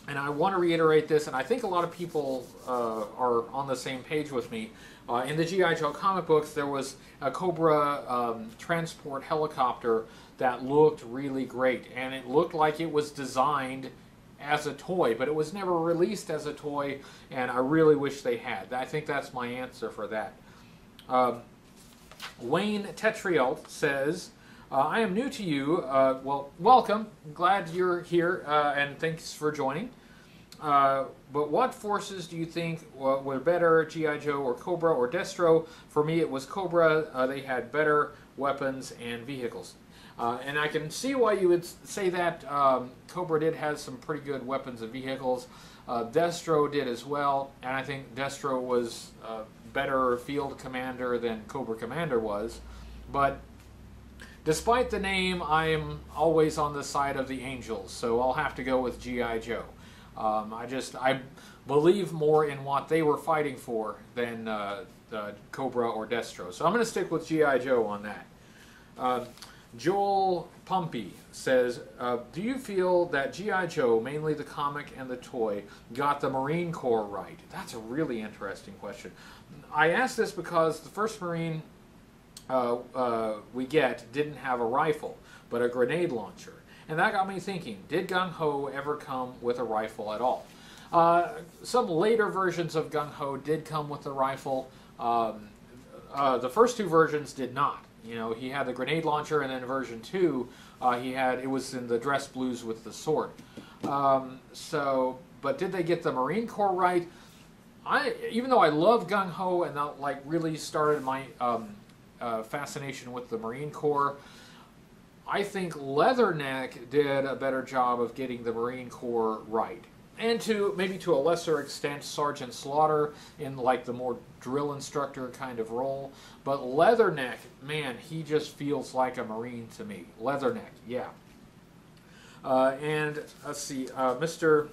and I want to reiterate this, and I think a lot of people uh, are on the same page with me. Uh, in the G.I. Joe comic books, there was a Cobra um, transport helicopter that looked really great, and it looked like it was designed as a toy, but it was never released as a toy, and I really wish they had. I think that's my answer for that. Um, Wayne Tetrialt says, uh, I am new to you. Uh, well, welcome. Glad you're here, uh, and thanks for joining. Uh, but what forces do you think were better, G.I. Joe or Cobra or Destro? For me, it was Cobra. Uh, they had better weapons and vehicles. Uh, and I can see why you would say that um, Cobra did have some pretty good weapons and vehicles. Destro did as well, and I think Destro was a better field commander than Cobra Commander was. But despite the name, I'm always on the side of the Angels, so I'll have to go with G.I. Joe. Um, I just I believe more in what they were fighting for than uh, Cobra or Destro. So I'm going to stick with G.I. Joe on that. Uh, Joel Pumpy says, Do you feel that G.I. Joe, mainly the comic and the toy, got the Marine Corps right? That's a really interesting question. I ask this because the first Marine uh, uh, we get didn't have a rifle, but a grenade launcher. And that got me thinking, did Gung Ho ever come with a rifle at all? Uh, some later versions of Gung Ho did come with a rifle. Um, uh, the first two versions did not. You know, he had the grenade launcher, and then version two, he had it was in the dress blues with the sword. Um, so, but did they get the Marine Corps right? I even though I love Gung Ho and that like really started my um, uh, fascination with the Marine Corps, I think Leatherneck did a better job of getting the Marine Corps right and to maybe to a lesser extent Sergeant Slaughter in like the more drill instructor kind of role. But Leatherneck, man, he just feels like a Marine to me. Leatherneck, yeah. Uh, and let's see, uh, Mr.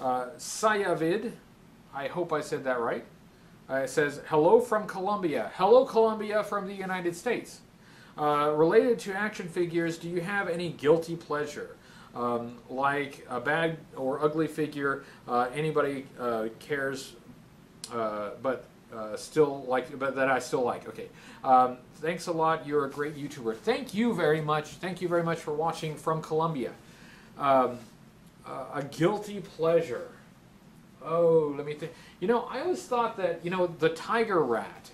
Uh, Sayavid, I hope I said that right. Uh, it says, hello from Colombia. Hello, Colombia from the United States. Uh, related to action figures, do you have any guilty pleasure? um, like a bad or ugly figure uh, anybody uh, cares, uh, but uh, still like, but that I still like. Okay. Um, thanks a lot. You're a great YouTuber. Thank you very much. Thank you very much for watching from Colombia. Um, a guilty pleasure. Oh, let me think. You know, I always thought that you know the tiger rat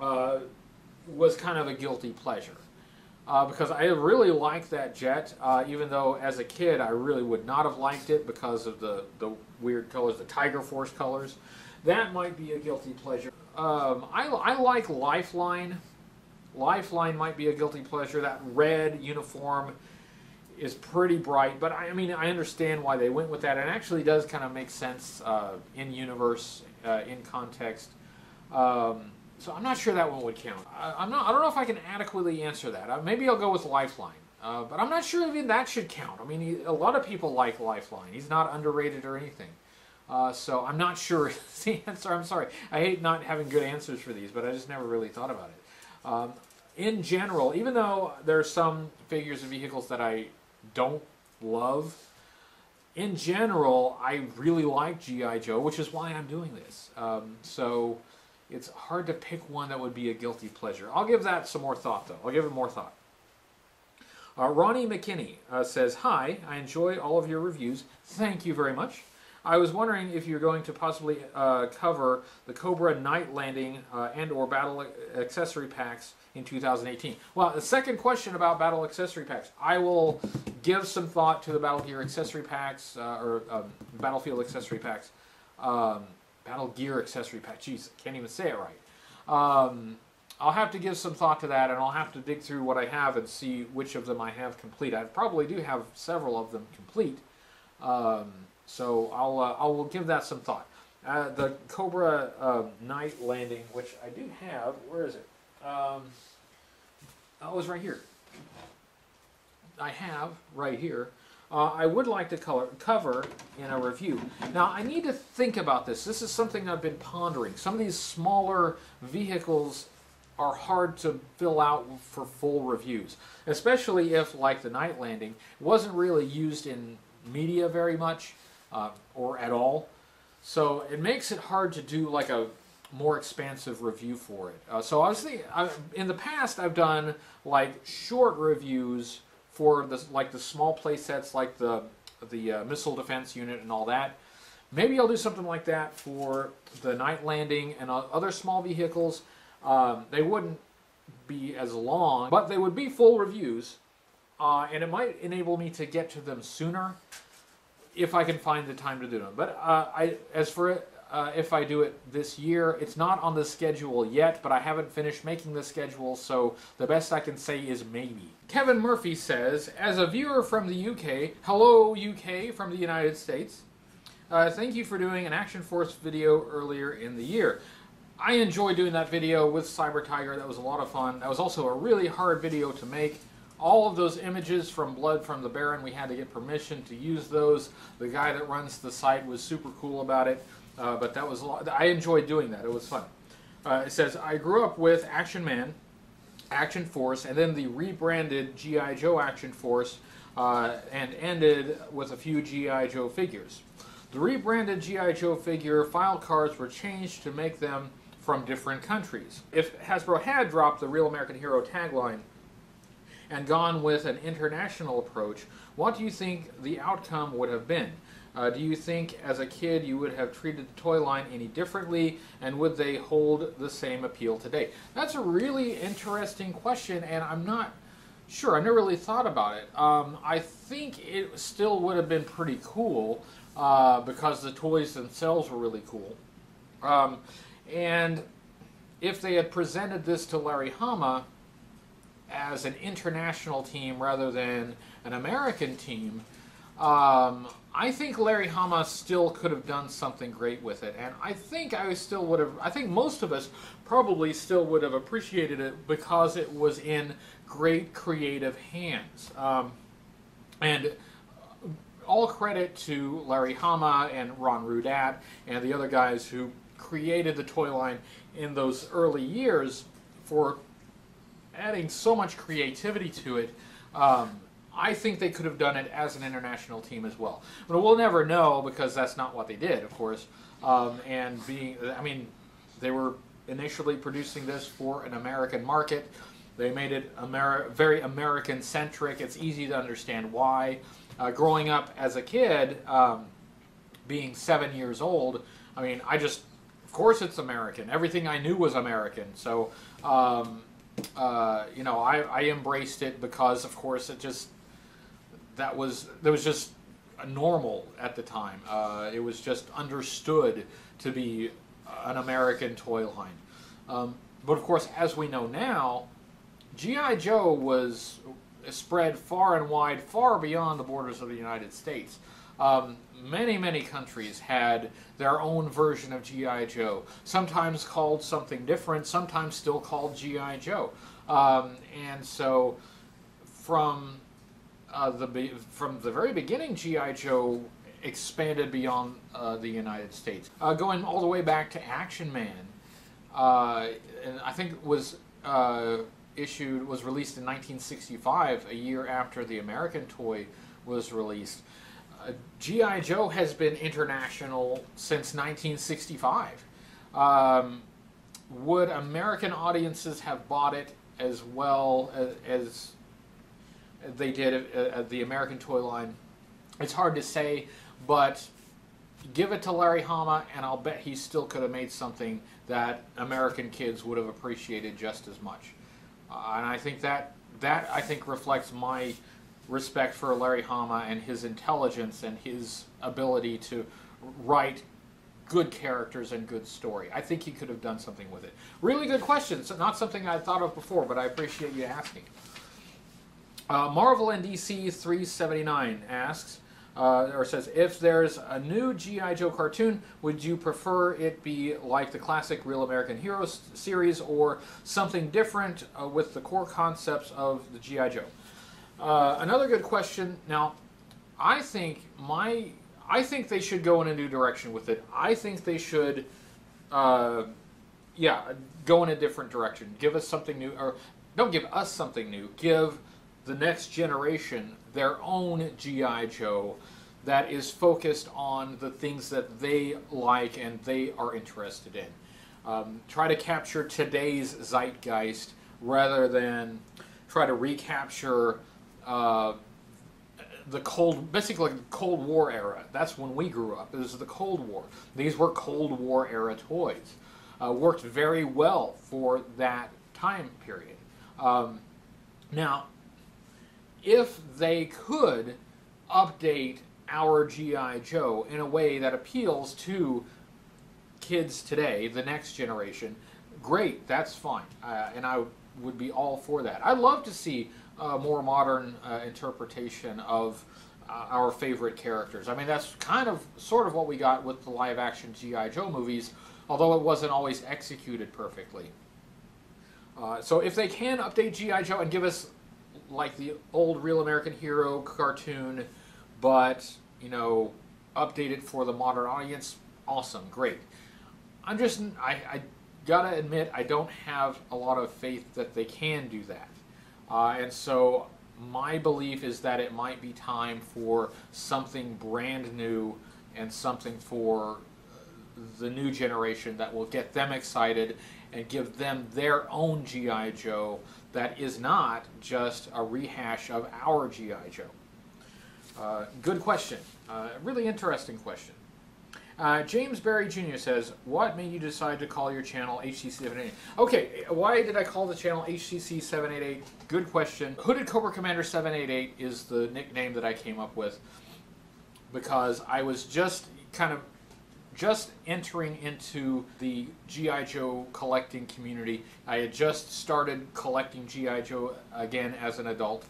uh, was kind of a guilty pleasure uh, because I really liked that jet, uh, even though as a kid I really would not have liked it because of the, the weird colors, the Tiger Force colors. That might be a guilty pleasure. Um, I, I like Lifeline. Lifeline might be a guilty pleasure. That red uniform is pretty bright, but I, I mean, I understand why they went with that. It actually does kind of make sense uh, in universe, uh, in context. Um, so I'm not sure that one would count. I, am not. I don't know if I can adequately answer that. Uh, maybe I'll go with Lifeline. Uh, but I'm not sure even that should count. I mean, he, a lot of people like Lifeline. He's not underrated or anything. Uh, so I'm not sure [laughs] the answer. I'm sorry. I hate not having good answers for these, but I just never really thought about it. Um, in general, even though there are some figures and vehicles that I don't love, in general, I really like G.I. Joe, which is why I'm doing this. Um, so it's hard to pick one that would be a guilty pleasure. I'll give that some more thought, though. I'll give it more thought. Uh, Ronnie McKinney uh, says, Hi, I enjoy all of your reviews. Thank you very much. I was wondering if you're going to possibly uh, cover the Cobra Night Landing uh, and or Battle Accessory Packs in 2018. Well, the second question about Battle Accessory Packs. I will give some thought to the Battle Gear Accessory Packs, uh, or um, Battlefield Accessory Packs. Um, Battle Gear Accessory Pack. Jeez, I can't even say it right. Um, I'll have to give some thought to that, and I'll have to dig through what I have and see which of them I have complete. I probably do have several of them complete. Um, so I'll uh, I will give that some thought. Uh, the Cobra uh, Night Landing, which I do have, where is it? Um, oh, it's right here. I have right here. Uh, I would like to color, cover in a review. Now, I need to think about this. This is something I've been pondering. Some of these smaller vehicles are hard to fill out for full reviews, especially if, like the Night Landing, wasn't really used in media very much uh, or at all. So it makes it hard to do like a more expansive review for it. Uh, so I was in the past I've done like short reviews for the like the small play sets like the the uh, missile defense unit and all that. Maybe I'll do something like that for the night landing and other small vehicles. Um, they wouldn't be as long, but they would be full reviews, uh, and it might enable me to get to them sooner if I can find the time to do them. But uh, I, as for uh, if I do it this year, it's not on the schedule yet, but I haven't finished making the schedule, so the best I can say is maybe. Kevin Murphy says, as a viewer from the UK, hello UK from the United States. Uh, thank you for doing an Action Force video earlier in the year. I enjoyed doing that video with Cyber Tiger. That was a lot of fun. That was also a really hard video to make all of those images from Blood for the Baron, we had to get permission to use those. The guy that runs the site was super cool about it, uh, but that was I enjoyed doing that. It was fun. Uh, it says, I grew up with Action Man, Action Force, and then the rebranded G.I. Joe Action Force, uh, and ended with a few G.I. Joe figures. The rebranded G.I. Joe figure file cards were changed to make them from different countries. If Hasbro had dropped the Real American Hero tagline, and gone with an international approach, what do you think the outcome would have been? Uh, do you think as a kid you would have treated the toy line any differently and would they hold the same appeal today? That's a really interesting question and I'm not sure. I never really thought about it. Um, I think it still would have been pretty cool uh, because the toys themselves were really cool. Um, and if they had presented this to Larry Hama, as an international team rather than an American team, um, I think Larry Hama still could have done something great with it, and I think I still would have. I think most of us probably still would have appreciated it because it was in great creative hands. Um, and all credit to Larry Hama and Ron Rudat and the other guys who created the toy line in those early years for adding so much creativity to it. Um, I think they could have done it as an international team as well. But we'll never know because that's not what they did, of course. Um, and being, I mean, they were initially producing this for an American market. They made it very American centric. It's easy to understand why. Uh, growing up as a kid, um, being seven years old, I mean, I just, of course, it's American. Everything I knew was American. So, um, uh, you know, I, I embraced it because, of course, it just that was that was just normal at the time. Uh, it was just understood to be an American toy line. Um, but of course, as we know now, GI Joe was spread far and wide, far beyond the borders of the United States. Um, many, many countries had their own version of G.I. Joe, sometimes called something different, sometimes still called G.I. Joe. Um, and so from uh, the from the very beginning, G.I. Joe expanded beyond uh, the United States, uh, going all the way back to Action Man, uh, and I think was uh, issued was released in 1965, a year after the American toy was released uh, GI Joe has been international since 1965. Um, would American audiences have bought it as well as, as they did at, the American toy line? It's hard to say, but give it to Larry Hama, and I'll bet he still could have made something that American kids would have appreciated just as much. Uh, and I think that that I think reflects my respect for Larry Hama and his intelligence and his ability to write good characters and good story. I think he could have done something with it. Really good question. So not something I'd thought of before, but I appreciate you asking. Uh, Marvel NDC 379 asks, uh, or says, if there's a new G.I. Joe cartoon, would you prefer it be like the classic Real American Heroes series or something different uh, with the core concepts of the G.I. Joe? Uh, another good question. Now, I think my I think they should go in a new direction with it. I think they should, uh, yeah, go in a different direction. Give us something new, or don't give us something new. Give the next generation their own GI Joe that is focused on the things that they like and they are interested in. Um, try to capture today's zeitgeist rather than try to recapture uh, the cold, basically the Cold War era. That's when we grew up. This is the Cold War. These were Cold War era toys. Uh, worked very well for that time period. Um, now, if they could update our GI Joe in a way that appeals to kids today, the next generation, great. That's fine, uh, and I would be all for that. I'd love to see a more modern uh, interpretation of uh, our favorite characters. I mean, that's kind of sort of what we got with the live action G.I. Joe movies, although it wasn't always executed perfectly. Uh, so if they can update G.I. Joe and give us like the old Real American Hero cartoon, but, you know, updated for the modern audience, awesome, great. I'm just, I, I gotta admit, I don't have a lot of faith that they can do that. Uh, and so my belief is that it might be time for something brand new and something for the new generation that will get them excited and give them their own G.I. Joe that is not just a rehash of our G.I. Joe. Uh, good question. Uh, really interesting question. Uh, James Barry Jr. says, What made you decide to call your channel HCC788? Okay, why did I call the channel HCC788? Good question. Hooded Cobra Commander 788 is the nickname that I came up with because I was just kind of just entering into the G.I. Joe collecting community. I had just started collecting G.I. Joe again as an adult.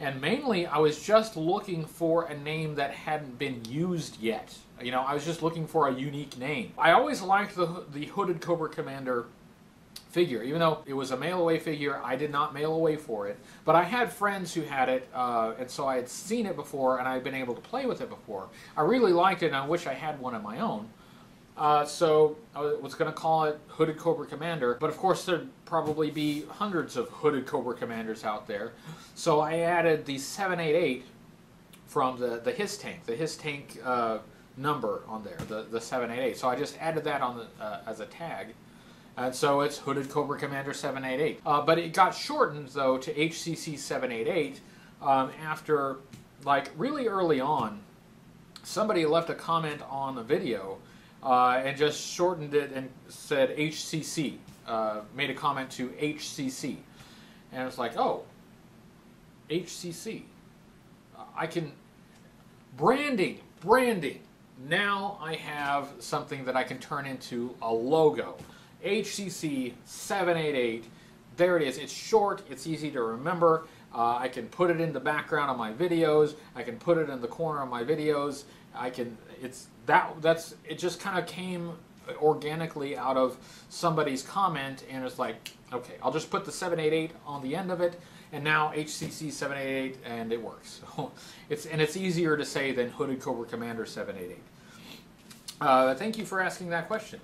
And mainly, I was just looking for a name that hadn't been used yet. You know, I was just looking for a unique name. I always liked the, the Hooded Cobra Commander figure. Even though it was a mail away figure, I did not mail away for it. But I had friends who had it, uh, and so I had seen it before and I had been able to play with it before. I really liked it and I wish I had one of my own. Uh, so I was going to call it Hooded Cobra Commander, but of course there'd probably be hundreds of Hooded Cobra Commanders out there. So I added the 788 from the, the HISS tank, the his tank uh, number on there, the, the 788. So I just added that on the, uh, as a tag. And so it's Hooded Cobra Commander 788. Uh, but it got shortened, though, to HCC 788 um, after, like, really early on, somebody left a comment on the video uh, and just shortened it and said HCC, uh, made a comment to HCC. And it's like, oh, HCC. I can, branding, branding. Now I have something that I can turn into a logo. HCC 788. There it is. It's short, it's easy to remember. Uh, I can put it in the background of my videos. I can put it in the corner of my videos. I can, it's that that's it just kind of came organically out of somebody's comment and it's like okay i'll just put the 788 on the end of it and now hcc 788 and it works [laughs] so it's and it's easier to say than hooded cobra commander 788 uh, thank you for asking that question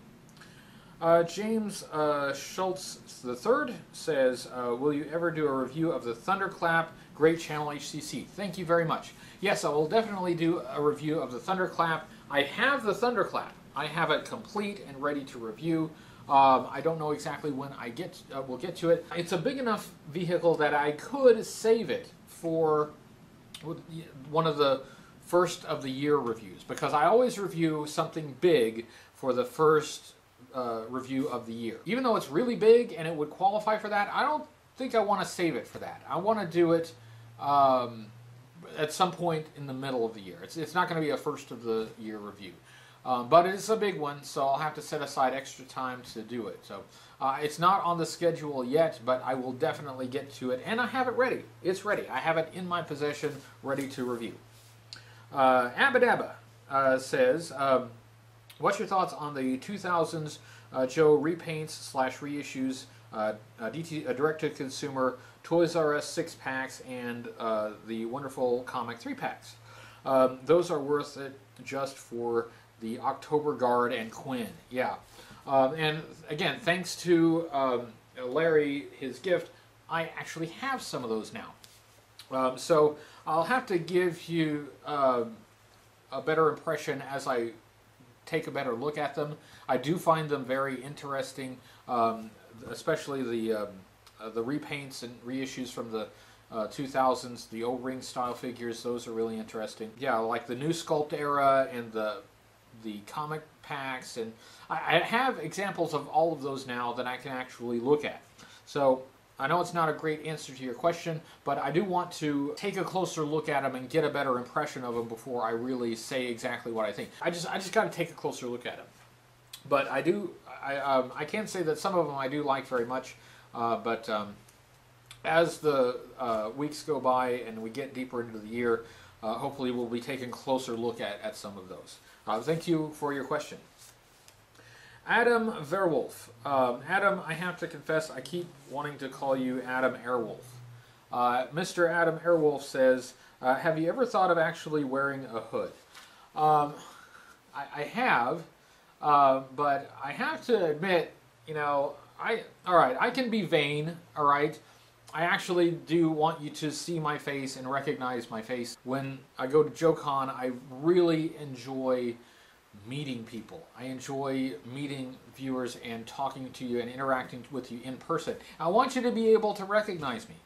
Uh, James uh, Schultz III says, uh, Will you ever do a review of the Thunderclap Great Channel HCC? Thank you very much. Yes, I will definitely do a review of the Thunderclap. I have the Thunderclap. I have it complete and ready to review. Um, I don't know exactly when I get uh, will get to it. It's a big enough vehicle that I could save it for one of the first of the year reviews because I always review something big for the first uh, review of the year. Even though it's really big and it would qualify for that, I don't think I want to save it for that. I want to do it um, at some point in the middle of the year. It's, it's not going to be a first of the year review. Um, but it's a big one, so I'll have to set aside extra time to do it. So uh, it's not on the schedule yet, but I will definitely get to it, and I have it ready. It's ready. I have it in my possession, ready to review. Uh, Abadabba uh, says, um, "What's your thoughts on the 2000s uh, Joe repaints slash reissues, uh, DT, direct-to-consumer Toys R Us six packs and the wonderful comic three packs? Um, those are worth it just for." the Oktober Guard and Quinn. Yeah. Um, and again, thanks to um, Larry, his gift, I actually have some of those now. Um, so I'll have to give you uh, a better impression as I take a better look at them. I do find them very interesting, um, especially the uh, the repaints and reissues from the uh, 2000s, the O-ring style figures. Those are really interesting. Yeah, like the new sculpt era and the the comic packs, and I, I have examples of all of those now that I can actually look at. So I know it's not a great answer to your question, but I do want to take a closer look at them and get a better impression of them before I really say exactly what I think. I just I just got to take a closer look at them. But I do I um, I can say that some of them I do like very much, uh, but um, as the uh, weeks go by and we get deeper into the year, uh, hopefully we'll be taking a closer look at, at some of those. Uh, thank you for your question. Adam Verwolf. Um, Adam, I have to confess, I keep wanting to call you Adam Airwolf. Uh, Mr. Adam Airwolf says, have you ever thought of actually wearing a hood? Um, I, I, have, but I have to admit, you know, I all right, I can be vain, all right. I actually do want you to see my face and recognize my face. When I go to JoeCon, I really enjoy meeting people. I enjoy meeting viewers and talking to you and interacting with you in person. I want you to be able to recognize me.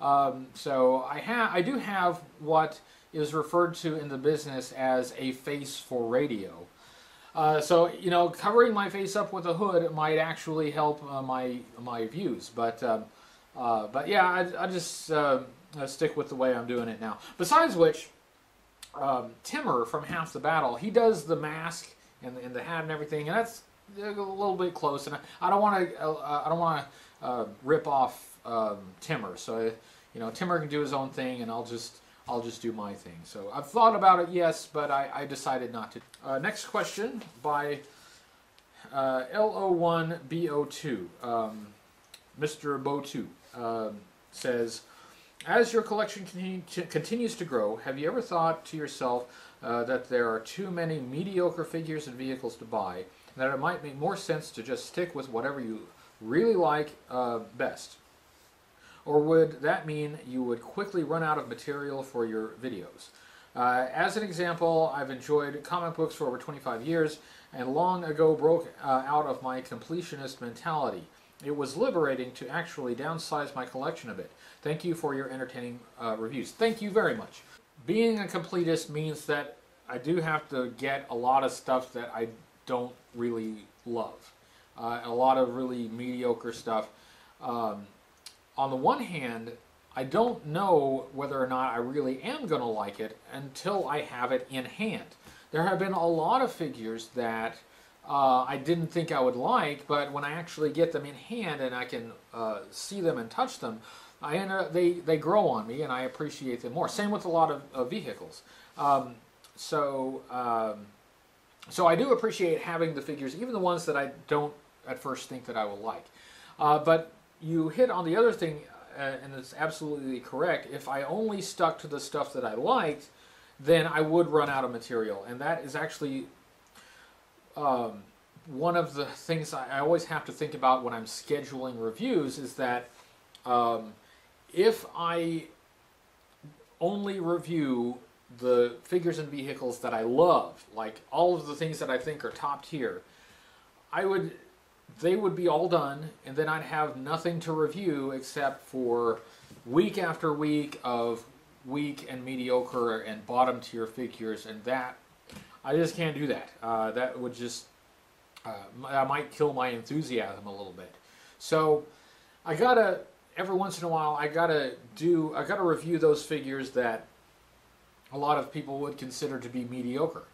Um, so I have, I do have what is referred to in the business as a face for radio. Uh, so you know, covering my face up with a hood might actually help uh, my my views, but. Um, uh, but yeah, I, I just uh, stick with the way I'm doing it now. Besides which, um, Timmer from Half the Battle, he does the mask and, and the hat and everything, and that's a little bit close. And I, don't want to uh, I don't want to uh, rip off um, Timmer. So you know, Timmer can do his own thing, and I'll just I'll just do my thing. So I've thought about it, yes, but I, I decided not to. Uh, next question by uh, LO1BO2, um, Mr. Bo2 um, says, as your collection continue, continues to grow, have you ever thought to yourself uh, that there are too many mediocre figures and vehicles to buy, and that it might make more sense to just stick with whatever you really like uh, best? Or would that mean you would quickly run out of material for your videos? Uh, as an example, I've enjoyed comic books for over 25 years and long ago broke uh, out of my completionist mentality. It was liberating to actually downsize my collection a bit. Thank you for your entertaining uh, reviews. Thank you very much. Being a completist means that I do have to get a lot of stuff that I don't really love. Uh, a lot of really mediocre stuff. Um, on the one hand, I don't know whether or not I really am going to like it until I have it in hand. There have been a lot of figures that uh, I didn't think I would like, but when I actually get them in hand and I can uh, see them and touch them, I enter, they, they grow on me and I appreciate them more. Same with a lot of, of vehicles. Um, so, um, so I do appreciate having the figures, even the ones that I don't at first think that I will like. Uh, but you hit on the other thing, uh, and it's absolutely correct. If I only stuck to the stuff that I liked, then I would run out of material. And that is actually um, one of the things I, always have to think about when I'm scheduling reviews is that um, if I only review the figures and vehicles that I love, like all of the things that I think are top tier, I would they would be all done, and then I'd have nothing to review except for week after week of weak and mediocre and bottom tier figures, and that I just can't do that. Uh, that would just uh, that might kill my enthusiasm a little bit. So I gotta every once in a while I gotta do I gotta review those figures that a lot of people would consider to be mediocre.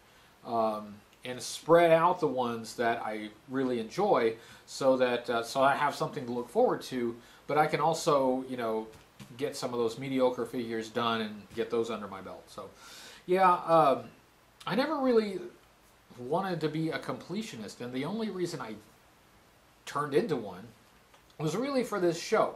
Um, and spread out the ones that I really enjoy, so that uh, so I have something to look forward to. But I can also, you know, get some of those mediocre figures done and get those under my belt. So, yeah, um, I never really wanted to be a completionist, and the only reason I turned into one was really for this show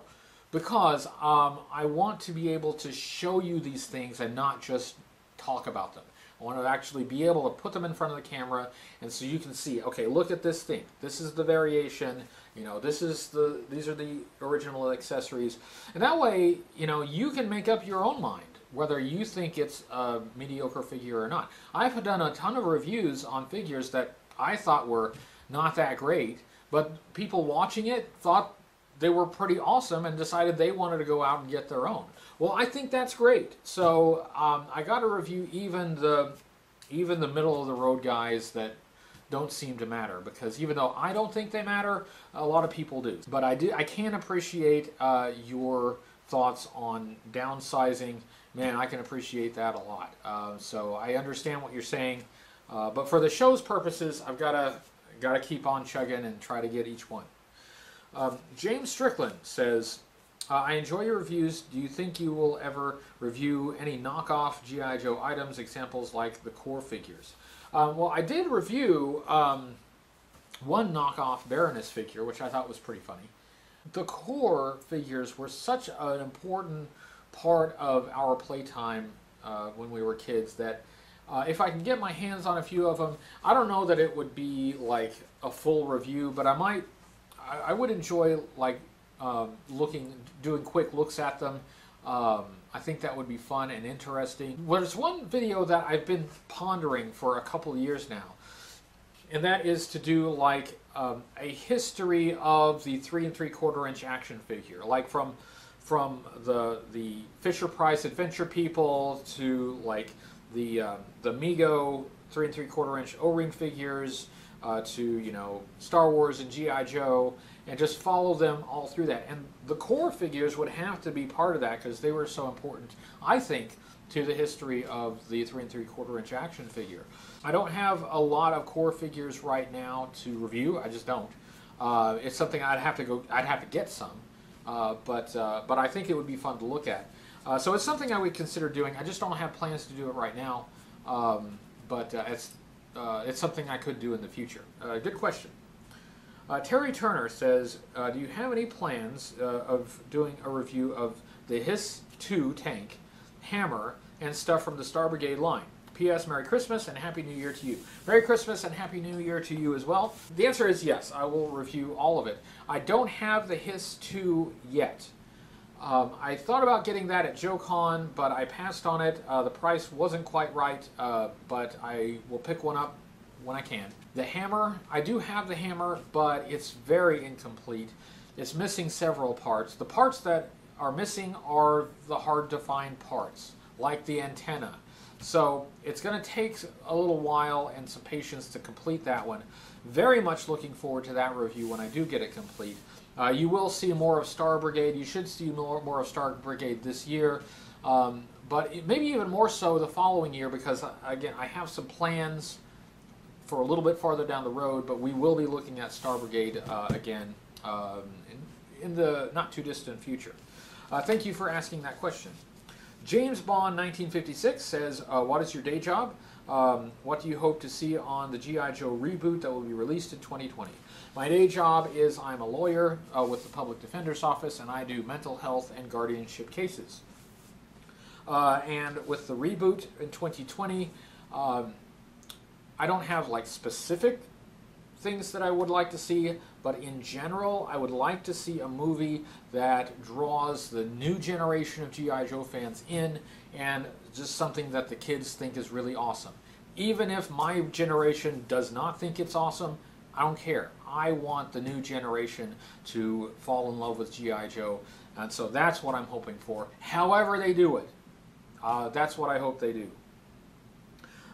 because um, I want to be able to show you these things and not just talk about them. I want to actually be able to put them in front of the camera and so you can see, okay, look at this thing. This is the variation, you know, this is the, these are the original accessories. And that way, you know, you can make up your own mind whether you think it's a mediocre figure or not. I've done a ton of reviews on figures that I thought were not that great, but people watching it thought they were pretty awesome and decided they wanted to go out and get their own. Well, I think that's great. So um, I got to review even the even the middle of the road guys that don't seem to matter because even though I don't think they matter, a lot of people do. But I do I can appreciate uh, your thoughts on downsizing. Man, I can appreciate that a lot. Uh, so I understand what you're saying, uh, but for the show's purposes, I've got to got to keep on chugging and try to get each one. Um, James Strickland says, uh, I enjoy your reviews. Do you think you will ever review any knockoff G.I. Joe items, examples like the Corps figures? Um, well, I did review um, one knockoff Baroness figure, which I thought was pretty funny. The Corps figures were such an important part of our playtime uh, when we were kids that uh, if I can get my hands on a few of them, I don't know that it would be like a full review, but I might I, I would enjoy like um, looking, doing quick looks at them. Um, I think that would be fun and interesting. There's one video that I've been pondering for a couple years now, and that is to do like um, a history of the three and three quarter inch action figure, like from from the the Fisher Price Adventure People to like the um, the Mego three and three quarter inch O-ring figures uh, to you know Star Wars and GI Joe, and just follow them all through that. And the Corps figures would have to be part of that because they were so important, I think, to the history of the three and three quarter inch action figure. I don't have a lot of Corps figures right now to review. I just don't. Uh, it's something I'd have to go. I'd have to get some, uh, but uh, but I think it would be fun to look at. Uh, so it's something I would consider doing. I just don't have plans to do it right now. Um, but uh, it's uh, it's something I could do in the future. Good question. Uh, Terry Turner says, uh, do you have any plans uh, of doing a review of the Hiss 2 tank, Hammer, and stuff from the Star Brigade line? P.S. Merry Christmas and Happy New Year to you. Merry Christmas and Happy New Year to you as well. The answer is yes, I will review all of it. I don't have the Hiss 2 yet. Um, I thought about getting that at JoeCon, but I passed on it. Uh, the price wasn't quite right, uh, but I will pick one up when I can. The hammer, I do have the hammer, but it's very incomplete. It's missing several parts. The parts that are missing are the hard to find parts, like the antenna. So it's going to take a little while and some patience to complete that one. Very much looking forward to that review when I do get it complete. Uh, you will see more of Star Brigade. You should see more, more of Star Brigade this year, um, but maybe even more so the following year because, uh, again, I have some plans for a little bit farther down the road, but we will be looking at Star Brigade uh, again um, in, in, the not too distant future. Uh, thank you for asking that question. James Bond 1956 says, uh, What is your day job? Um, what do you hope to see on the G.I. Joe reboot that will be released in 2020? My day job is I'm a lawyer uh, with the Public Defender's Office and I do mental health and guardianship cases. Uh, and with the reboot in 2020, um, I don't have like specific things that I would like to see, but in general, I would like to see a movie that draws the new generation of G.I. Joe fans in and just something that the kids think is really awesome. Even if my generation does not think it's awesome, I don't care. I want the new generation to fall in love with G.I. Joe, and so that's what I'm hoping for. However, they do it, uh, that's what I hope they do.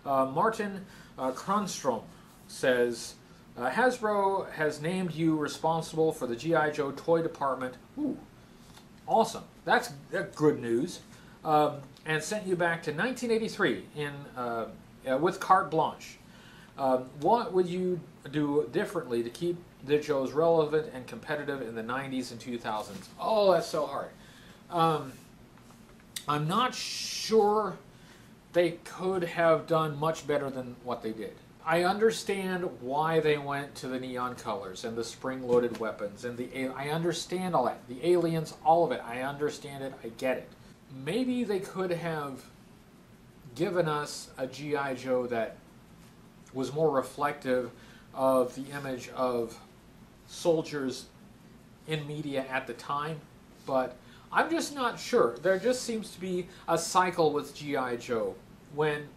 Uh, Martin uh, Kronstrom says, uh, Hasbro has named you responsible for the G.I. Joe toy department. Ooh, awesome. That's, that's good news. Um, and sent you back to 1983 in, uh, uh, with carte blanche. Um, what would you do differently to keep the Joes relevant and competitive in the 90s and 2000s? Oh, that's so hard. Um, I'm not sure they could have done much better than what they did. I understand why they went to the neon colors and the spring-loaded weapons and the I understand all that. The aliens, all of it. I understand it. I get it. Maybe they could have given us a GI Joe that was more reflective of the image of soldiers in media at the time, but I'm just not sure. There just seems to be a cycle with G.I. Joe when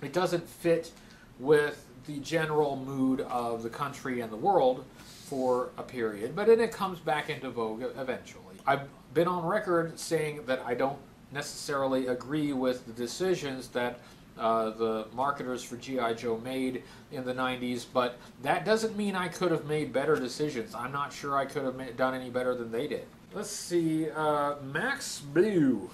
it doesn't fit with the general mood of the country and the world for a period, but then it comes back into vogue eventually. I've been on record saying that I don't necessarily agree with the decisions that uh, the marketers for G.I. Joe made in the 90s, but that doesn't mean I could have made better decisions. I'm not sure I could have done any better than they did. Let's see, uh, Max Blue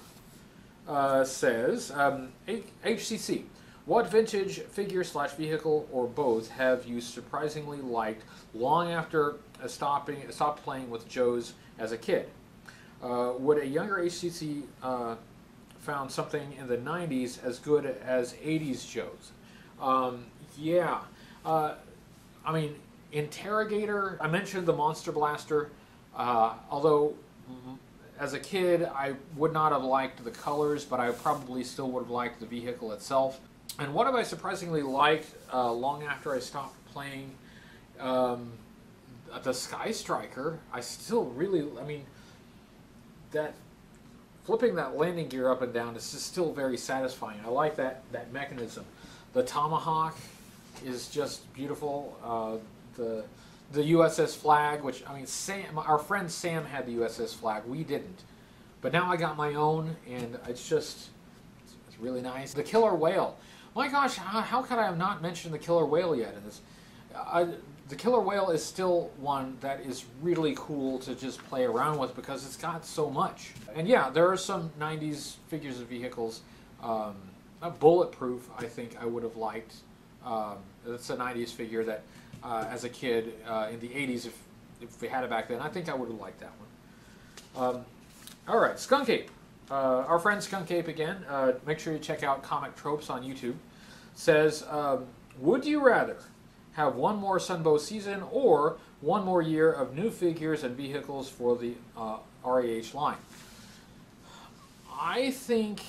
uh, says, um, HCC, what vintage figure slash vehicle or both have you surprisingly liked long after stopping stopped playing with Joes as a kid? Uh, would a younger HCC uh, found something in the 90s as good as 80s Joes? Um, yeah. Uh, I mean, Interrogator, I mentioned the Monster Blaster, uh, although as a kid I would not have liked the colors, but I probably still would have liked the vehicle itself. And what have I surprisingly liked uh, long after I stopped playing um, the Sky Striker? I still really, I mean, that flipping that landing gear up and down is just still very satisfying. I like that that mechanism. The Tomahawk is just beautiful. Uh, the the USS Flag, which I mean, Sam, our friend Sam had the USS Flag. We didn't, but now I got my own, and it's just it's really nice. The Killer Whale. My gosh, how, how could I have not mentioned the killer whale yet in this? I, the killer whale is still one that is really cool to just play around with because it's got so much. And yeah, there are some 90s figures of vehicles. Um, bulletproof, I think I would have liked. Um, it's a 90s figure that, uh, as a kid uh, in the 80s, if, if we had it back then, I think I would have liked that one. Um, all right, Skunk Ape. Uh, our friend Skunk Ape again, uh, make sure you check out Comic Tropes on YouTube, says, um, Would you rather have one more Sunbow season or one more year of new figures and vehicles for the uh, RAH line? I think,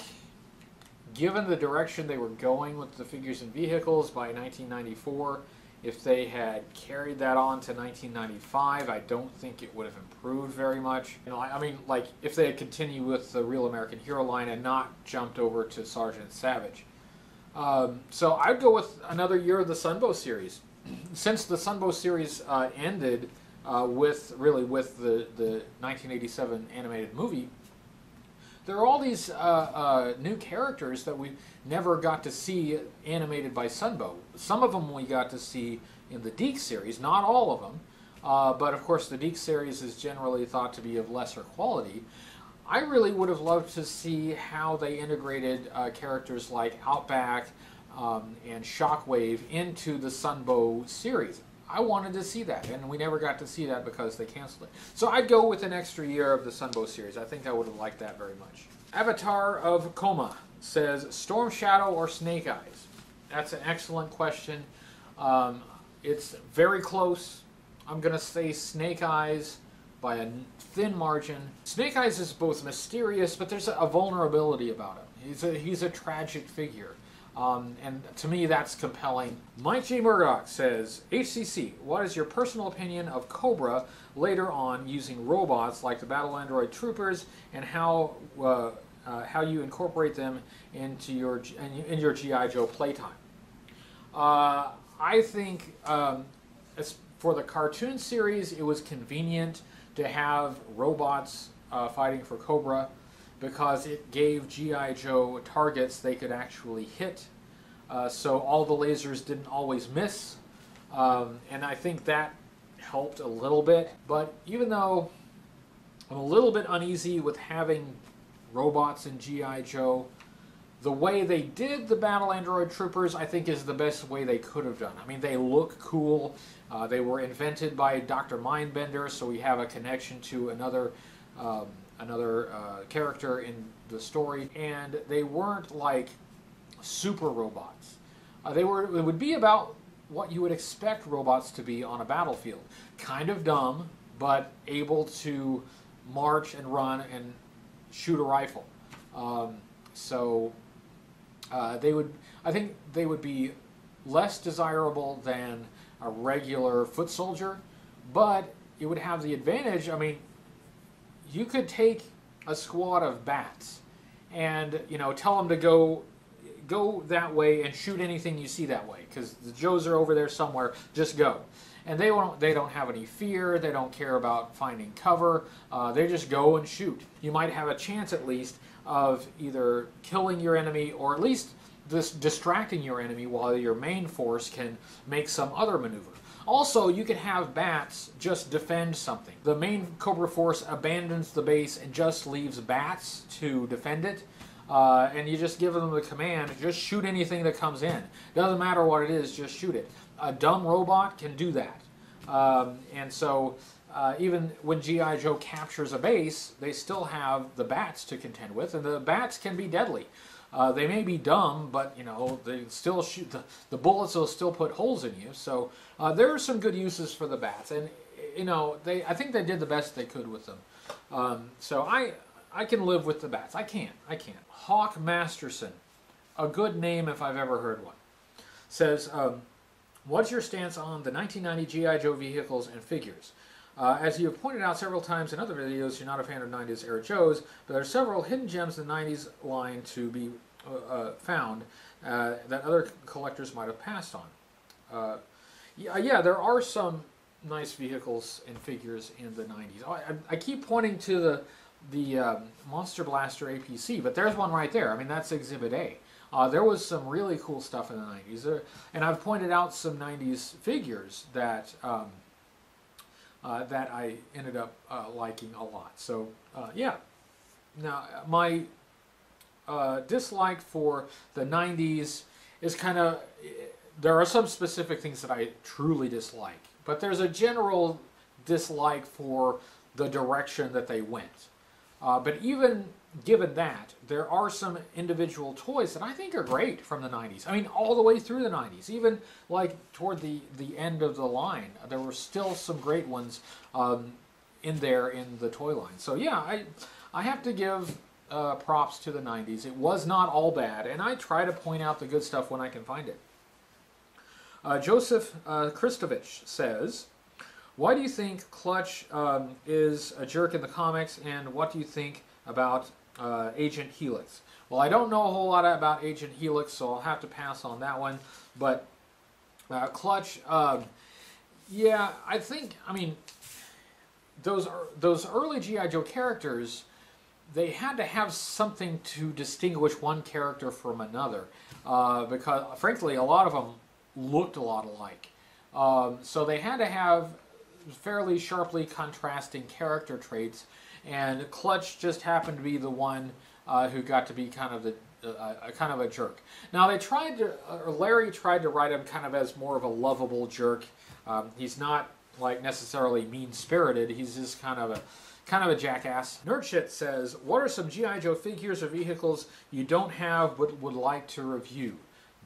given the direction they were going with the figures and vehicles by 1994, if they had carried that on to 1995, I don't think it would have improved very much. You know, I, I mean, like if they had continued with the Real American Hero line and not jumped over to Sergeant Savage. Um, so I'd go with another year of the Sunbow series. [clears throat] Since the Sunbow series uh, ended uh, with really with the the 1987 animated movie, there are all these uh, uh, new characters that we never got to see animated by Sunbow. Some of them we got to see in the DiC series, not all of them. Uh, but of course, the DiC series is generally thought to be of lesser quality. I really would have loved to see how they integrated uh, characters like Outback um, and Shockwave into the Sunbow series. I wanted to see that, and we never got to see that because they canceled it. So I'd go with an extra year of the Sunbow series. I think I would have liked that very much. Avatar of Coma says Storm Shadow or Snake Eyes? That's an excellent question. Um, it's very close. I'm going to say Snake Eyes by a thin margin. Snake Eyes is both mysterious, but there's a, vulnerability about him. He's a, he's a tragic figure. Um, and to me, that's compelling. Mike J. Murdoch says, HCC, what is your personal opinion of Cobra later on using robots like the Battle Android Troopers and how uh, uh, how you incorporate them into your in your GI Joe playtime? Uh, I think um, for the cartoon series, it was convenient to have robots uh, fighting for Cobra because it gave G.I. Joe targets they could actually hit. Uh, so all the lasers didn't always miss. Um, and I think that helped a little bit. But even though I'm a little bit uneasy with having robots in G.I. Joe, the way they did the Battle Android Troopers, I think, is the best way they could have done. I mean, they look cool. Uh, they were invented by Dr. Mindbender, so we have a connection to another um, another uh, character in the story, and they weren't like super robots. Uh, they were. It would be about what you would expect robots to be on a battlefield. Kind of dumb, but able to march and run and shoot a rifle. Um, so uh, they would. I think they would be less desirable than a regular foot soldier, but it would have the advantage. I mean, you could take a squad of bats and you know tell them to go go that way and shoot anything you see that way because the Joes are over there somewhere. Just go. And they don't they don't have any fear. They don't care about finding cover. Uh, they just go and shoot. You might have a chance at least of either killing your enemy or at least this distracting your enemy while your main force can make some other maneuver. Also, you can have bats just defend something. The main Cobra Force abandons the base and just leaves bats to defend it. Uh, and you just give them the command, just shoot anything that comes in. Doesn't matter what it is, just shoot it. A dumb robot can do that. Um, and so uh, even when G.I. Joe captures a base, they still have the bats to contend with, and the bats can be deadly. Uh, they may be dumb, but you know they still shoot the, the bullets will still put holes in you. So uh, there are some good uses for the bats, and you know they I think they did the best they could with them. Um, so I I can live with the bats. I can't. I can't. Hawk Masterson, a good name if I've ever heard one, says. Um, What's your stance on the 1990 G.I. Joe vehicles and figures? Uh, as you have pointed out several times in other videos, you're not a fan of 90s era Joes, but there are several hidden gems in the 90s line to be uh, uh, found uh, that other collectors might have passed on. Uh, yeah, yeah, there are some nice vehicles and figures in the 90s. I, I keep pointing to the the um, Monster Blaster APC, but there's one right there. I mean, that's Exhibit A. Uh, there was some really cool stuff in the 90s. There, and I've pointed out some 90s figures that um, uh, that I ended up uh, liking a lot. So, yeah. Now, my uh, dislike for the 90s is kind of, there are some specific things that I truly dislike, but there's a general dislike for the direction that they went. Uh, but even given that, there are some individual toys that I think are great from the 90s. I mean, all the way through the 90s. Even like toward the, the end of the line, there were still some great ones um, in there in the toy line. So yeah, I, I have to give uh, props to the 90s. It was not all bad, and I try to point out the good stuff when I can find it. Uh, Joseph uh, Kristovich says, why do you think Clutch um, is a jerk in the comics, and what do you think about uh, Agent Helix. Well, I don't know a whole lot about Agent Helix, so I'll have to pass on that one. But uh, Clutch, uh, yeah, I think, I mean, those those early G.I. Joe characters, they had to have something to distinguish one character from another. Uh, because, frankly, a lot of them looked a lot alike. Um, so they had to have fairly sharply contrasting character traits and Clutch just happened to be the one uh, who got to be kind of the uh, kind of a jerk. Now they tried to, or Larry tried to write him kind of as more of a lovable jerk. Um, he's not like necessarily mean spirited. He's just kind of a kind of a jackass. Nerdshit says, "What are some GI Joe figures or vehicles you don't have but would like to review?"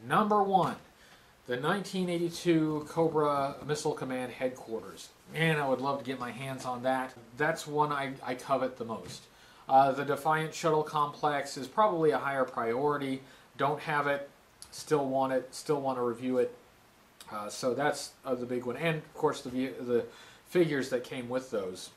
Number one, the 1982 Cobra Missile Command headquarters. Man, I would love to get my hands on that. That's one I, I covet the most. Uh, the Defiant Shuttle Complex is probably a higher priority. Don't have it. still want it, still want to review it. Uh, so that's uh, the big one, and of course the the figures that came with those.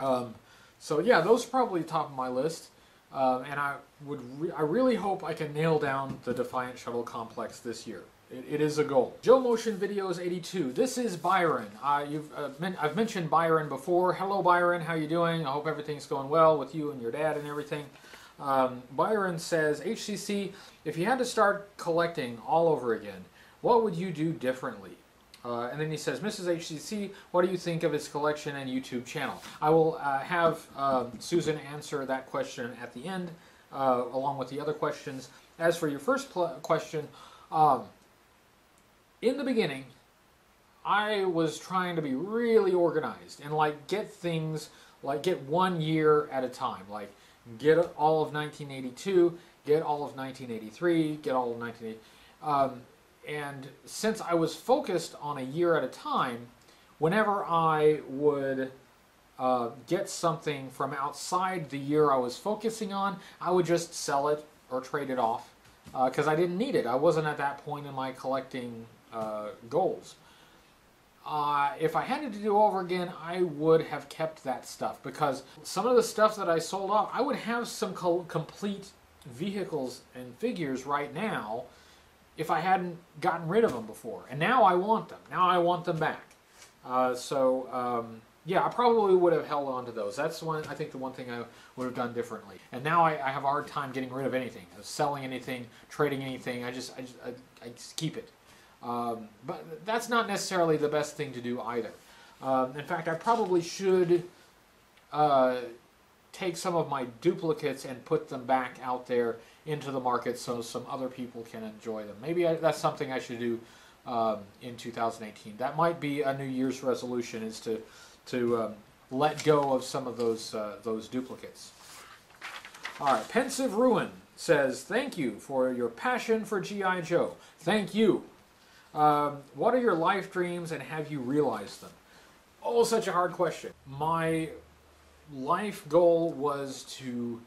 Um, so yeah, those are probably top of my list. Um, and I would, re- I really hope I can nail down the Defiant Shuttle Complex this year. It, it is a goal. Joe Motion Videos 82. This is Byron. Uh, you've, uh, men- I've mentioned Byron before. Hello, Byron. How you doing? I hope everything's going well with you and your dad and everything. Um, Byron says, HCC, if you had to start collecting all over again, what would you do differently? Uh, and then he says, Mrs. HCC, what do you think of his collection and YouTube channel? I will uh, have um, Susan answer that question at the end, uh, along with the other questions. As for your first question, um, in the beginning, I was trying to be really organized and like get things like get one year at a time. Like get all of 1982, get all of 1983, get all of 1980. Um, and since I was focused on a year at a time, whenever I would uh, get something from outside the year I was focusing on, I would just sell it or trade it off because I didn't need it. I wasn't at that point in my collecting uh, goals. Uh, if I had to do over again, I would have kept that stuff because some of the stuff that I sold off, I would have some co- complete vehicles and figures right now if I hadn't gotten rid of them before. And now I want them. Now I want them back. Uh, so um, yeah, I probably would have held on to those. That's one. I think the one thing I would have done differently. And now I, I have a hard time getting rid of anything, selling anything, trading anything. I just I just, I, I just keep it. Um, but that's not necessarily the best thing to do either. Um, in fact, I probably should uh, take some of my duplicates and put them back out there into the market so some other people can enjoy them. Maybe I, that's something I should do um, in 2018. That might be a New Year's resolution: is to to um, let go of some of those uh, those duplicates. All right, pensive ruin says, "Thank you for your passion for GI Joe. Thank you." Um, what are your life dreams and have you realized them? Oh, such a hard question. My life goal was to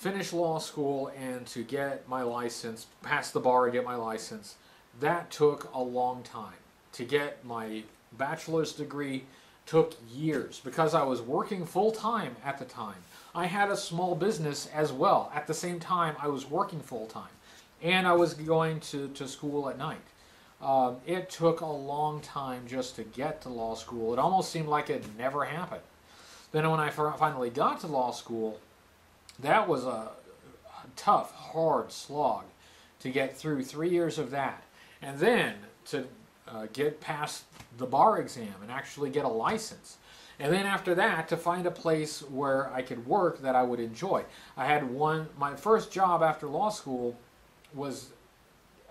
finish law school and to get my license, pass the bar and get my license. That took a long time. To get my bachelor's degree took years because I was working full time at the time. I had a small business as well. At the same time, I was working full time. And I was going to, to school at night. Um, it took a long time just to get to law school. It almost seemed like it never happened. Then when I finally got to law school, that was a, tough, hard slog to get through three years of that. And then to uh, get past the bar exam and actually get a license. And then after that, to find a place where I could work that I would enjoy. I had one, my first job after law school was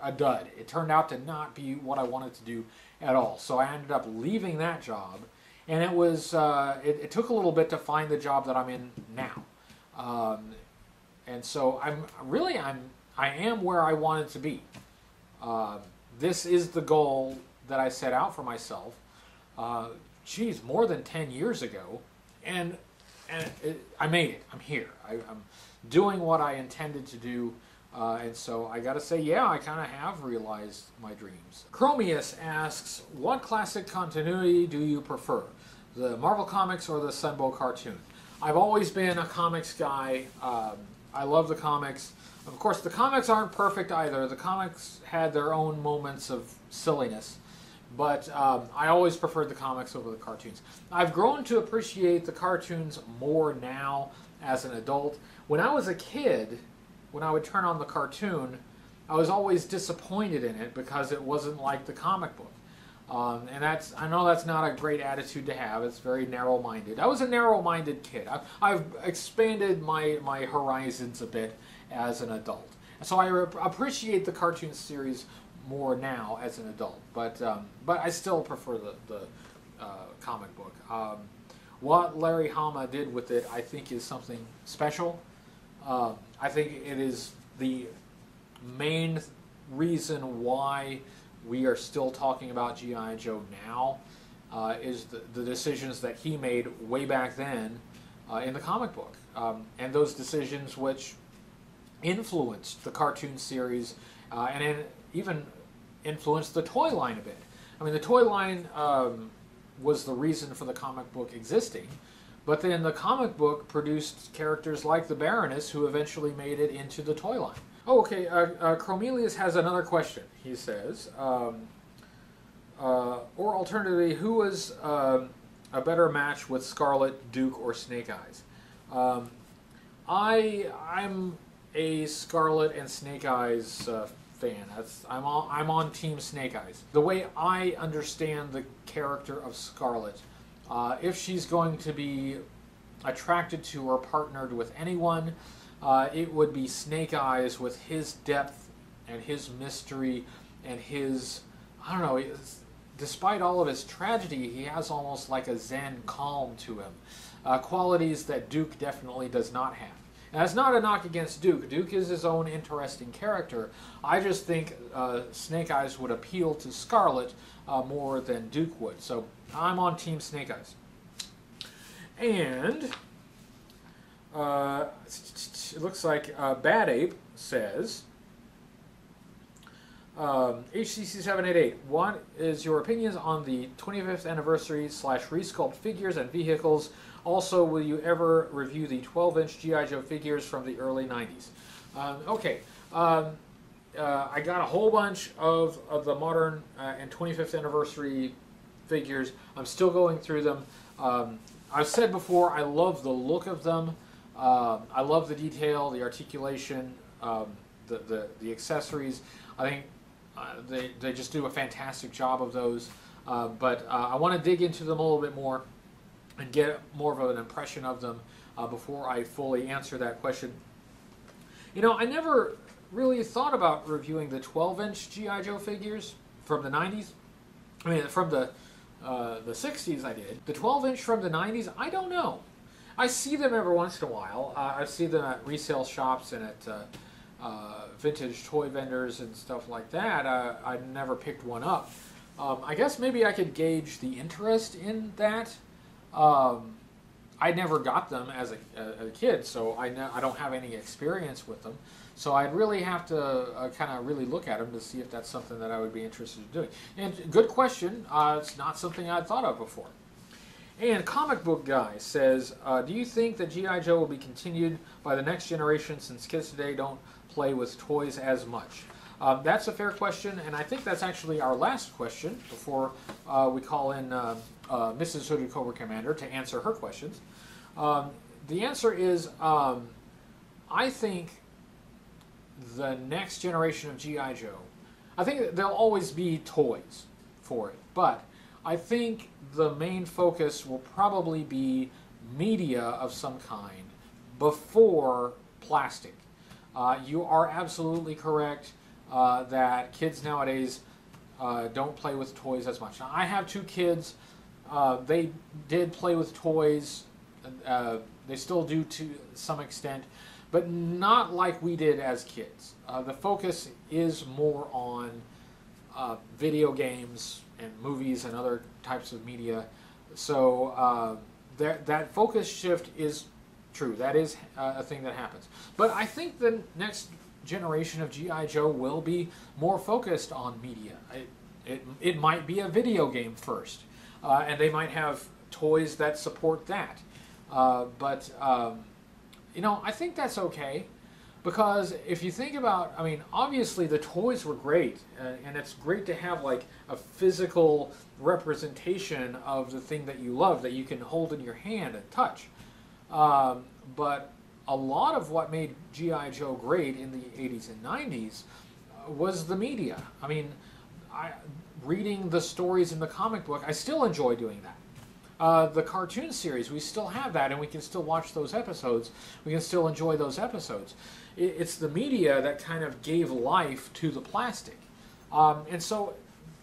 a dud. It turned out to not be what I wanted to do at all. So I ended up leaving that job, and it was uh, it, it, took a little bit to find the job that I'm in now. Um, and so I'm really I'm I am where I wanted to be. Uh, this is the goal that I set out for myself. Uh, geez, more than ten years ago, and and it, I made it. I'm here. I, I'm doing what I intended to do. Uh, and so I gotta say, yeah, I kind of have realized my dreams. Chromius asks, what classic continuity do you prefer? The Marvel Comics or the Sunbow cartoon? I've always been a comics guy. Um, I love the comics. Of course, the comics aren't perfect either. The comics had their own moments of silliness. But um, I always preferred the comics over the cartoons. I've grown to appreciate the cartoons more now as an adult. When I was a kid, when I would turn on the cartoon, I was always disappointed in it because it wasn't like the comic book. Um, and that's I know that's not a great attitude to have. It's very narrow-minded. I was a narrow-minded kid. I've, I've expanded my my horizons a bit as an adult, so I appreciate the cartoon series more now as an adult. But um, but I still prefer the the uh, comic book. Um, what Larry Hama did with it, I think, is something special. Um, I think it is the main reason why we are still talking about G.I. Joe now uh, is the, the, decisions that he made way back then uh, in the comic book. Um, and those decisions which influenced the cartoon series uh, and it even influenced the toy line a bit. I mean, the toy line um, was the reason for the comic book existing, but then the comic book produced characters like the Baroness who eventually made it into the toy line. Oh, okay. Uh, uh, Chromelius has another question. He says, um, uh, or alternatively, who was um, a better match with Scarlett, Duke, or Snake Eyes? Um, I I'm a Scarlett and Snake Eyes uh, fan. That's I'm on I'm on Team Snake Eyes. The way I understand the character of Scarlett, uh, if she's going to be attracted to or partnered with anyone, uh, it would be Snake Eyes with his depth and his mystery and his I don't know. it's- Despite all of his tragedy, he has almost like a Zen calm to him, uh, qualities that Duke definitely does not have. And that's not a knock against Duke. Duke is his own interesting character. I just think uh, Snake Eyes would appeal to Scarlett uh, more than Duke would. So I'm on Team Snake Eyes. And uh, it looks like uh, Bad Ape says, um, HCC 788, what is your opinions on the 25th anniversary slash resculpt figures and vehicles? Also, will you ever review the 12 inch G.I. Joe figures from the early 90s? Um, okay. Um, uh, I got a whole bunch of, of the modern uh, and 25th anniversary figures. I'm still going through them. Um, I've said before, I love the look of them. Um I love the detail, the articulation, um, the, the, the accessories. I think uh, they, they just do a fantastic job of those. Uh, but uh, I want to dig into them a little bit more and get more of an impression of them uh, before I fully answer that question. You know, I never really thought about reviewing the 12-inch GI Joe figures from the 90s. I mean, from the uh, the 60s, I did. The 12-inch from the 90s, I don't know. I see them every once in a while. Uh, I see them at resale shops and at uh, uh, vintage toy vendors and stuff like that. Uh, I never picked one up. Um, I guess maybe I could gauge the interest in that. Um, I never got them as a, a, a kid, so I, know, I don't have any experience with them. So I'd really have to uh, kind of really look at them to see if that's something that I would be interested in doing. And good question. Uh, it's not something I'd thought of before. And Comic Book Guy says, uh, Do you think that G.I. Joe will be continued by the next generation since kids today don't play with toys as much? Um, that's a fair question, and I think that's actually our last question before uh, we call in uh, uh, Mrs. Hooded Cobra Commander to answer her questions. Um, the answer is um, I think the next generation of G.I. Joe, I think there'll always be toys for it, but I think the main focus will probably be media of some kind before plastic. Uh, you are absolutely correct uh, that kids nowadays uh, don't play with toys as much. Now, I have two kids. Uh, they did play with toys. Uh, they still do to some extent, but not like we did as kids. Uh, the focus is more on video games and movies and other types of media. So uh, that that focus shift is true. That is uh, a thing that happens. But I think the next generation of GI Joe will be more focused on media. It it, it might be a video game first, uh, and they might have toys that support that. Uh, but um, you know, I think that's okay. Because if you think about, I mean, obviously the toys were great, uh, and it's great to have like a physical representation of the thing that you love that you can hold in your hand and touch. Um, but a lot of what made G.I. Joe great in the 80s and 90s uh, was the media. I mean, I, reading the stories in the comic book, I still enjoy doing that. Uh, the cartoon series, we still have that, and we can still watch those episodes. We can still enjoy those episodes. It, it's the media that kind of gave life to the plastic. Um, and so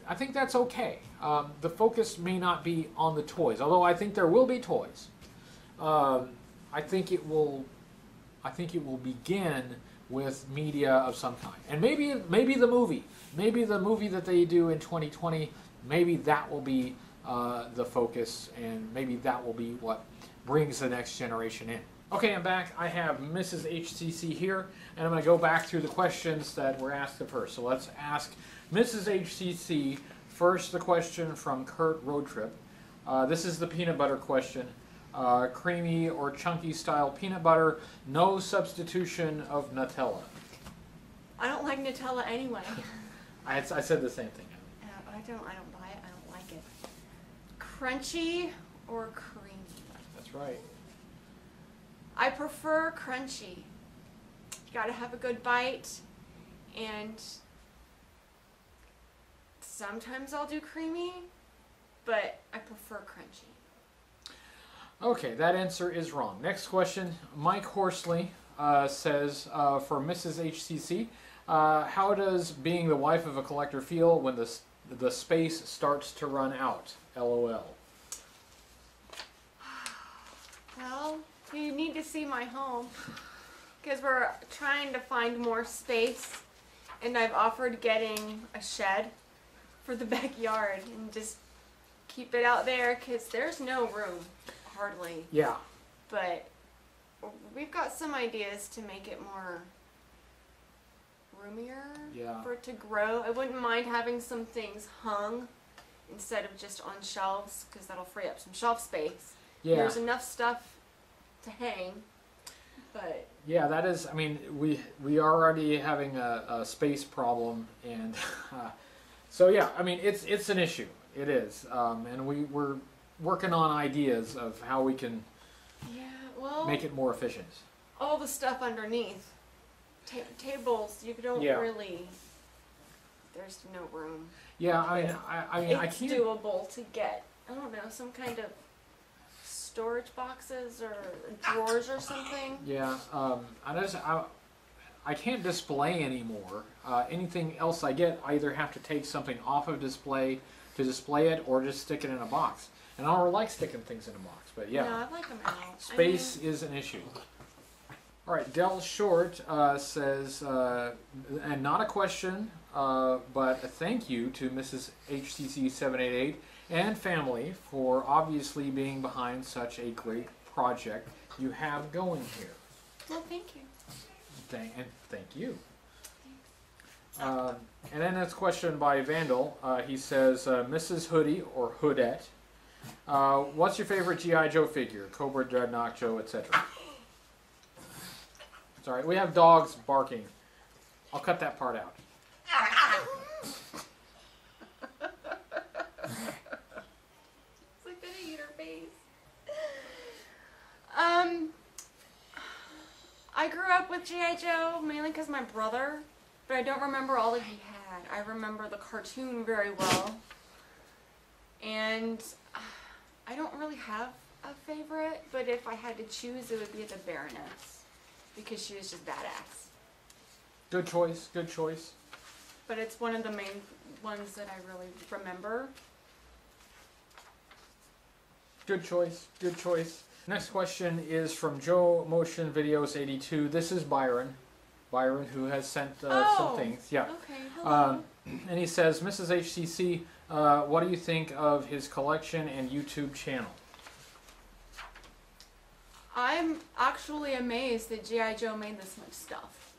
I think that's okay. Um, the focus may not be on the toys, although I think there will be toys. Um, I think it will. I think it will begin with media of some kind, and maybe maybe the movie, maybe the movie that they do in 2020, maybe that will be uh, the focus, and maybe that will be what brings the next generation in. Okay, I'm back. I have Mrs. HCC here, and I'm going to go back through the questions that were asked of her. So let's ask Mrs. HCC first the question from Kurt Roadtrip. Uh, this is the peanut butter question. Uh, creamy or chunky style peanut butter, no substitution of Nutella. I don't like Nutella anyway. [laughs] I, I said the same thing. Uh, I don't. I don't buy it. I don't like it. Crunchy or creamy? That's right. I prefer crunchy. You gotta have a good bite, and sometimes I'll do creamy, but I prefer crunchy. Okay, that answer is wrong. Next question. Mike Horsley uh, says uh, for Mrs. HCC, uh, how does being the wife of a collector feel when the, the space starts to run out? LOL. [sighs] Well, you need to see my home because we're trying to find more space, and I've offered getting a shed for the [laughs] backyard and just keep it out there because there's no room, hardly. Yeah. But we've got some ideas to make it more roomier Yeah. for it to grow. I wouldn't mind having some things hung instead of just on shelves because that'll free up some shelf space. Yeah. There's enough stuff to hang, but Yeah, that is. I mean, we we are already having a, a space problem, and [laughs] uh, so yeah. I mean, it's it's an issue. It is, um, and we we're working on ideas of how we can yeah, well, make it more efficient. all the stuff underneath ta- tables you don't Yeah. really. There's no room. Yeah, I mean, I, I mean, I it's can't. doable to get. I don't know some kind of storage boxes or drawers or something. Yeah, um, I just I, I can't display anymore. Uh, anything else I get, I either have to take something off of display to display it, or just stick it in a box. And I don't like sticking things in a box, but yeah. No, I like them out. Space is an issue. All right, Dell Short uh, says, uh, and not a question, uh, but a thank you to Mrs. HCC788 and family for obviously being behind such a great project you have going here. Well, thank you. Thank, and thank you. Uh, and then this question by Vandal. Uh, he says, uh, Mrs. Hoodie or Hoodette, uh, what's your favorite GI Joe figure? Cobra, Dreadnok, Joe, etc. Sorry, we have dogs barking. I'll cut that part out. It's like gonna eat her face. Um, I grew up with G.I. Joe mainly because my brother, but I don't remember all that he had. I remember the cartoon very well. And uh, I don't really have a favorite, but if I had to choose, it would be the Baroness because she was just badass. Good choice, good choice. But it's one of the main ones that I really remember. Good choice, good choice. Next question is from Joe Motion Videos 82. This is Byron. Byron, who has sent uh, Oh. some things. Yeah. Okay, hello. Um, and he says, Mrs. HCC, uh, what do you think of his collection and YouTube channel? I'm actually amazed that G.I. Joe made this much stuff.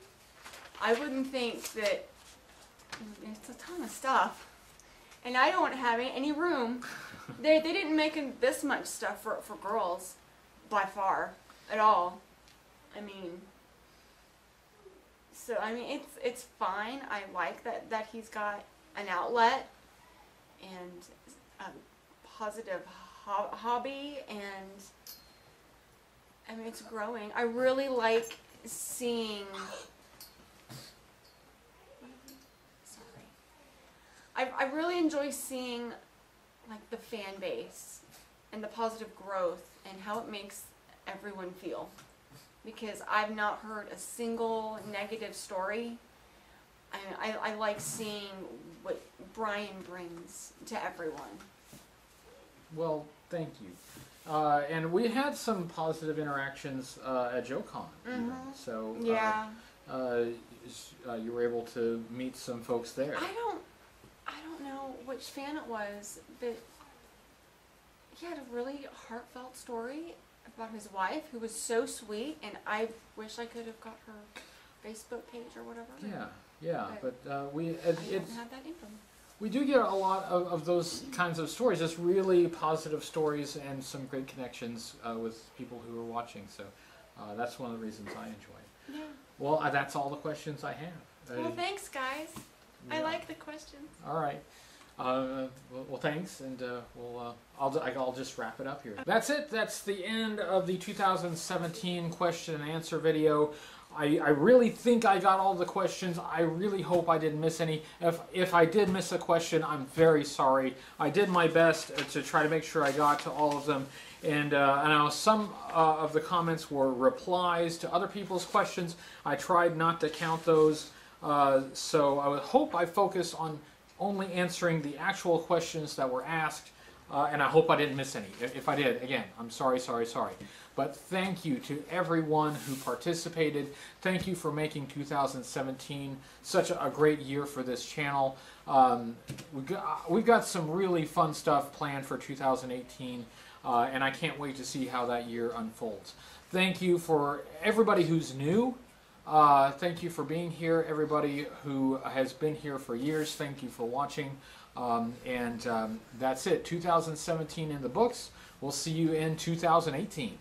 I wouldn't think that it's a ton of stuff. And I don't have any- any room. [laughs] they, they didn't make this much stuff for, for girls by far at all. I mean, so I mean it's it's fine. I like that that he's got an outlet and a positive ho- hobby and I mean, it's growing. I really like seeing. Sorry. I, I really enjoy seeing, like, the fan base and the positive growth and how it makes everyone feel. Because I've not heard a single negative story. I, I, I like seeing what Brian brings to everyone. Well, thank you. Uh, and we had some positive interactions uh, at JoeCon. Mhm. So uh, Yeah. uh, uh, you were able to meet some folks there. I don't, I don't know which fan it was, but he had a really heartfelt story about his wife, who was so sweet, and I wish I could have got her Facebook page or whatever. Yeah, yeah, but uh, we it, it's have that info. we do get a lot of, of those kinds of stories, just really positive stories and some great connections uh, with people who are watching. So uh, that's one of the reasons I enjoy it. Yeah. Well, uh, that's all the questions I have. Well, Uh, thanks, guys. I like the questions. All right. Uh, well, thanks, and uh, we'll uh, I'll I'll just wrap it up here. That's it. That's the end of the 2017 question and answer video. I, I really think I got all the questions. I really hope I didn't miss any. If if I did miss a question, I'm very sorry. I did my best uh, to try to make sure I got to all of them. And uh, I know some uh, of the comments were replies to other people's questions. I tried not to count those. So I would hope I focus on only answering the actual questions that were asked, uh, and I hope I didn't miss any. If, I did, again, I'm sorry, sorry, sorry. But thank you to everyone who participated. Thank you for making 2017 such a, great year for this channel. Um, we got, we've got some really fun stuff planned for 2018, uh, and I can't wait to see how that year unfolds. Thank you for everybody who's new. Uh, thank you for being here, everybody who has been here for years. Thank you for watching. Um, and um, that's it. 2017 in the books. We'll see you in 2018.